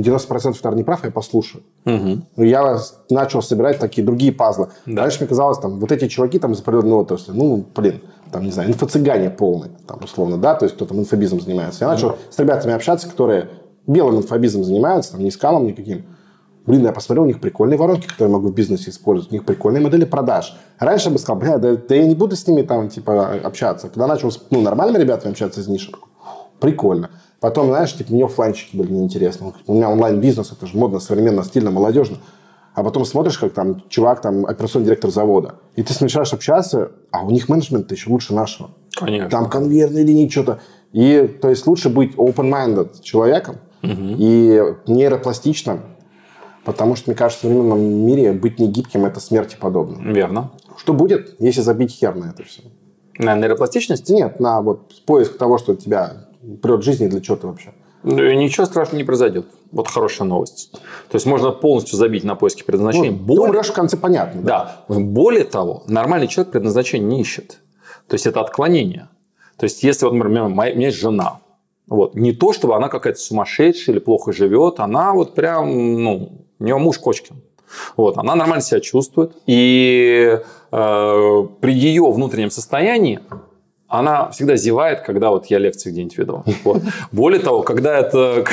90% наверное, не прав, я послушаю. Ну, я начал собирать такие другие пазлы. Раньше мне казалось, там, вот эти чуваки там из определенной отрасли, ну, блин, там, не знаю, инфо-цыгане полные, там, условно, да, то есть кто там инфобизом занимается. Я начал с ребятами общаться, которые белым инфобизом занимаются, там, не скалом никаким. Блин, я посмотрел, у них прикольные воронки, которые я могу в бизнесе использовать, у них прикольные модели продаж. Раньше я бы сказал, бля, да, да я не буду с ними там, типа, общаться. Когда начал с ну, нормальными ребятами общаться из ниши, прикольно. Потом, знаешь, типа, мне оффлайнчики были неинтересны. У меня онлайн-бизнес, это же модно, современно, стильно, молодежно. А потом смотришь, как там чувак, там, операционный директор завода. И ты начинаешь общаться, а у них менеджмент еще лучше нашего.
Конечно.
Там конвейерные линии, что-то. И, то есть, лучше быть open-minded человеком и нейропластичным, потому что, мне кажется, в современном мире быть негибким – это смерти подобно.
Верно.
Что будет, если забить хер на это все?
На нейропластичность?
Нет, на вот поиск того, что тебя прет жизни для чего-то вообще.
Ну, Ничего страшного не произойдет. Вот хорошая новость. То есть можно полностью забить на поиски предназначения.
Ну,
Более-
умрешь в конце, понятно. Да.
Да. Более того, нормальный человек предназначение не ищет. То есть это отклонение. То есть если, вот, например, моя, у меня есть жена, вот, не то, чтобы она какая-то сумасшедшая или плохо живет, она вот прям, ну, у нее муж Кочкин. Вот, она нормально себя чувствует, и э, при ее внутреннем состоянии она всегда зевает, когда вот я лекции где-нибудь веду. Вот. Более того, когда это.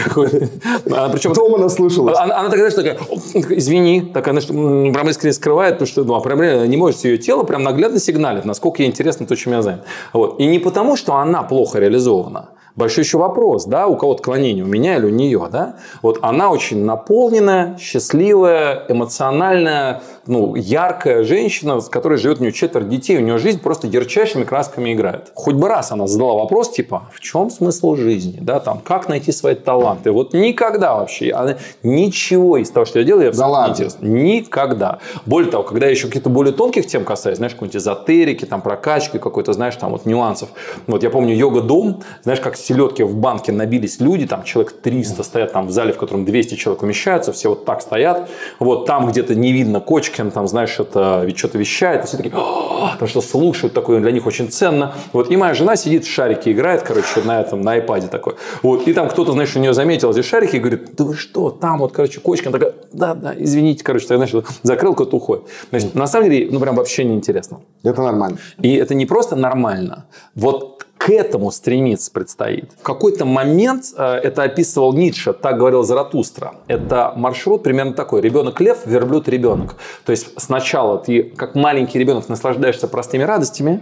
Она причем
Дома наслышалась.
она, она тогда такая, извини, так она прям искренне скрывает, потому что ну, а прям реально не может ее тело прям наглядно сигналит, насколько ей интересно то, чем я занят. Вот. И не потому, что она плохо реализована. Большой еще вопрос, да, у кого отклонение, у меня или у нее, да? Вот она очень наполненная, счастливая, эмоциональная, ну, яркая женщина, с которой живет у нее четверть детей, у нее жизнь просто ярчайшими красками играет. Хоть бы раз она задала вопрос, типа, в чем смысл жизни, да, там, как найти свои таланты. Вот никогда вообще, она, ничего из того, что я делаю, я абсолютно не интересно. Никогда. Более того, когда я еще каких-то более тонких тем касаюсь, знаешь, какой-нибудь эзотерики, там, прокачки какой-то, знаешь, там вот нюансов. Вот я помню йога-дом, знаешь, как селедки в банке набились люди, там человек 300 стоят там в зале, в котором 200 человек умещаются, все вот так стоят. Вот там где-то не видно Кочкин, там, знаешь, это ведь что-то вещает, и все такие, там что слушают, такое для них очень ценно. Вот, и моя жена сидит в шарике играет, короче, на этом, на айпаде такой. Вот, и там кто-то, знаешь, у нее заметил эти шарики и говорит, да вы что, там вот, короче, Кочкин такая, да, да, извините, короче, так, знаешь, закрыл, кто-то уходит. Значит, на самом деле, ну, прям вообще неинтересно.
Это нормально.
И это не просто нормально. Вот к этому стремиться предстоит. В какой-то момент э, это описывал Ницше, так говорил Заратустра. Это маршрут примерно такой. Ребенок-лев, верблюд-ребенок. То есть сначала ты, как маленький ребенок, наслаждаешься простыми радостями,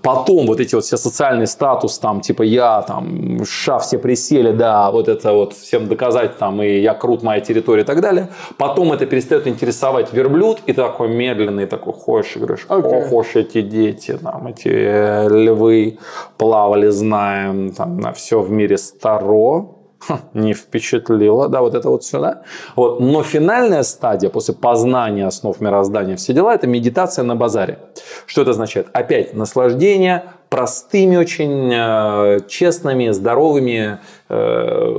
потом вот эти вот все социальный статус, там, типа я, там, ша, все присели, да, вот это вот всем доказать, там, и я крут, моя территория и так далее. Потом это перестает интересовать верблюд, и ты такой медленный, такой ходишь и говоришь,
Окей.
ох уж эти дети, там, эти э, львы плавали, знаем, там, на все в мире старо, [laughs] не впечатлило, да, вот это вот сюда. Вот. Но финальная стадия после познания основ мироздания, все дела, это медитация на базаре. Что это означает? Опять наслаждение простыми, очень э, честными, здоровыми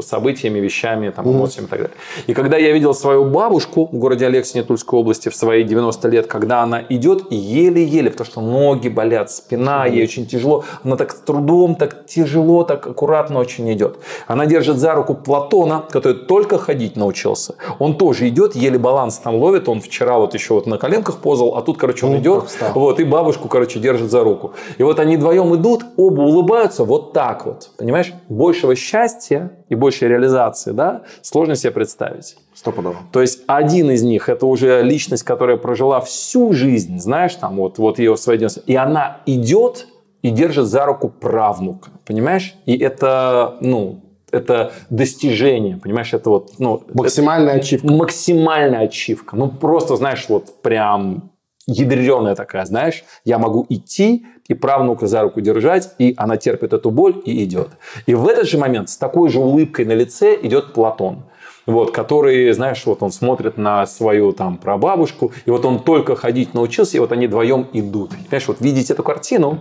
событиями, вещами, там, эмоциями и так далее. И когда я видел свою бабушку в городе Алексине Тульской области в свои 90 лет, когда она идет еле-еле, потому что ноги болят, спина, ей очень тяжело, она так с трудом, так тяжело, так аккуратно очень идет. Она держит за руку Платона, который только ходить научился. Он тоже идет, еле баланс там ловит, он вчера вот еще вот на коленках позал, а тут, короче, он
Ну,
идет, вот, и бабушку, короче, держит за руку. И вот они вдвоем идут, оба улыбаются вот так вот. Понимаешь? Большего счастья и большей реализации, да, сложно себе представить.
Стопудово.
То есть один из них это уже личность, которая прожила всю жизнь, знаешь, там вот, вот ее 90 и она идет и держит за руку правнука, понимаешь? И это, ну, это достижение, понимаешь? Это вот, ну,
Максимальная ачивка.
максимальная ачивка. Ну, просто, знаешь, вот прям ядреная такая, знаешь, я могу идти и правнука за руку держать, и она терпит эту боль и идет. И в этот же момент с такой же улыбкой на лице идет Платон. Вот, который, знаешь, вот он смотрит на свою там прабабушку, и вот он только ходить научился, и вот они вдвоем идут. Понимаешь, вот видеть эту картину,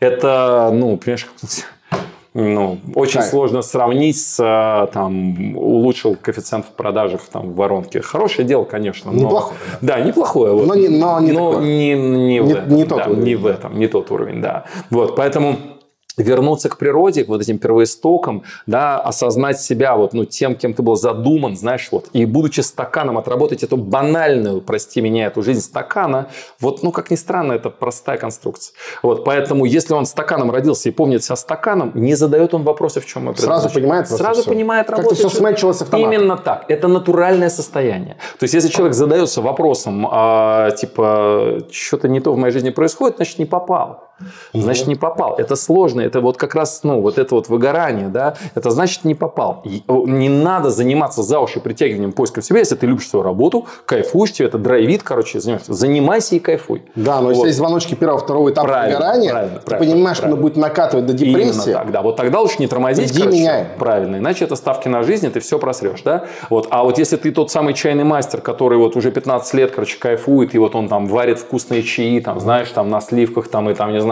это, ну, понимаешь, [laughs] ну, очень
Кайф.
сложно сравнить с а, там улучшил коэффициент в продажах там в воронке. Хорошее дело, конечно. но-
Неплохое,
Да, неплохое. вот.
Но не- но не
Но
такое.
не, не, в
Не- не тот
да,
уровень.
не в этом, не тот уровень, да. Вот, поэтому вернуться к природе, к вот этим первоистокам, да, осознать себя вот, ну, тем, кем ты был задуман, знаешь, вот, и будучи стаканом, отработать эту банальную, прости меня, эту жизнь стакана, вот, ну, как ни странно, это простая конструкция. Вот, поэтому, если он стаканом родился и помнит себя стаканом, не задает он вопросы, в чем мое
Сразу понимает
Сразу
всё.
понимает
Как-то
работу.
всё сметчилось автоматом.
Именно так. Это натуральное состояние. То есть, если человек задается вопросом, а, типа, что-то не то в моей жизни происходит, значит, не попал. Значит, не попал. Это сложно. Это вот как раз, ну, вот это вот выгорание, да, это значит не попал. О, Не надо заниматься за уши притягиванием поиском себя, если ты любишь свою работу, кайфуешь, тебе это драйвит, короче, занимайся. Занимайся и кайфуй.
Да, но если
Вот.
есть звоночки первого, второго этапа
Правильно,
выгорания,
правильно,
ты
правильно,
понимаешь, что оно
правильно.
будет накатывать до депрессии.
Именно так, да. Вот тогда лучше не тормозить.
Иди
короче. Правильно, иначе это ставки на жизнь, и ты все просрешь, да? Вот. А вот если ты тот самый чайный мастер, который вот уже 15 лет, короче, кайфует, и вот он там варит вкусные чаи, там, знаешь, там на сливках, там, и там, не знаю,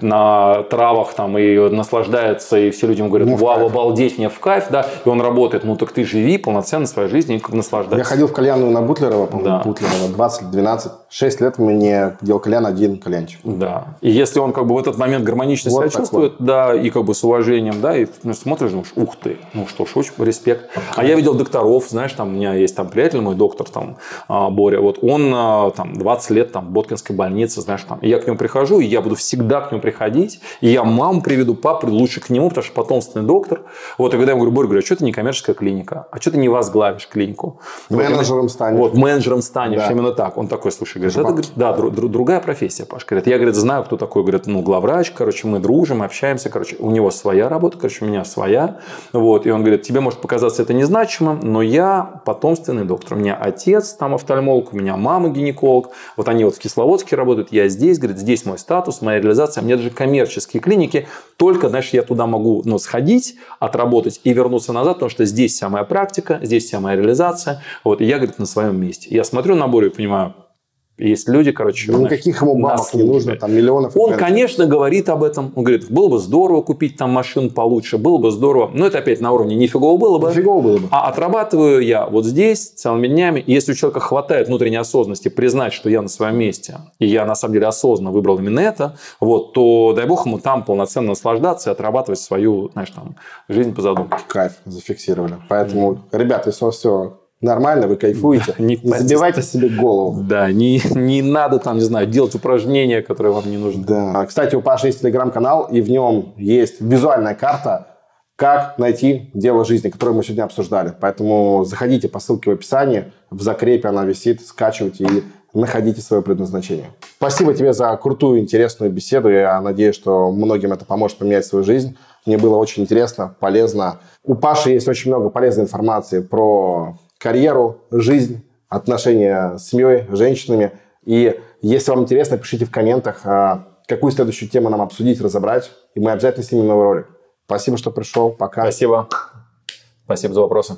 на травах, там, и наслаждается, и все люди ему говорят,
в
вау, обалдеть, мне в кайф, да, и он работает, ну, так ты живи полноценно своей жизнью и как
Я
наслаждайся.
ходил в кальянную на Бутлерова,
Да.
Бутлерова, 20, 12, 6 лет мне делал кальян один кальянчик.
Да. И если он как бы в этот момент гармонично
Вот
себя чувствует, да, и как бы с уважением, да, и ну, смотришь, думаешь, ух ты, ну что ж, очень респект. А я видел докторов, знаешь, там у меня есть там приятель мой, доктор там а, Боря, вот он а, там 20 лет там в Боткинской больнице, знаешь, там, и я к нему прихожу, и я буду всегда к нему приходить, и я маму приведу, папу лучше к нему, потому что потомственный доктор. Вот, и когда я ему говорю, Боря, говорю, а что ты не коммерческая клиника? А что ты не возглавишь клинику? Вот,
Менеджером станешь.
Вот, менеджером станешь,
Да.
именно так. Он такой, слушай, говорит, это, говорит, да, дру- дру- другая профессия, Паш. Говорит, я, говорит, знаю, кто такой, говорит, ну, главврач, короче, мы дружим, общаемся, короче, у него своя работа, короче, у меня своя. Вот, и он говорит, тебе может показаться это незначимым, но я потомственный доктор. У меня отец там офтальмолог, у меня мама гинеколог. Вот они вот в Кисловодске работают, я здесь, говорит, здесь мой статус, моя реализация. У меня даже коммерческие клиники. Только, знаешь, я туда могу ну, сходить, отработать и вернуться назад, потому что здесь вся моя практика, здесь вся моя реализация. Вот, и я, говорит, на своем месте. Я смотрю на Борю и понимаю, есть люди, короче,
Ну, никаких ему бабок не нужно, там миллионов.
Он, конечно, говорит об этом. Он говорит, было бы здорово купить там машин получше, было бы здорово. Но это опять на уровне нифигово было бы.
Фигово было бы.
А отрабатываю я вот здесь целыми днями. И если у человека хватает внутренней осознанности признать, что я на своем месте, и я на самом деле осознанно выбрал именно это, вот, то дай бог ему там полноценно наслаждаться и отрабатывать свою, знаешь, там, жизнь по задумке.
Кайф, зафиксировали. Поэтому, ребята, если у вас все нормально, вы кайфуете,
Не
не забивайте себе голову.
Да, не, не надо там, не знаю, делать упражнения, которые вам не нужны.
Да. Кстати, у Паши есть телеграм-канал, и в нем есть визуальная карта, как найти дело жизни, которое мы сегодня обсуждали. Поэтому заходите по ссылке в описании, в закрепе она висит, скачивайте и находите свое предназначение. Спасибо тебе за крутую, интересную беседу. Я надеюсь, что многим это поможет поменять свою жизнь. Мне было очень интересно, полезно. У Паши есть очень много полезной информации про карьеру, жизнь, отношения с семьей, женщинами. И если вам интересно, пишите в комментах, а, какую следующую тему нам обсудить, разобрать. И мы обязательно снимем новый ролик. Спасибо, что пришел. Пока.
Спасибо. Спасибо за вопросы.